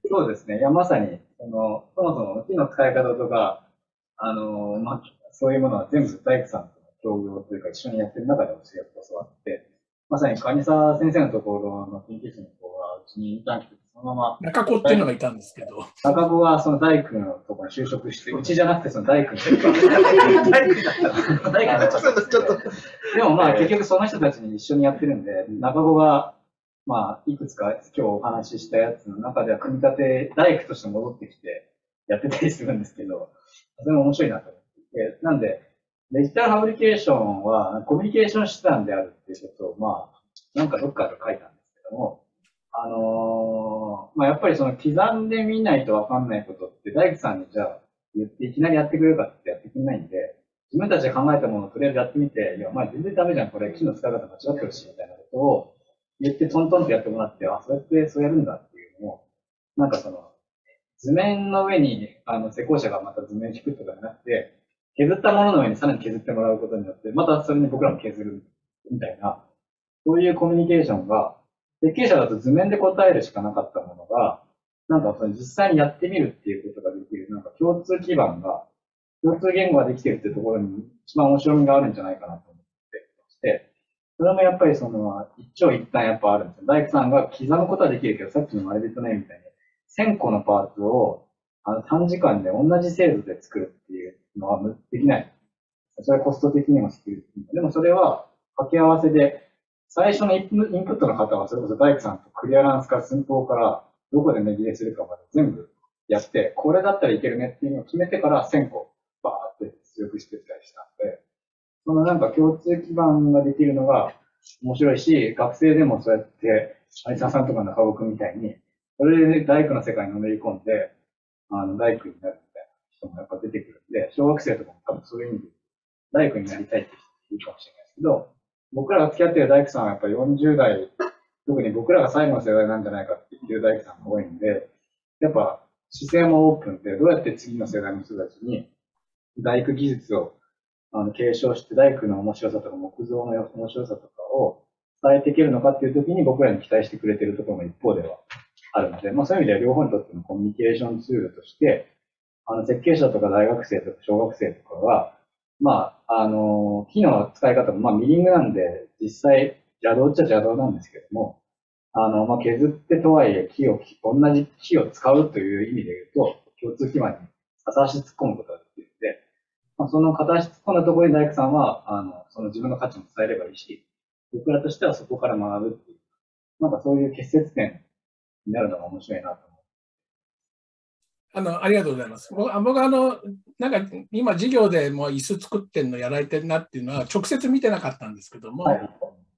そうですね。いや、まさに、その、そもそも木の使い方とか、あの、まあ、そういうものは全部大工さんとの協業というか一緒にやってる中で教わって、まさに蟹沢先生のところの研究室の子がうちにインターン来て、そのまま。中子っていうのがいたんですけど。中子はその大工のところに就職して、うちじゃなくてその大工の。大工だった。大工ちょっと。でもまあ結局その人たちに一緒にやってるんで、中子がまあ、いくつか今日お話ししたやつの中では、組み立て大工として戻ってきてやってたりするんですけど、それも面白いなと思って。なんで、デジタルファブリケーションはコミュニケーション手段であるっていうことを、まあ、なんかどっかで書いたんですけども、あのーまあ、やっぱりその刻んでみないとわかんないことって、大工さんにじゃあ言っていきなりやってくれるかってやってくれないんで、自分たちで考えたものをとりあえずやってみて、いや、お前全然ダメじゃん、これ木の使い方間違ってるし、みたいなことを言ってトントンってやってもらって、あ、そうやってそうやるんだっていうのを、なんかその、図面の上に、あの、施工者がまた図面を引くとかじゃなくて、削ったものの上にさらに削ってもらうことによって、またそれに僕らも削るみたいな、そういうコミュニケーションが、設計者だと図面で答えるしかなかったものが、なんかその実際にやってみるっていうことができる、なんか共通基盤が、共通言語ができてるってところに一番面白みがあるんじゃないかなと思ってまして、それもやっぱりその一長一短やっぱあるんですよ。大工さんが刻むことはできるけど、さっきのマレビットネみたいに、1000個のパーツをあの短時間で同じ精度で作るっていうのはできない。それはコスト的にもスキル的にも。でもそれは掛け合わせで、最初のインプットの方はそれこそ大工さんとクリアランスから寸法からどこで値切れするかまで全部やって、これだったらいけるねっていうのを決めてから1000個バーって出力してたりしたんで、そのなんか共通基盤ができるのが面白いし、学生でもそうやって、有沢さんとか中尾くんみたいに、それで大工の世界にのめり込んで、あの、大工になる人もやっぱ出てくるんで、小学生とかも多分そういう意味で、大工になりたいって人いるかもしれないですけど、僕らが付き合ってる大工さんはやっぱ40代、特に僕らが最後の世代なんじゃないかって言ってる大工さんが多いんで、やっぱ姿勢もオープンで、どうやって次の世代の人たちに大工技術をあの継承して大工の面白さとか木造の面白さとかを伝えていけるのかっていう時に僕らに期待してくれてるところも一方ではあるので、まあそういう意味では両方にとってのコミュニケーションツールとして、あの設計者とか大学生とか小学生とかは、まあ、あの、木の使い方も、まあミリングなんで、実際邪道っちゃ邪道なんですけども、あの、まあ、削ってとはいえ木を、同じ木を使うという意味で言うと、共通基盤に片足突っ込むことができるので、まあ、その片足突っ込んだところに大工さんは、あの、その自分の価値も伝えればいいし、僕らとしてはそこから学ぶっていう、なんかそういう結節点になるのが面白いなと。あの、ありがとうございます。僕、あ僕あの、なんか今授業でもう椅子作ってんのやられてるなっていうのは直接見てなかったんですけども、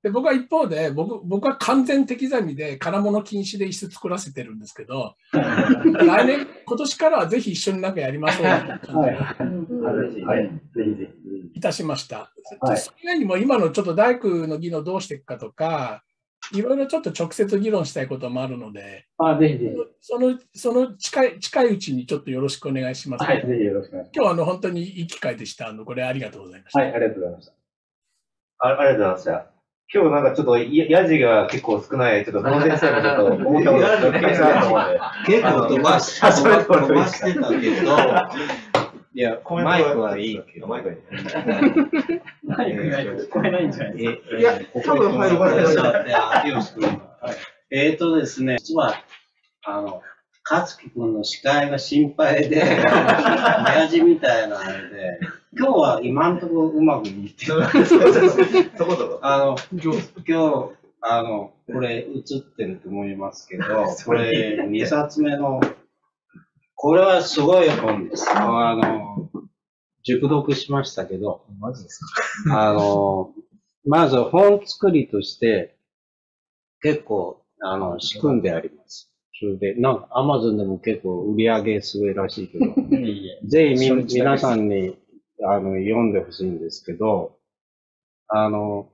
で僕は一方で僕、僕は完全手刻みで金物禁止で椅子作らせてるんですけど、来年、今年からはぜひ一緒になんかやりましょうって感じではい。ぜひぜいたしました。はいそれ以外にも今のちょっと大工の技能どうしていくかとか、いろいろちょっと直接議論したいこともあるので、あ、ぜひぜひ。そのその近い近いうちにちょっとよろしくお願いします。はい、ぜひよろしくお願いし今日はあの本当にいい機会でした。あのこれありがとうございました。ます。はい、ありがとうございました。あありがとうございました。今日なんかちょっとややじが結構少ない、ちょっとこの先生もちょっと思ったことが気になると思うんで。結構飛ばし飛ばしてたけど、いや、マイクはいいけど。マイクはいい。マイクが聞こえないんじゃないですか。いや、多分入るかちょっと待ってあ有吉君えーとですね、実は、あの、勝樹君の司会が心配で、親父みたいなので、今日は今のところうまくいってる。そこそこ。あの、今日、あの、これ映ってると思いますけど、これ2冊目の、これはすごい本です。あの、熟読しましたけど、マジですか？あの、まず本作りとして、結構、あの、仕組んであります。それで、なんか、アマゾンでも結構売り上げすごいらしいけど、ぜひみ皆さんにあの読んでほしいんですけど、あの、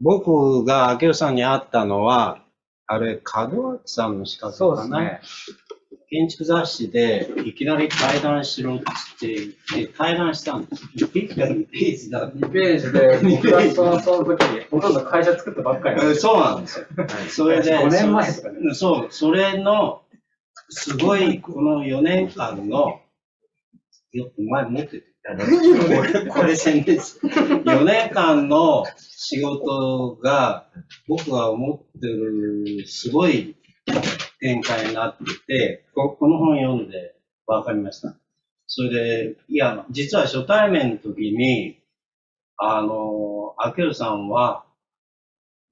僕が明夫さんに会ったのは、あれ、門脇さんの資格そうでかな、すね。建築雑誌でいきなり対談しろって言って、対談したんです。1ページだ、2ページだ。2ページで、僕がそのその時にほとんど会社作ったばっかりなんですよそうなんですよ。それで、5年前とかね。そう、それの、すごい、この4年間の、よく前持ってて、これ、これ宣伝です。4年間の仕事が、僕が思ってる、すごい展開になってて、ここの本読んで分かりました。それで、いや、実は初対面の時に、あの、アケルさんは、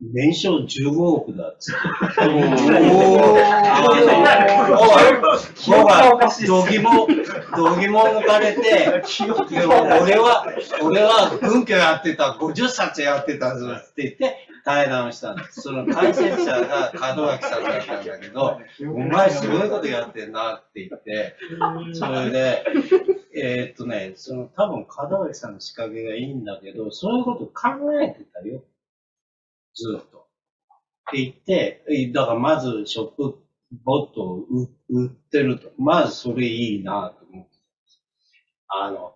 年商15億だっつって。僕は、どぎも、どぎも抜かれて、俺は、俺は文教やってた、50冊やってたぞって言って、対談をしたんです。その解説者が門脇さんだったんだけど、お前すごいことやってんなって言って、それで、えーっとね、その多分門脇さんの仕掛けがいいんだけど、そういうこと考えてたよ。ずっと。って言って、えだからまずショップボットを売売ってると。まずそれいいなと思って。あの、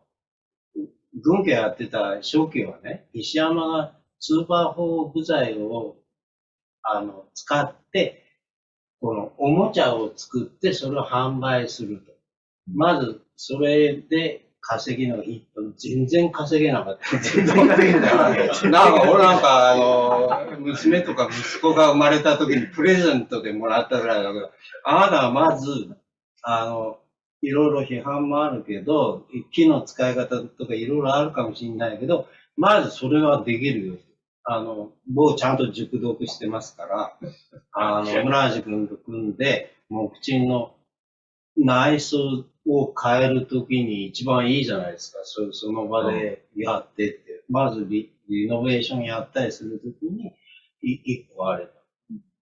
軍家やってた初期はね、石山がスーパーフォー部材をあの使って、このおもちゃを作ってそれを販売すると。まずそれで稼ぎの一分、全然稼げなかった。全然稼げなかった。なんか俺なんかあの、娘とか息子が生まれた時にプレゼントでもらったぐらいだけど、あなたはまず、あの、いろいろ批判もあるけど、木の使い方とかいろいろあるかもしれないけど、まずそれはできるよ。あの、僕ちゃんと熟読してますから、あの、村橋君と組んで、木賃の内装を変えるときに一番いいじゃないですか。そその場でやってって。まずリリノベーションやったりするときに、い一個あれば。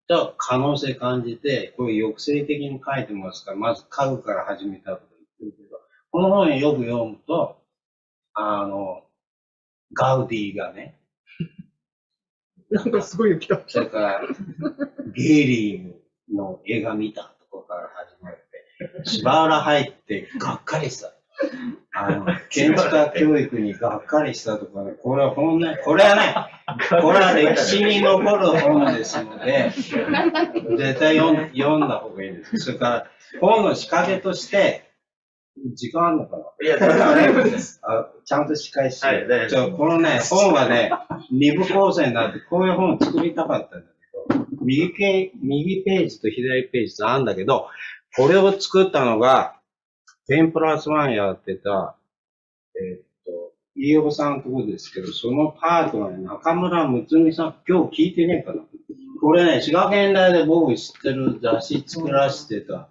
じゃあ可能性感じて、これ抑制的に書いてますから、まず家具から始めたとか言ってるけど、この本よく読むと、あの、ガウディがね、なんかすごい雪だ。それから、ゲイリーの映画見たとこから始まって、芝浦入ってがっかりした。あの、建築家教育にがっかりしたとかね、これは本ね、これはね、これは歴史に残る本ですので、絶対読ん読んだ方がいいです。それから、本の仕掛けとして、時間あるのかな？いや 大丈夫ですあちゃんと司会して、はい大丈夫このね、本はね、二部構成になって、こういう本を作りたかったんだけど、右け右ページと左ページとあるんだけど、これを作ったのが、10プラス1やってた、えーっと、飯尾さんのとこですけど、そのパートナーに中村睦美さん、今日聞いてねえかな。これね、滋賀県大で僕知ってる雑誌作らせてた、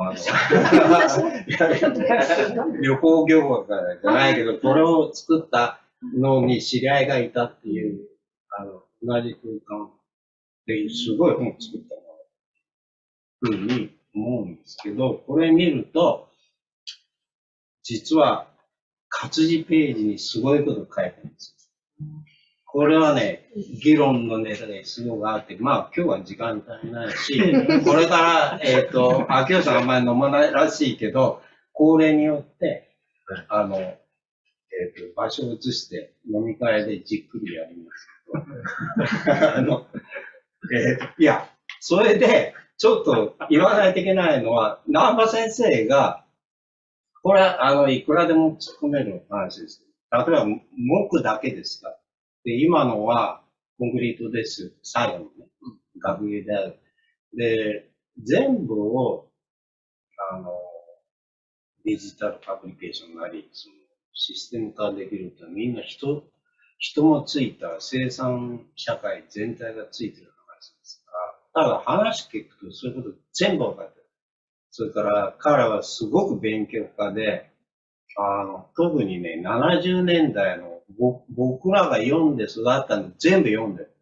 あの、旅行業界じゃないけど、これを作ったのに知り合いがいたっていう、あの、同じ空間ですごい本作ったな、ふうに思うんですけど、これ見ると、実は活字ページにすごいこと書いてるんですよ。これはね、議論のネタがすごくあって、まあ今日は時間足りないし、これから、えっ、と、秋吉さんあんまり飲まないらしいけど、高齢によって、あの、えっ、と、場所を移して飲み会でじっくりやりますけど、あの、えーいや、それで、ちょっと言わないといけないのは、南波先生が、これは、あの、いくらでも突っ込める話です。例えば、木だけですか？で、今のはコンクリートです。最後のね、学芸である。で、全部を、あの、デジタルパブリケーションなり、そのシステム化できるってみんな人、人もついた生産社会全体がついてる話ですから、ただ話聞くとそういうこと全部分かってる。それから彼はすごく勉強家で、あの、特にね、70年代のぼ僕らが読んで育ったの全部読んでる。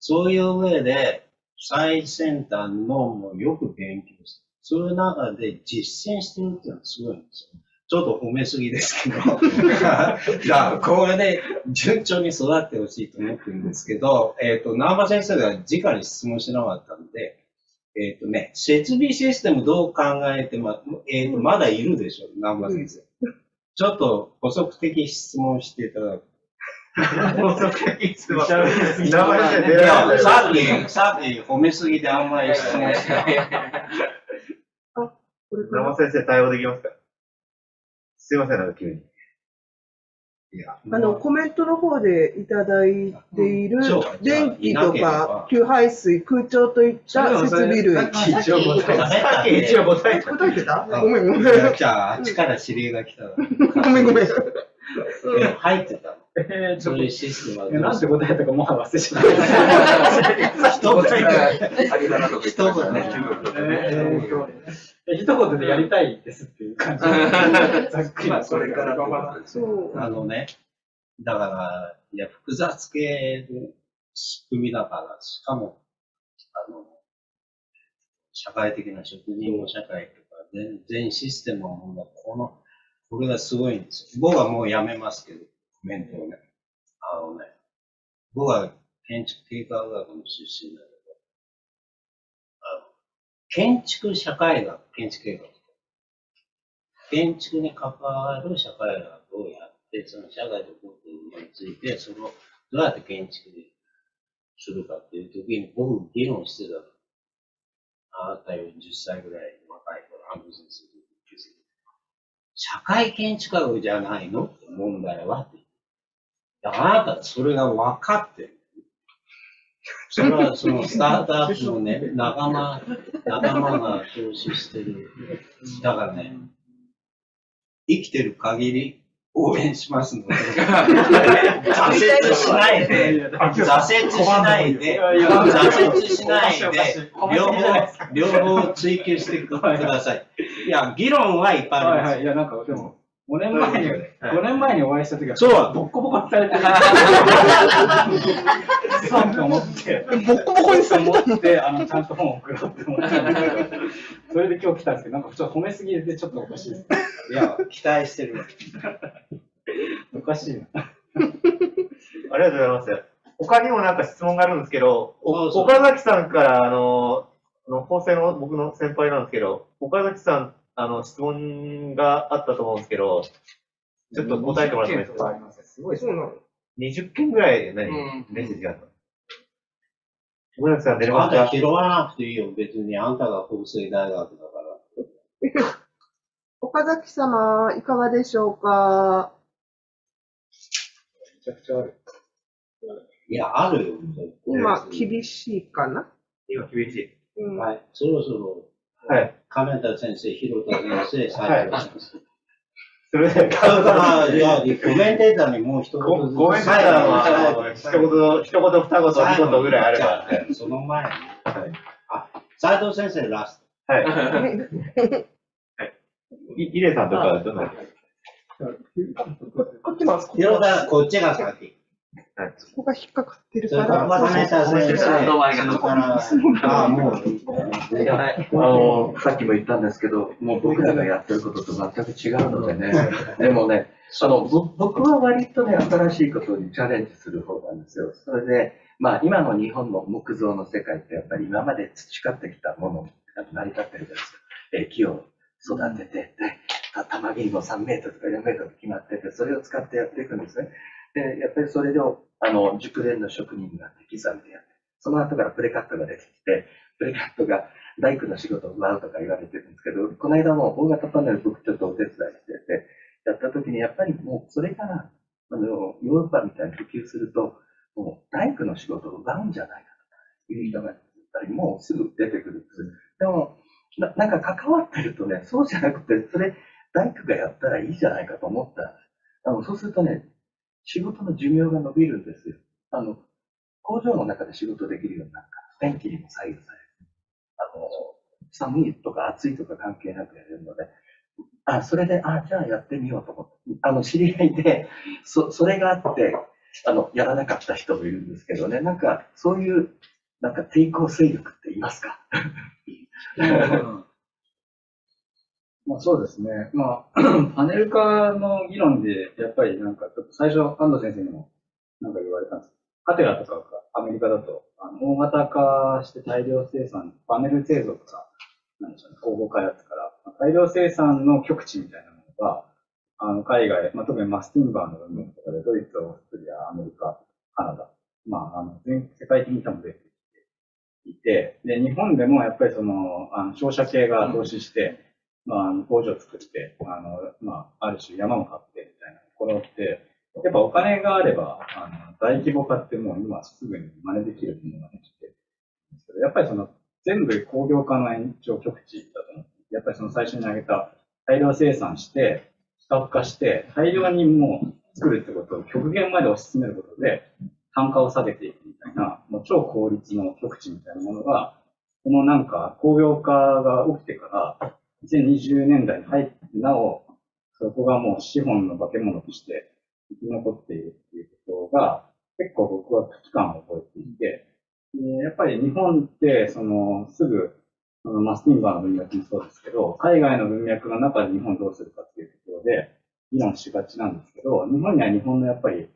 そういう上で、最先端のもうよく勉強して、そういう中で実践してるっていうのはすごいんですよ。ちょっと褒めすぎですけど、だからこれで順調に育ってほしいと思ってるんですけど、えっ、と、南波先生が直に質問しなかったので、えっ、とね、設備システムどう考えても、えっ、と、まだいるでしょ、南波先生。ちょっと補足的質問していただく。補足的質問。名前出られないさっき、さっき褒めすぎてあんまり質問してない。生先生対応できますか？すいません、なんか急に。あの、コメントの方でいただいている電気とか、給排水、空調といった設備類。一応答えた一応答えた。答えてた？ごめんごめん。じゃあ、あっちから指令が来たら。ごめんごめん。え入ってたの？えー、そういうシステムはなんて答えたかもう忘れちゃった。一言でありがなとか言ってましたね。一言でやりたいですっていう感じ。ざっくり。まあそれからそう。あのね、だから、いや、複雑系の仕組みだから、しかも、あの、社会的な職人の社会とか、全全システムはもう、この、これがすごいんですよ。僕はもうやめますけど、コメントをね。あのね、僕は建築計画学の出身だ建築社会学、建築計画。建築に関わる社会学をやって、その社会と国について、それをどうやって建築するかっていう時に僕議論してたの。あなたより10歳ぐらい若い頃、安藤先生に言って社会建築学じゃないのって問題はって。あなたそれが分かってる。それはそのスタートアップのね、仲間、仲間が投資してる。だからね、生きてる限り応援しますので、挫折しないで、挫折しないで、挫折しないで、両方、両方追求してください。いや、議論はいっぱいあります。はいはい。いや、なんか、でも、5年前に、5年前にお会いした時は、そうボッコボコにされてる。そうと思って、ボッコボコにされて思って、あの、ちゃんと本を送ろうって思ったんですけど、それで今日来たんですけど、なんかちょっと褒めすぎてちょっとおかしいです。いや、期待してる。おかしいな。ありがとうございます。他にもなんか質問があるんですけど、岡崎さんから、あの、あの法政の僕の先輩なんですけど、岡崎さん、あの、質問があったと思うんですけど、ちょっと答えてもらってもいいですか？すごいですね。20件ぐらい何、うんメッセージがあった。岡崎さん出れあんますかた拾わなくていいよ。別にあんたが法政大学だから。岡崎様、いかがでしょうか？めちゃくちゃある。いや、あるよ。今、厳しいかな？今厳しい。うん。はい。そろそろ、はい。亀田先生、広田先生、斉藤先生。それで、だから、いや、コメンテーターにもう一言ずつ。ごごめんなさい、あの、一言、一言、二言、三言ぐらいあれば。その前に。あ、斉藤先生ラスはい。いイレさんとか、どんなこっちも、ト。広田、こっちが先。そこが引っかかってるかから、ら。亀田先生。それから、あ、もう。あの、さっきも言ったんですけど、もう僕らがやってることと全く違うのでね、でもね、あの、ぼ僕は割とね、新しいことにチャレンジする方なんですよ。それで、まあ、今の日本の木造の世界ってやっぱり今まで培ってきたものが成り立ってるじゃないですか。えー木を育てて、で、た玉切りも3メートルとか4メートル決まってて、それを使ってやっていくんですね。で、やっぱりそれを、あの、熟練の職人が手刻んでやって、その後からプレカットが出てきて、プレカットが大工の仕事を奪うとか言われてるんですけど、この間も大型パネル僕ちょっとお手伝いしてて、やった時にやっぱりもうそれが、あの、ヨーロッパみたいに普及すると、もう大工の仕事を奪うんじゃないかという人がやっぱりもうすぐ出てくるんです。でも、ななんか関わってるとね、そうじゃなくて、それ大工がやったらいいじゃないかと思った。あのそうするとね、仕事の寿命が伸びるんですよ。あの、工場の中で仕事できるようになるから、天気にも左右される。あの、寒いとか暑いとか関係なくやれるので、あ、それで、あ、じゃあやってみようと思って、あの、知り合いで、そ、それがあって、あの、やらなかった人もいるんですけどね、なんか、そういう、なんか抵抗勢力って言いますか？まあそうですね。まあ、パネル化の議論で、やっぱりなんか、ちょっと最初、安藤先生にもなんか言われたんです。カテラとかがアメリカだと、あの大型化して大量生産、パネル製造とか、なんでしょうね、工房開発から、大量生産の極地みたいなものが、あの海外、まあ、特にマスティンバーの部分とかで、ドイツ、オーストリア、アメリカ、カナダ、まあ、あの全世界的に多分出てきていて、で、日本でもやっぱりその、あの商社系が投資して、まあ、工場作って、あの、まあ、ある種山も買ってみたいなところって、やっぱお金があれば、あの、大規模化ってもう今すぐに真似できるものができて、やっぱりその、全部工業化の延長極地だと思う。やっぱりその最初に挙げた大量生産して、比較化して、大量にもう作るってことを極限まで推し進めることで、単価を下げていくみたいな、もう超効率の極致みたいなものが、このなんか工業化が起きてから、2020年代に入ってなお、そこがもう資本の化け物として生き残っているっていうことが、結構僕は危機感を覚えていて、やっぱり日本って、その、すぐ、そのマスティンバーの文脈もそうですけど、海外の文脈の中で日本どうするかっていうところで議論しがちなんですけど、日本には日本のやっぱり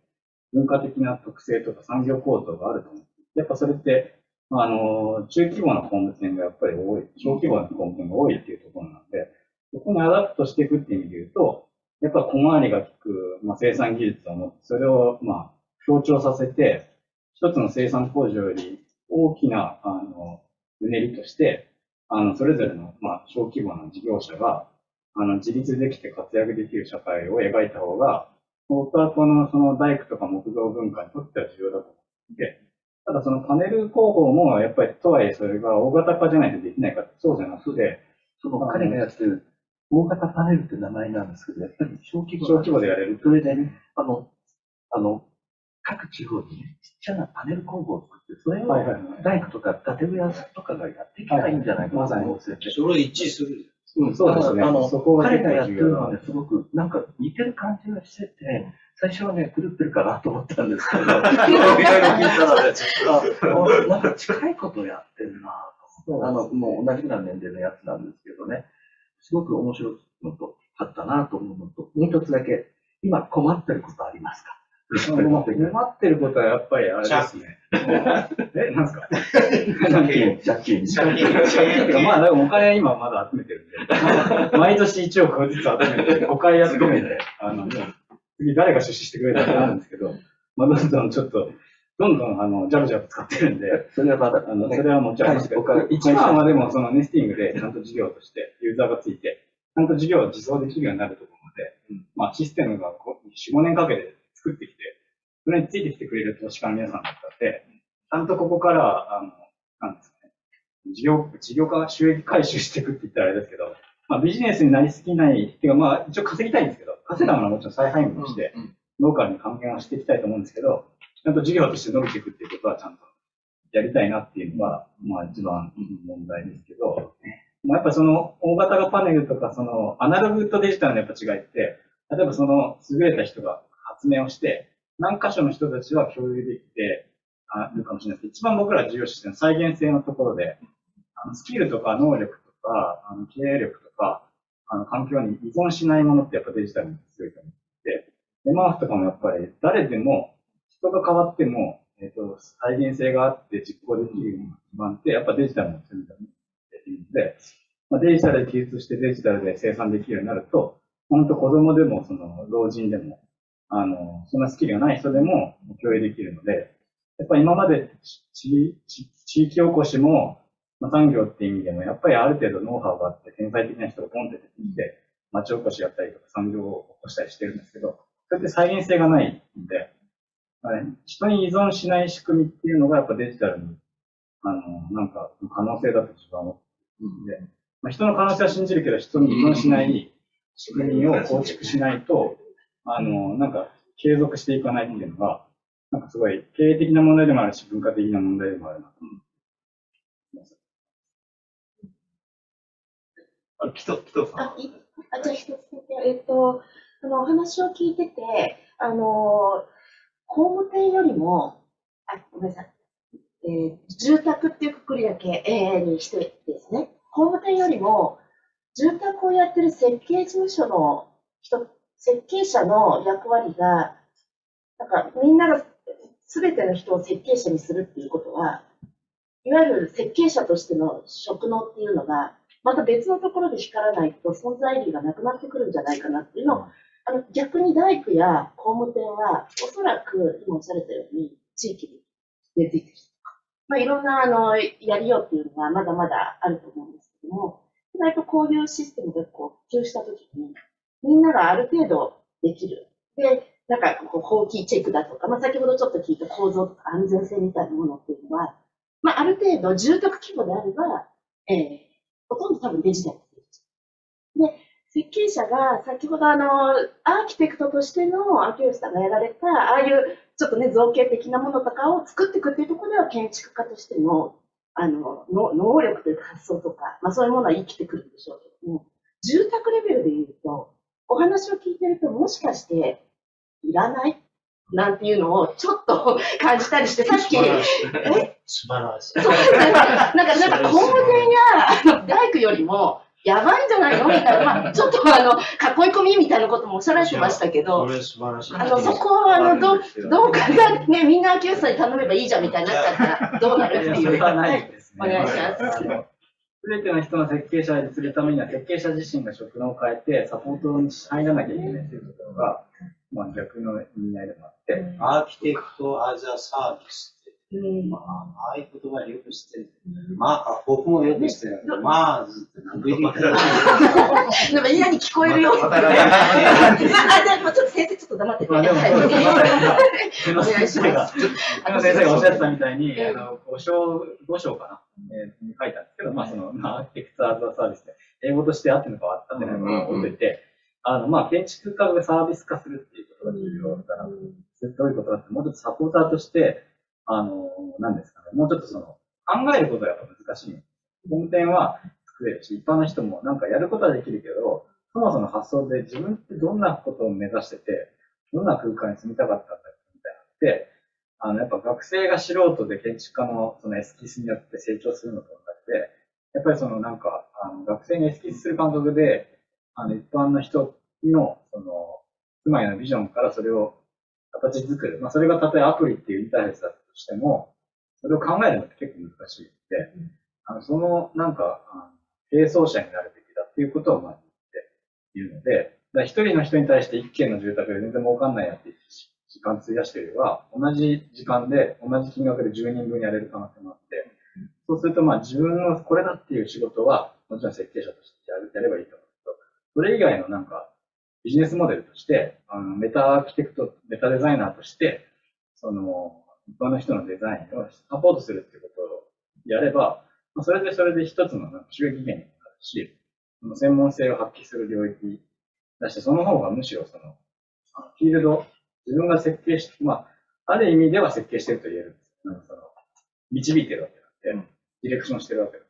文化的な特性とか産業構造があると思う。やっぱそれって、あの、中規模な工務店がやっぱり多い、小規模な工務店が多いっていうところなんで、そこに adapt していくっていう意味で言うと、やっぱ小回りが利く、まあ、生産技術を持って、それを、まあ、協調させて、一つの生産工場より大きな、あの、うねりとして、あの、それぞれの、まあ、小規模な事業者が、あの、自立できて活躍できる社会を描いた方が、僕はこの、その大工とか木造文化にとっては重要だと思って、ただそのパネル工法も、やっぱりとはいえそれが大型化じゃないとできないかって、そうじゃなくて、その彼がやってる大型パネルって名前なんですけど、やっぱり小規模小規模でやれる。それで、あの、あの、各地方にね、ちっちゃなパネル工房を作って、それを大工とか建具屋さんとかがやっていけばいいんじゃないかなと思ってて。それを一致する。うん、そうですね。あの、そこが。彼がやってるのは重ね、すごく、なんか似てる感じがしてて、最初はね、狂ってるかなと思ったんですけど、いろいろ聞いたらね、あなんか近いことやってるなと。あの、もう同じぐらいの年齢のやつなんですけどね、すごく面白いのと、あったなと思うのと、もう一つだけ、今困ってることありますか？困ってることはやっぱりあれですね。え、なん。ですか借金、借金。借金。借金っていうかまあ、でもお金今まだ集めてるん。で、毎年1億ずつ集めて、5回集めて、あの、次誰が出資してくれたかなん。ですけど、まあ、どん。どん。ちょっと、どん。どん、あの、ジャブジャブ使ってるん。で、それはまだ、あの、それはもちろん、一番はでもそのネスティングでちゃん。と事業としてユーザーがついて、ちゃん。と事業を自走できるようになるところまで、まあシステムが4、5年かけて作ってきて、それについてきてくれる投資家の皆さんだったんで、ちゃんとここから、あの、なんですかね、事業、事業化、収益回収していくって言ったらあれですけど、まあビジネスになりすぎない、っていうかまあ一応稼ぎたいんですけど、稼いだものはもちろん再配分として、ローカルに還元はしていきたいと思うんですけど、ちゃんと事業として伸びていくっていうことはちゃんとやりたいなっていうのが、まあ一番問題ですけど、まあ、やっぱその大型がパネルとか、そのアナログとデジタルのやっぱ違いって、例えばその優れた人が発明をして、何箇所の人たちは共有できてあるかもしれない。です、一番僕ら重要視してるのは再現性のところで、あのスキルとか能力とか、あの経営力とか、あの環境に依存しないものってやっぱデジタルに強いと思ってて、デマーフとかもやっぱり誰でも、人が変わっても、えっ、と、再現性があって実行できるような基盤って、やっぱデジタルの強みだと思っているので、まあ、デジタルで記述してデジタルで生産できるようになると、本当子供でも、その老人でも、あの、そんなスキルがない人でも共有できるので、やっぱり今まで地域おこしも、まあ、産業っていう意味でも、やっぱりある程度ノウハウがあって、天才的な人がポンって出てきて、町おこしやったりとか産業を起こしたりしてるんですけど、それって再現性がないんで、あれ人に依存しない仕組みっていうのがやっぱデジタルに、あの、なんか可能性だと自分は思ってるんで、まあ、人の可能性は信じるけど、人に依存しない仕組みを構築しないと、あの、なんか継続していかないっていうのが、なんかすごい経営的な問題でもあるし、文化的な問題でもあるなと思います。あ、きと、きとさん。あじゃあ一つだけ、えっと、あの、お話を聞いてて、あの、工務店よりも、あ、ごめんなさい。えー住宅っていうくくりだけ、えーにしてですね、工務店よりも、住宅をやってる設計事務所の人、設計者の役割が、なんかみんなが全ての人を設計者にするっていうことは、いわゆる設計者としての職能っていうのが、また別のところで光らないと存在意義がなくなってくるんじゃないかなっていうのを、あの逆に大工や工務店は、おそらく今おっしゃれたように、地域に根付いてるとか、まあ、いろんなあのやりようっていうのがまだまだあると思うんですけども、意外とこういうシステムがこう普及したときに、みんながある程度できる。で、なんかこう法規チェックだとか、まあ、先ほどちょっと聞いた構造とか安全性みたいなものっていうのは、まあ、ある程度住宅規模であれば、えーほとんど多分デジタルでで、設計者が先ほどあの、アーキテクトとしての秋吉さんがやられた、ああいうちょっとね、造形的なものとかを作っていくっていうところでは建築家としての、あの、の能力というか発想とか、まあそういうものは生きてくるんでしょうけども、住宅レベルで言うと、お話を聞いてると、もしかして、いらない？なんていうのをちょっと 感じたりして、さっき、え？素晴らしい。なんか、なんか工程が、あの、大工よりも、やばいんじゃないの？みたいな、まあ、ちょっとあの、囲い込みみたいなこともおっしゃられてましたけど。あの、そこは、あの、どう、どうかが、ね、みんな秋吉さんに頼めばいいじゃんみたいになっちゃったら、どうなるっていう。いいはい。お願いします。全ての人の設計者にするためには、設計者自身が職能を変えて、サポートに入らなきゃいけないというところが、まあ、逆の意味合いでもあって、アーキテクト・アザ・サービスって、まあ、ああいう言葉よく知ってる。まあ、僕もよく知ってる。まあ、ずっと何回言ってるでもみんなに聞こえるよ。あ、まあじゃ あ、もうちょっと先生ちょっと黙ってて。まあでもはい先生が、ます。うちの先生がおっしゃってたみたいに、あの、5章、5章かな、え書いたんですけど、まあその、まあ、アーキテクト・アザ・サービスで、英語として合ってるのか合ってないのかは置いといて、あの、まあ、建築家がサービス化するっていうことが重要だなと。どういうことかって、もうちょっとサポーターとして、あの、なんですかね、もうちょっとその、考えることがやっぱ難しい。本店は作れるし、一般の人もなんかやることはできるけど、そもそも発想で自分ってどんなことを目指してて、どんな空間に住みたかったんだっけみたいなって、あの、やっぱ学生が素人で建築家のそのエスキスによって成長するのと同じで、やっぱりそのなんか、あの学生にエスキスする感覚で、あの、一般の人の、その、住まいのビジョンからそれを形作る。まあ、それが例えばアプリっていうインターフェースだったとしても、それを考えるのって結構難しいんで、あのその、なんか、あの並走者になるべきだっていうことを、まあ、言っているので、一人の人に対して一軒の住宅で全然儲かんないやって時間費やしてるよりは、同じ時間で、同じ金額で10人分やれる可能性もあって、そうすると、まあ自分のこれだっていう仕事は、もちろん設計者としてやればいいと思うんですけど、それ以外のなんか、ビジネスモデルとして、あのメタアーキテクト、メタデザイナーとして、その、一般の人のデザインをサポートするっていうことをやれば、まあそれでそれで一つのなんか収益源にもなるし、その専門性を発揮する領域だし、その方がむしろその、フィールド、自分が設計し、まあ、ある意味では設計してると言えるんですよ。なんかその導いてるわけなんで、ディレクションしてるわけだか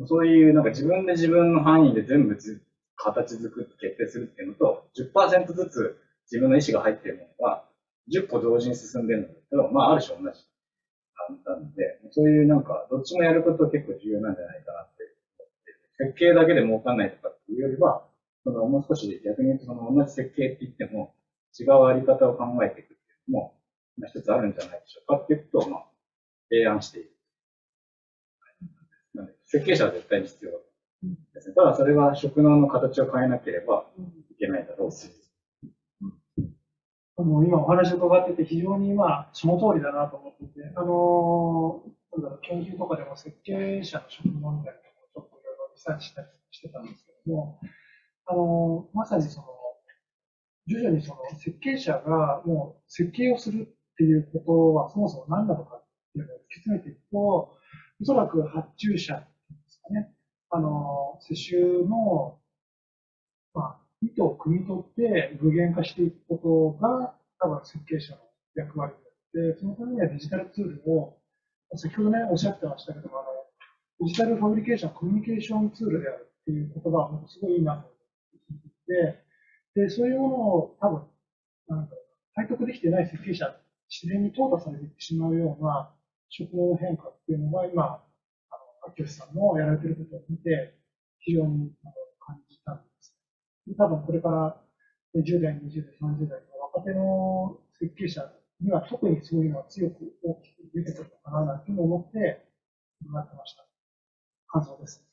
ら、そういうなんか自分で自分の範囲で全部ず形作って決定するっていうのと、10%ずつ自分の意思が入っているものが10個同時に進んでるんだけど、まあある種同じなんで、そういうなんか、どっちもやること結構重要なんじゃないかなって。設計だけで儲かんないとかっていうよりは、そのもう少し逆に言うとその同じ設計って言っても、違うあり方を考えていくっていうのも、まあ一つあるんじゃないでしょうかっていうことを、まあ、提案している。設計者は絶対に必要ですね。ただそれは職能の形を変えなければいけないだろうし。あの今お話を伺ってて非常にまあその通りだなと思ってて、あのなんだろう研究とかでも設計者の職能みたいなとこちょっといろいろリサーチしたりしてたんですけども、あのまさにその徐々にその設計者がもう設計をするっていうことはそもそも何なのかっていうのを突き詰めていくと、おそらく発注者っていうんですかね、あの、世襲の、まあ、意図を汲み取って具現化していくことが多分設計者の役割であって、そのためにはデジタルツールを、先ほどね、おっしゃってましたけども、あの、デジタルファブリケーション、コミュニケーションツールであるっていう言葉は僕すごいいいなと思っていて、で、そういうものを多分、なんだろう体得できてない設計者、自然に淘汰されてしまうような職能変化っていうのが今、あの、秋吉さんのやられてることを見て、非常にあの感じたんです。で多分これから10代、20代、30代の若手の設計者には特にそういうのは強く大きく出てくるのかななんて思って、伺ってました。感想です。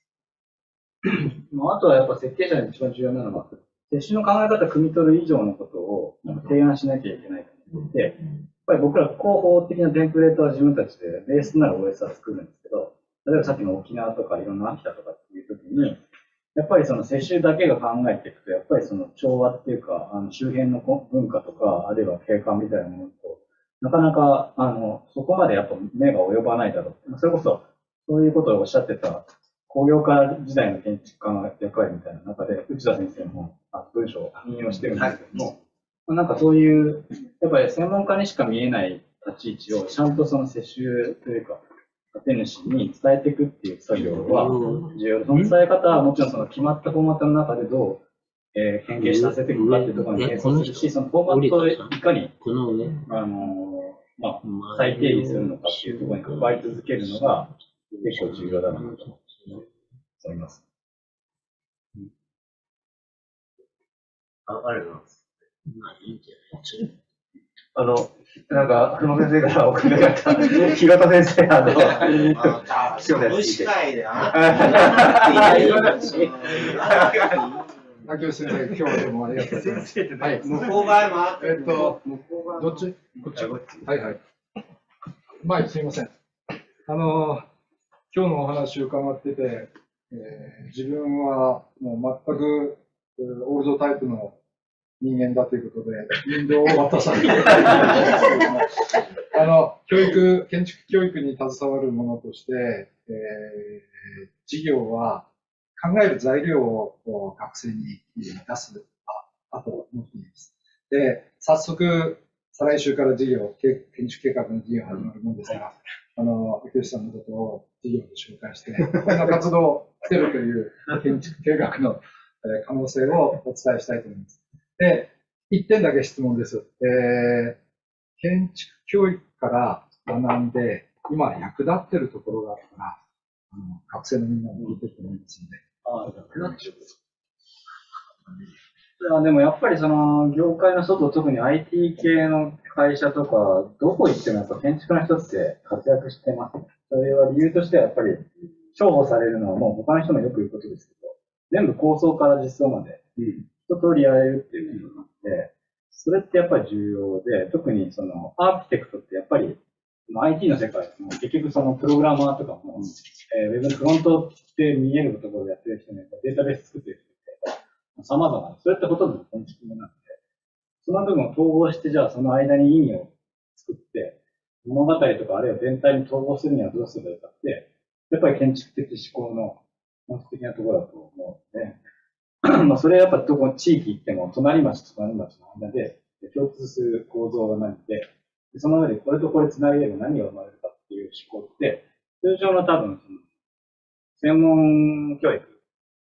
まああとはやっぱ設計者に一番重要なのは、接種の考え方を汲み取る以上のことを提案しなきゃいけないと思っていて、やっぱり僕ら広報的なテンプレートは自分たちでベースとなる OS は作るんですけど、例えばさっきの沖縄とかいろんな秋田とかっていう時に、やっぱりその接種だけが考えていくと、やっぱりその調和っていうか、あの周辺の文化とか、あるいは景観みたいなものと、なかなか、あの、そこまでやっぱ目が及ばないだろう。それこそ、そういうことをおっしゃってた工業化時代の建築家の役割みたいな中で、内田先生もあ文章を引用してるんですけども、なんかそういう、やっぱり専門家にしか見えない立ち位置をちゃんとその世襲というか、建主に伝えていくっていう作業は重要で、その伝え方はもちろんその決まったフォーマットの中でどう、えー、変形させていくかっていうところに変装するし、そのフォーマットをいかに、あのまあ、再定義するのかっていうところに関わり続けるのが結構重要だなと思います。あありがとうございます。あの、なんか、久野先生から送られた、平田先生、あの、あ、そうです司会であ秋吉先生、今日はどうもありがとうございます。はい。向こう側回ってえっと、どっちこっちはいはい。前、すい。ません。あの、今日のお話を伺ってて、えー自分はもう全くえーオールドタイプの人間だということで、引導を渡されていただいたんですけどもあの、教育、建築教育に携わるものとして、えー授業は考える材料を学生に出すああと思っています。で、早速、再来週から授業、建築計画の授業始まるもんですから、あの、秋吉さんのことを授業で紹介して、こんな活動をしてるという建築計画の可能性をお伝えしたいと思います。で、一点だけ質問です。えー建築教育から学んで、今役立ってるところがあったら、あの学生のみんなに聞いてると思いますので。あ役立ってるいやでもやっぱりその業界の外、特に IT 系の会社とか、どこ行ってもやっぱ建築の人って活躍してますね。それは理由としてはやっぱり重宝されるのはもう他の人もよく言うことですけど、全部構想から実装まで一通りやれるっていうことなので、それってやっぱり重要で、特にそのアーキテクトってやっぱりまあ IT の世界でも結局そのプログラマーとかも、えーウェブのフロントって見えるところでやってる人もいデータベース作ってる人も様々な、それってほとんど建築なんで、その部分を統合して、じゃあその間に意味を作って、物語とかあるいは全体に統合するにはどうすればいいかって、やっぱり建築的思考の本質的なところだと思うので、まあそれはやっぱどこ、地域行っても、隣町と隣町の間で共通する構造が何で、でその上でこれとこれ繋いでれば何が生まれるかっていう思考って、通常の多分、その専門教育、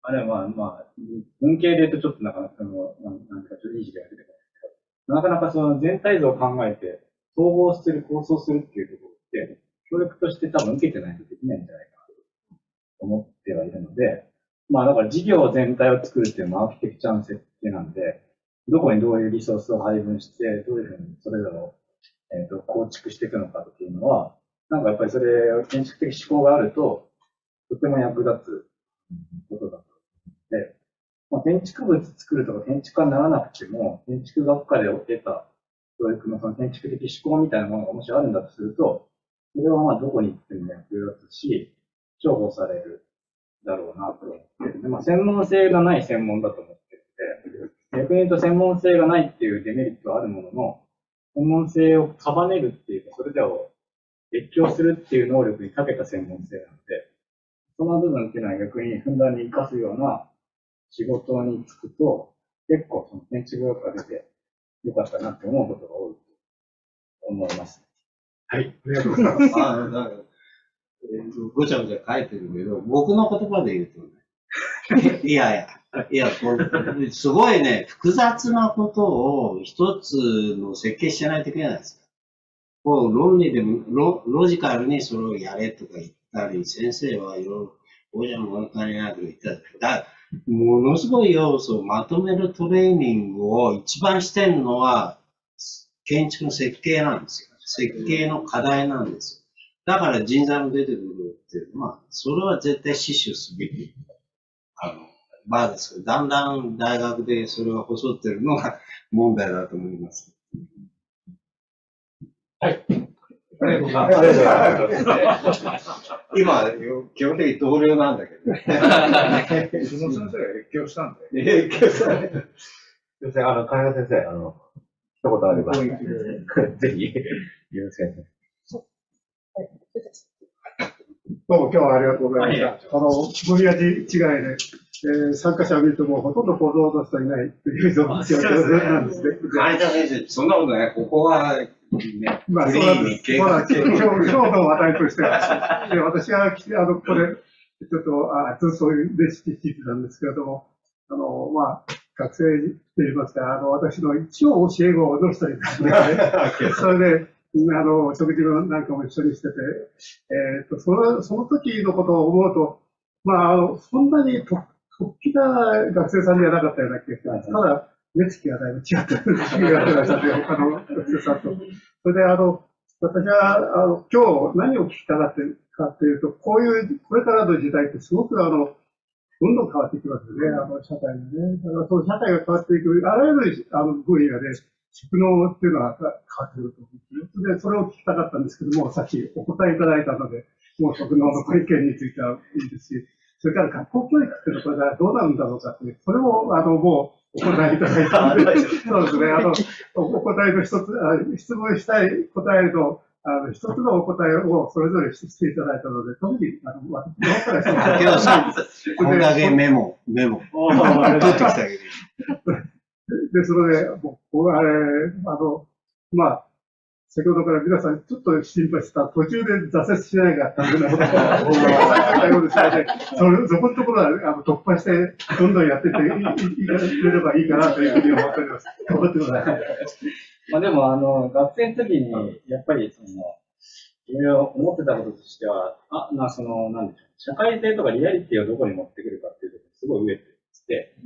あるいはまあ、まあ、文系で言うとちょっとなかなかその、なんかちょっといい時代が出てくるんですけど、なかなかその全体像を考えて、統合する、構想するっていうところって、教育として多分受けてないとできないんじゃないかと思ってはいるので、まあだから事業全体を作るっていうのはアーキテクチャの設計なんで、どこにどういうリソースを配分して、どういうふうにそれぞれを、えー、と構築していくのかっていうのは、なんかやっぱりそれ、建築的思考があると、とても役立つことだと思って、まあ、建築物作るとか建築家にならなくても、建築学科で得た教育のその建築的思考みたいなものがもしあるんだとすると、それはまあどこに行っても役立つし、重宝される。だろうなと思ってで、まあ、専門性がない専門だと思ってて、逆に言うと専門性がないっていうデメリットはあるものの、専門性を束ねるっていうか、それらを越境するっていう能力に長けた専門性なので、その部分っていうのは逆にふんだんに活かすような仕事に就くと、結構その建築学科出てよかったなって思うことが多いと思います。はい、ありがとうございます。ごちゃごちゃ書いてるけど、僕の言葉で言うとね、いやいや、いや、これ、すごいね、複雑なことを一つの設計してないといけないですよ。こう論理でロ、ロジカルにそれをやれとか言ったり、先生はいろいろ、おじゃ物足りないとか言ったり、だものすごい要素をまとめるトレーニングを一番してるのは、建築の設計なんですよ。設計の課題なんですよ。だから人材も出てくるっていうのは、それは絶対死守すべき、あの、バーですけど、だんだん大学でそれが細ってるのが問題だと思います。ありがとうございありがとうございます。今、基本的に同僚なんだけどね。その先生が越境したんだよ。えー、すいません、あの、金田先生、あの、一言あれば、ぜひ、よろしくお願いします。どうも今日はありがとうございました。あの、分野違いで、えー参加者を見るともうほとんど小僧の人いないという状況なんですね。金田先生、そんなことない。ここは、ね、まあ、フそうなんです。まだ、今日、今日の話題としては、で私が来て、あの、ここで、ちょっと、あ、ずっとそういうレシピ聞いてたんですけれども、あの、まあ、学生といいますか、あの、私の一応教え子の一人ですね。それで、あの、食事のなんかも一緒にしてて、えっ、と、その、その時のことを思うと、まあ、あの、そんなにと、とっきな学生さんじゃなかったような気がします。ただ、目つきがだいぶ違った、気がしてましたね、他の学生さんと。それで、あの、私は、あの、今日何を聞きたかってかっていうと、こういう、これからの時代ってすごくあの、どんどん変わっていきますよね、あの、社会がね。だから、その社会が変わっていく、あらゆるあの分野で、職能っていうのは変わってくると思うんですね。で、それを聞きたかったんですけども、さっきお答えいただいたので、もう職能のご意見についてはいいですし、それから学校教育っていうのはこれからどうなるんだろうかっていう、それも、あの、もうお答えいただいたので、そうですね、あの、お答えの一つ、あ質問したい答えの、あの、一つのお答えをそれぞれしていただいたので、特に、あの、私のから質問竹雄さん、こんだけメモ、メモ。取ってきてあげる。で、それで、もう、これあれ、あの、まあ、先ほどから皆さんちょっと心配した途中で挫折しないかったようなことが思ったようですので、それそこのところはあの突破して、どんどんやっていっていいいいいれればいいかなというふうに思っております。頑張ってください。まあでも、あの、学生の時に、やっぱり、その、いろいろ思ってたこととしては、あ、まあその、なんでしょう、社会性とかリアリティをどこに持ってくるかっていうところすごい植えてて、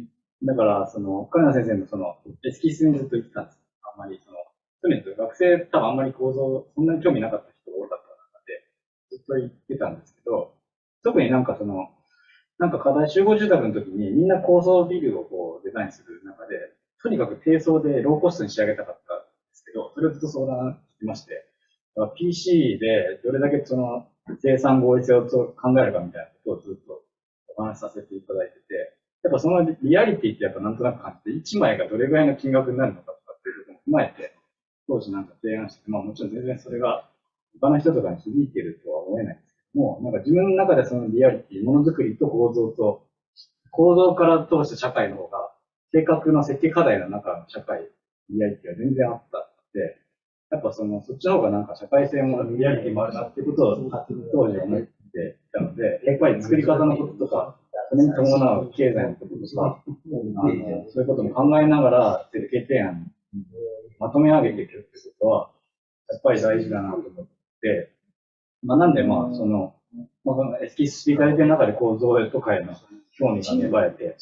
だから、その、岡山先生のその、エスキスにずっと言ってたんです。あんまり、その、去年と学生多分あんまり構造、そんなに興味なかった人が多かった中で、ずっと言ってたんですけど、特になんかその、なんか課題集合住宅の時にみんな高層ビルをこうデザインする中で、とにかく低層でローコストに仕上げたかったんですけど、それをずっと相談してまして、PC でどれだけその生産合理性を考えるかみたいなことをずっとお話しさせていただいてて、やっぱそのリアリティってやっぱなんとなく感じて、1枚がどれぐらいの金額になるのかとかっていうことも踏まえて、当時なんか提案して、まあもちろん全然それが他の人とかに響いてるとは思えないんですけども、なんか自分の中でそのリアリティ、ものづくりと構造と、構造から通して社会の方が、計画の設計課題の中の社会、リアリティは全然あったので、やっぱその、そっちの方がなんか社会性もリアリティもあるなってことを当時思っていたので、やっぱり作り方のこととか、それに伴う経済のこととか、そういうことも考えながら設計提案にまとめ上げていくってことは、やっぱり大事だなと思って、まあなんでまあその、まあ、このエスキスしていただいてる中で構造とかへの興味が芽生えて、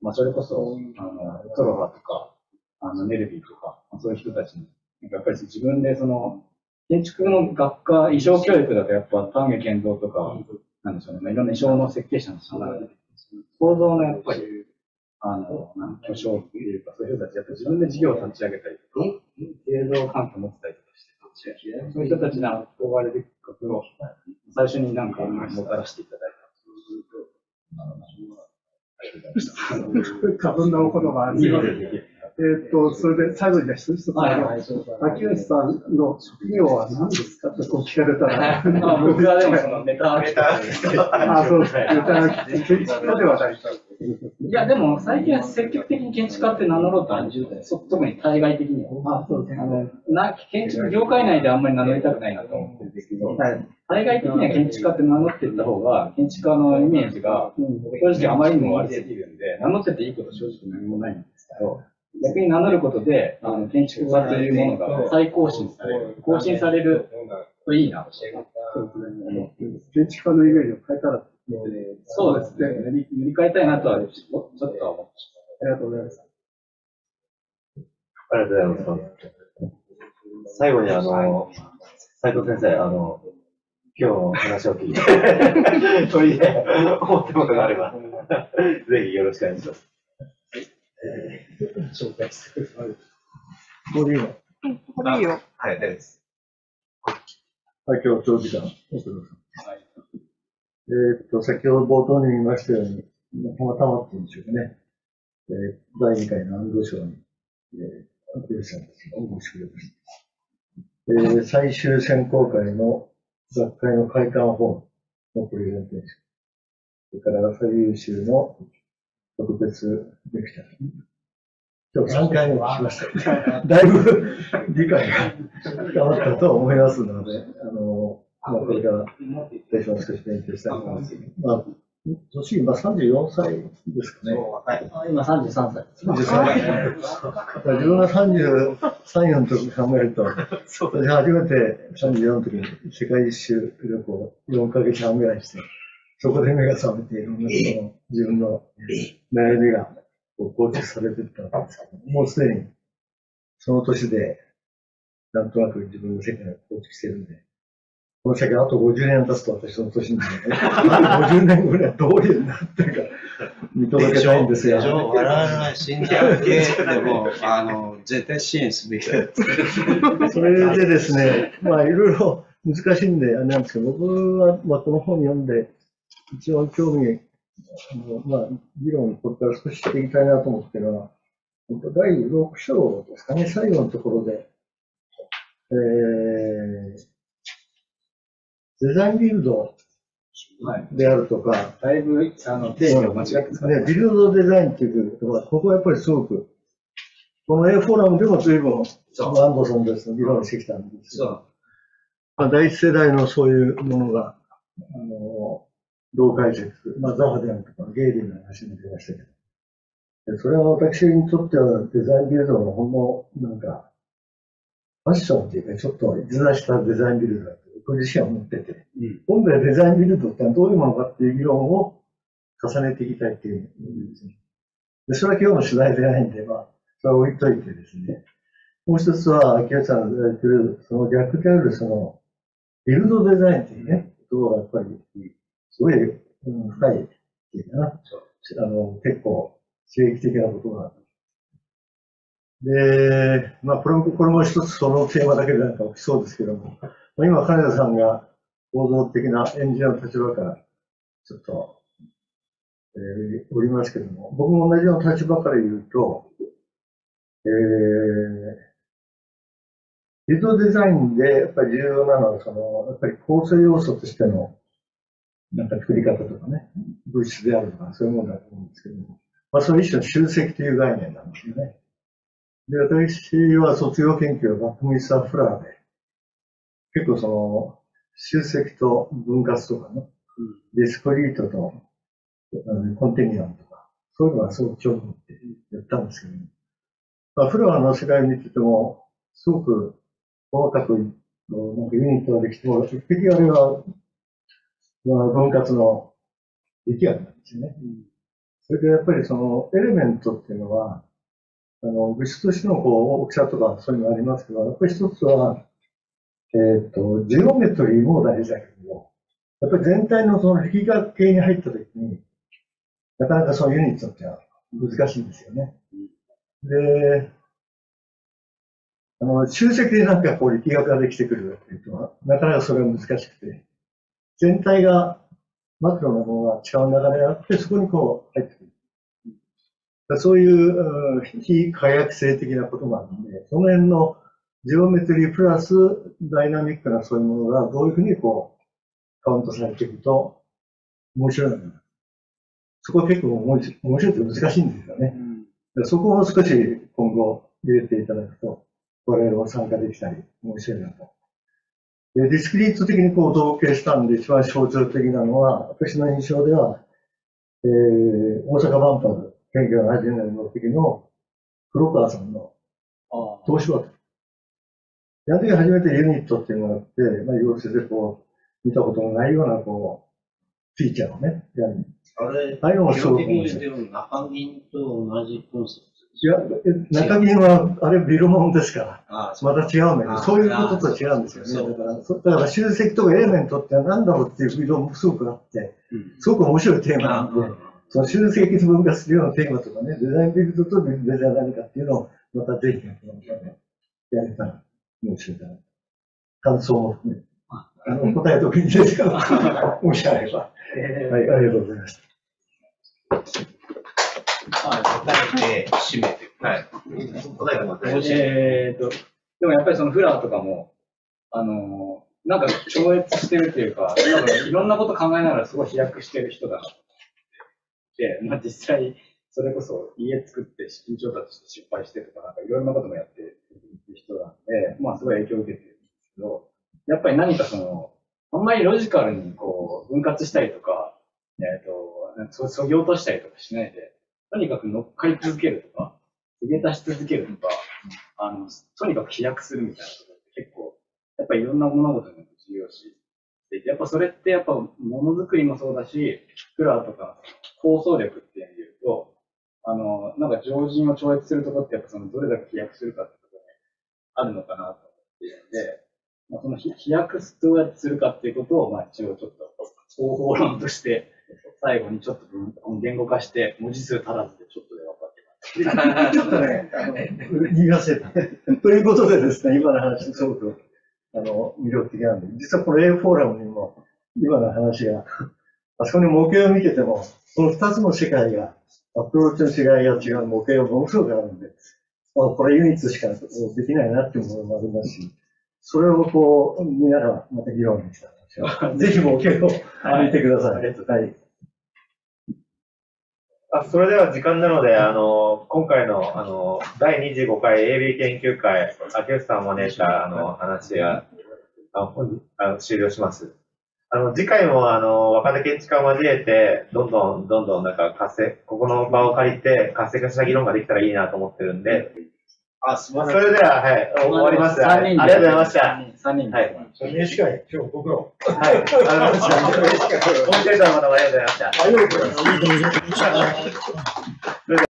まあそれこそ、あの、トロファとか、あの、ネルビーとか、まあそういう人たちに、やっぱり自分でその、建築の学科、衣装教育だとやっぱ丹下健三とか、なんでしょうね、まあ、いろんな衣装の設計者の人が構造のやっぱり、あの、なん巨匠っていうか、そういう人たち、やっぱ自分で事業を立ち上げたりとか、製造環境を持ってたりとかして、そういう人たちに憧れることを最初になんかもたらしていただい 過分なお言葉すいません。えっと、それで最後に一つ一つ、秋吉さんの職業は何ですか？ってこう聞かれたら。まあ僕はでもそのネタネタあ、そうです。ネタ、建築家ではない。いや、でも最近は積極的に建築家って名乗ろうと20代、そ特に対外的には。あ、そうですあのな建築業界内であんまり名乗りたくないなと思ってるんですけど、対外的には建築家って名乗っていった方が、建築家のイメージが正直あまりにも悪すぎるんで、名乗ってていいこと正直何もないんですけど、逆に名乗ることで、あの建築家というものが再更新される、更新されるといいなと。建築家のイメージを変えたら。そうですね。塗り塗り替えたいなとは、ちょっとは思ってありがとうございます。ありがとうございます。最後にあの、斉藤先生、あの、今日の話を聞いて、といえ、思ってることがあれば、ぜひよろしくお願いします。紹介してください。これいいよ。これいいよ。はい、大丈夫です。はい、今日長時間、お疲れ様えーっと、先ほど冒頭に言いましたように、たまたまっていうんでしょうかね、えー第2回の安藤賞に、えー、秋吉さんたちがお越しくれました。えー最終選考会の学会の開館ホのプレゼンテーション。それから最優秀の特別レクチャー。今日3回目聞きました。だいぶ理解が深まったと思いますので、あの、まあ、これから私も少し勉強したいと思います。まあ、年今34歳ですかね。今33歳。33歳。自分が33、4の時考えると、私初めて34の時に世界一周旅行4ヶ月半ぐらいして、そこで目が覚めていろんなその自分の悩みがこう構築されていったんですけど、もうすでにその年でなんとなく自分の世界を構築してるんで、この先あと50年経つと私その年になるので、あと50年後にはどういうなってるか見届けたいんですが。でしょ我々は死んじゃう系でも、あの、絶対支援すべきだ。それでですね、まあいろいろ難しいんで、あれなんですけど、僕はまあこの本読んで、一番興味、あのまあ議論をこれから少ししていきたいなと思ってるのは、第6章ですかね、最後のところで、えー、デザインビルドであるとか、だいぶ、あの、定義を間違ってね、ビルドデザインっていうとこここはやっぱりすごく、この A フォーラムでも随分、アンドソンです。の議論してきたんですけど、まあ、第一世代のそういうものが、あの、同解説、まあ、ザハであるとか、ゲイリーの話も出ましたけど、でそれは私にとってはデザインビルドのほんの、なんか、ファッションっていうか、ちょっとずらしたデザインビルドだと、僕自身は思ってて、本来デザインビルドってのはどういうものかっていう議論を重ねていきたいっていうですね。で、それは今日の取材でないんで、まあ、それは置いといてですね。もう一つは、秋吉さんが言われてる、その逆である、その、ビルドデザインっていうね、ことがやっぱり、すごい、うん、深いっていうかな。あの、結構、刺激的なことがある。で、まあ、これも、これも一つそのテーマだけでなんか起きそうですけども、今、金田さんが構造的なエンジニアの立場から、ちょっと、えー、おりますけども、僕も同じような立場から言うと、えー、ビルドデザインでやっぱり重要なのは、その、やっぱり構成要素としての、なんか作り方とかね、物質であるとか、そういうものだと思うんですけども、まあ、その一種の集積という概念なんですよね。で、私は卒業研究はバックミスター・フラーで、結構その、集積と分割とかね、ディスクリートと、コンテニアムとか、そういうのはすごく興味ってやったんですけど、ね、まあ、フラーの世界を見てても、すごく細かく、なんかユニットができても、結局あれは、分割の出来がなんですね。それでやっぱりそのエレメントっていうのは、あの、物質としてのこう大きさとかそういうのありますけど、やっぱり一つは、えっ、と、ジオメトリーも大事だけども、やっぱり全体のその力学系に入ったときに、なかなかそのユニットっては難しいんですよね。で、あの、集積でなんかこう力学ができてくるっていうと、なかなかそれは難しくて、全体がマクロのものが違う流れがあって、そこにこう入ってくる。そういう非可逆性的なこともあるので、その辺のジオメトリープラスダイナミックなそういうものがどういうふうにこうカウントされていくと面白いのか。そこは結構面白い面白いって難しいんですよね。そこを少し今後入れていただくと、我々も参加できたり面白いなと。でディスクリート的にこう同型したんで一番象徴的なのは、私の印象では、えー、大阪万博1970年の時の黒川さんの東芝あの時初めてユニットっていうのがあって、まあ、要するにこう、見たことのないようなこう、フィーチャーをね、やる。あれ、ああいうのも基すごく本的に面白い。でも中銀と同じコンセプいや、え中銀は、あれビルモンですから、あまた違うんだけど、あそういうことと違うんですよね。だから、そだから集積とかエレメントって何だろうっていう議論もすごくあって、すごく面白いテーマなんで、その集積と分割するようなテーマとかね、デザインビルドとデザイン何かっていうのを、またぜひ、やれたら面白いかな。感想も含めて。あの、答えときにですか？ら、もしあれば。はい、ありがとうございました。答えて、締めて。はい。答えがまた。えーと、でもやっぱりそのフラーとかも、あの、なんか超越してるっていうか、多分いろんなこと考えながらすごい飛躍してる人だなで、まあ実際、それこそ家作って資金調達して失敗してとか、なんかいろんなこともやってる人なんで、まあすごい影響を受けてるんですけど、やっぱり何かその、あんまりロジカルにこう分割したりとか、えっ、と、そそぎ落としたりとかしないで、とにかく乗っかり続けるとか、付け足し続けるとか、あの、とにかく飛躍するみたいなことって結構、やっぱりいろんな物事にも重要視。で、やっぱそれってやっぱものづくりもそうだし、クラーとか構想力っていう意味で言うと、あの、なんか常人を超越するところってやっぱそのどれだけ飛躍するかってところにあるのかなと思っているので、まあ、その飛飛躍どうやってするかっていうことを、まあ一応ちょっと方法論として、最後にちょっと分言語化して、文字数足らずでちょっとで分かってます。ちょっとね、あの、言い忘れた。ということでですね、今の話、すごく、あの、魅力的なんで、実はこの A フォーラムにも、今の話が、あそこに模型を見てても、この二つの世界が、アプローチの違いが違う模型がものすごくあるんで、まあ、これ唯一しかできないなっていうものもありますし、それをこう、見ながらまた議論にした話を。ぜひ模型を見てください。はい。あそれでは時間なので、あの、今回の、あの、第25回 AB 研究会、秋吉さんを招いた、あの、話が、あ本日あの終了します。あの、次回も、あの、若手建築家を交えて、どんどん、どんどん、なんか活性、ここの場を借りて、活性化した議論ができたらいいなと思ってるんで、あ、すみまそれでは、はい、終わります。はいありがとうございました。3人はい。名刺会、今日ご苦労。はい。ありがとうございました。コメンテーターの方もありがとうございました。ありがとうございます。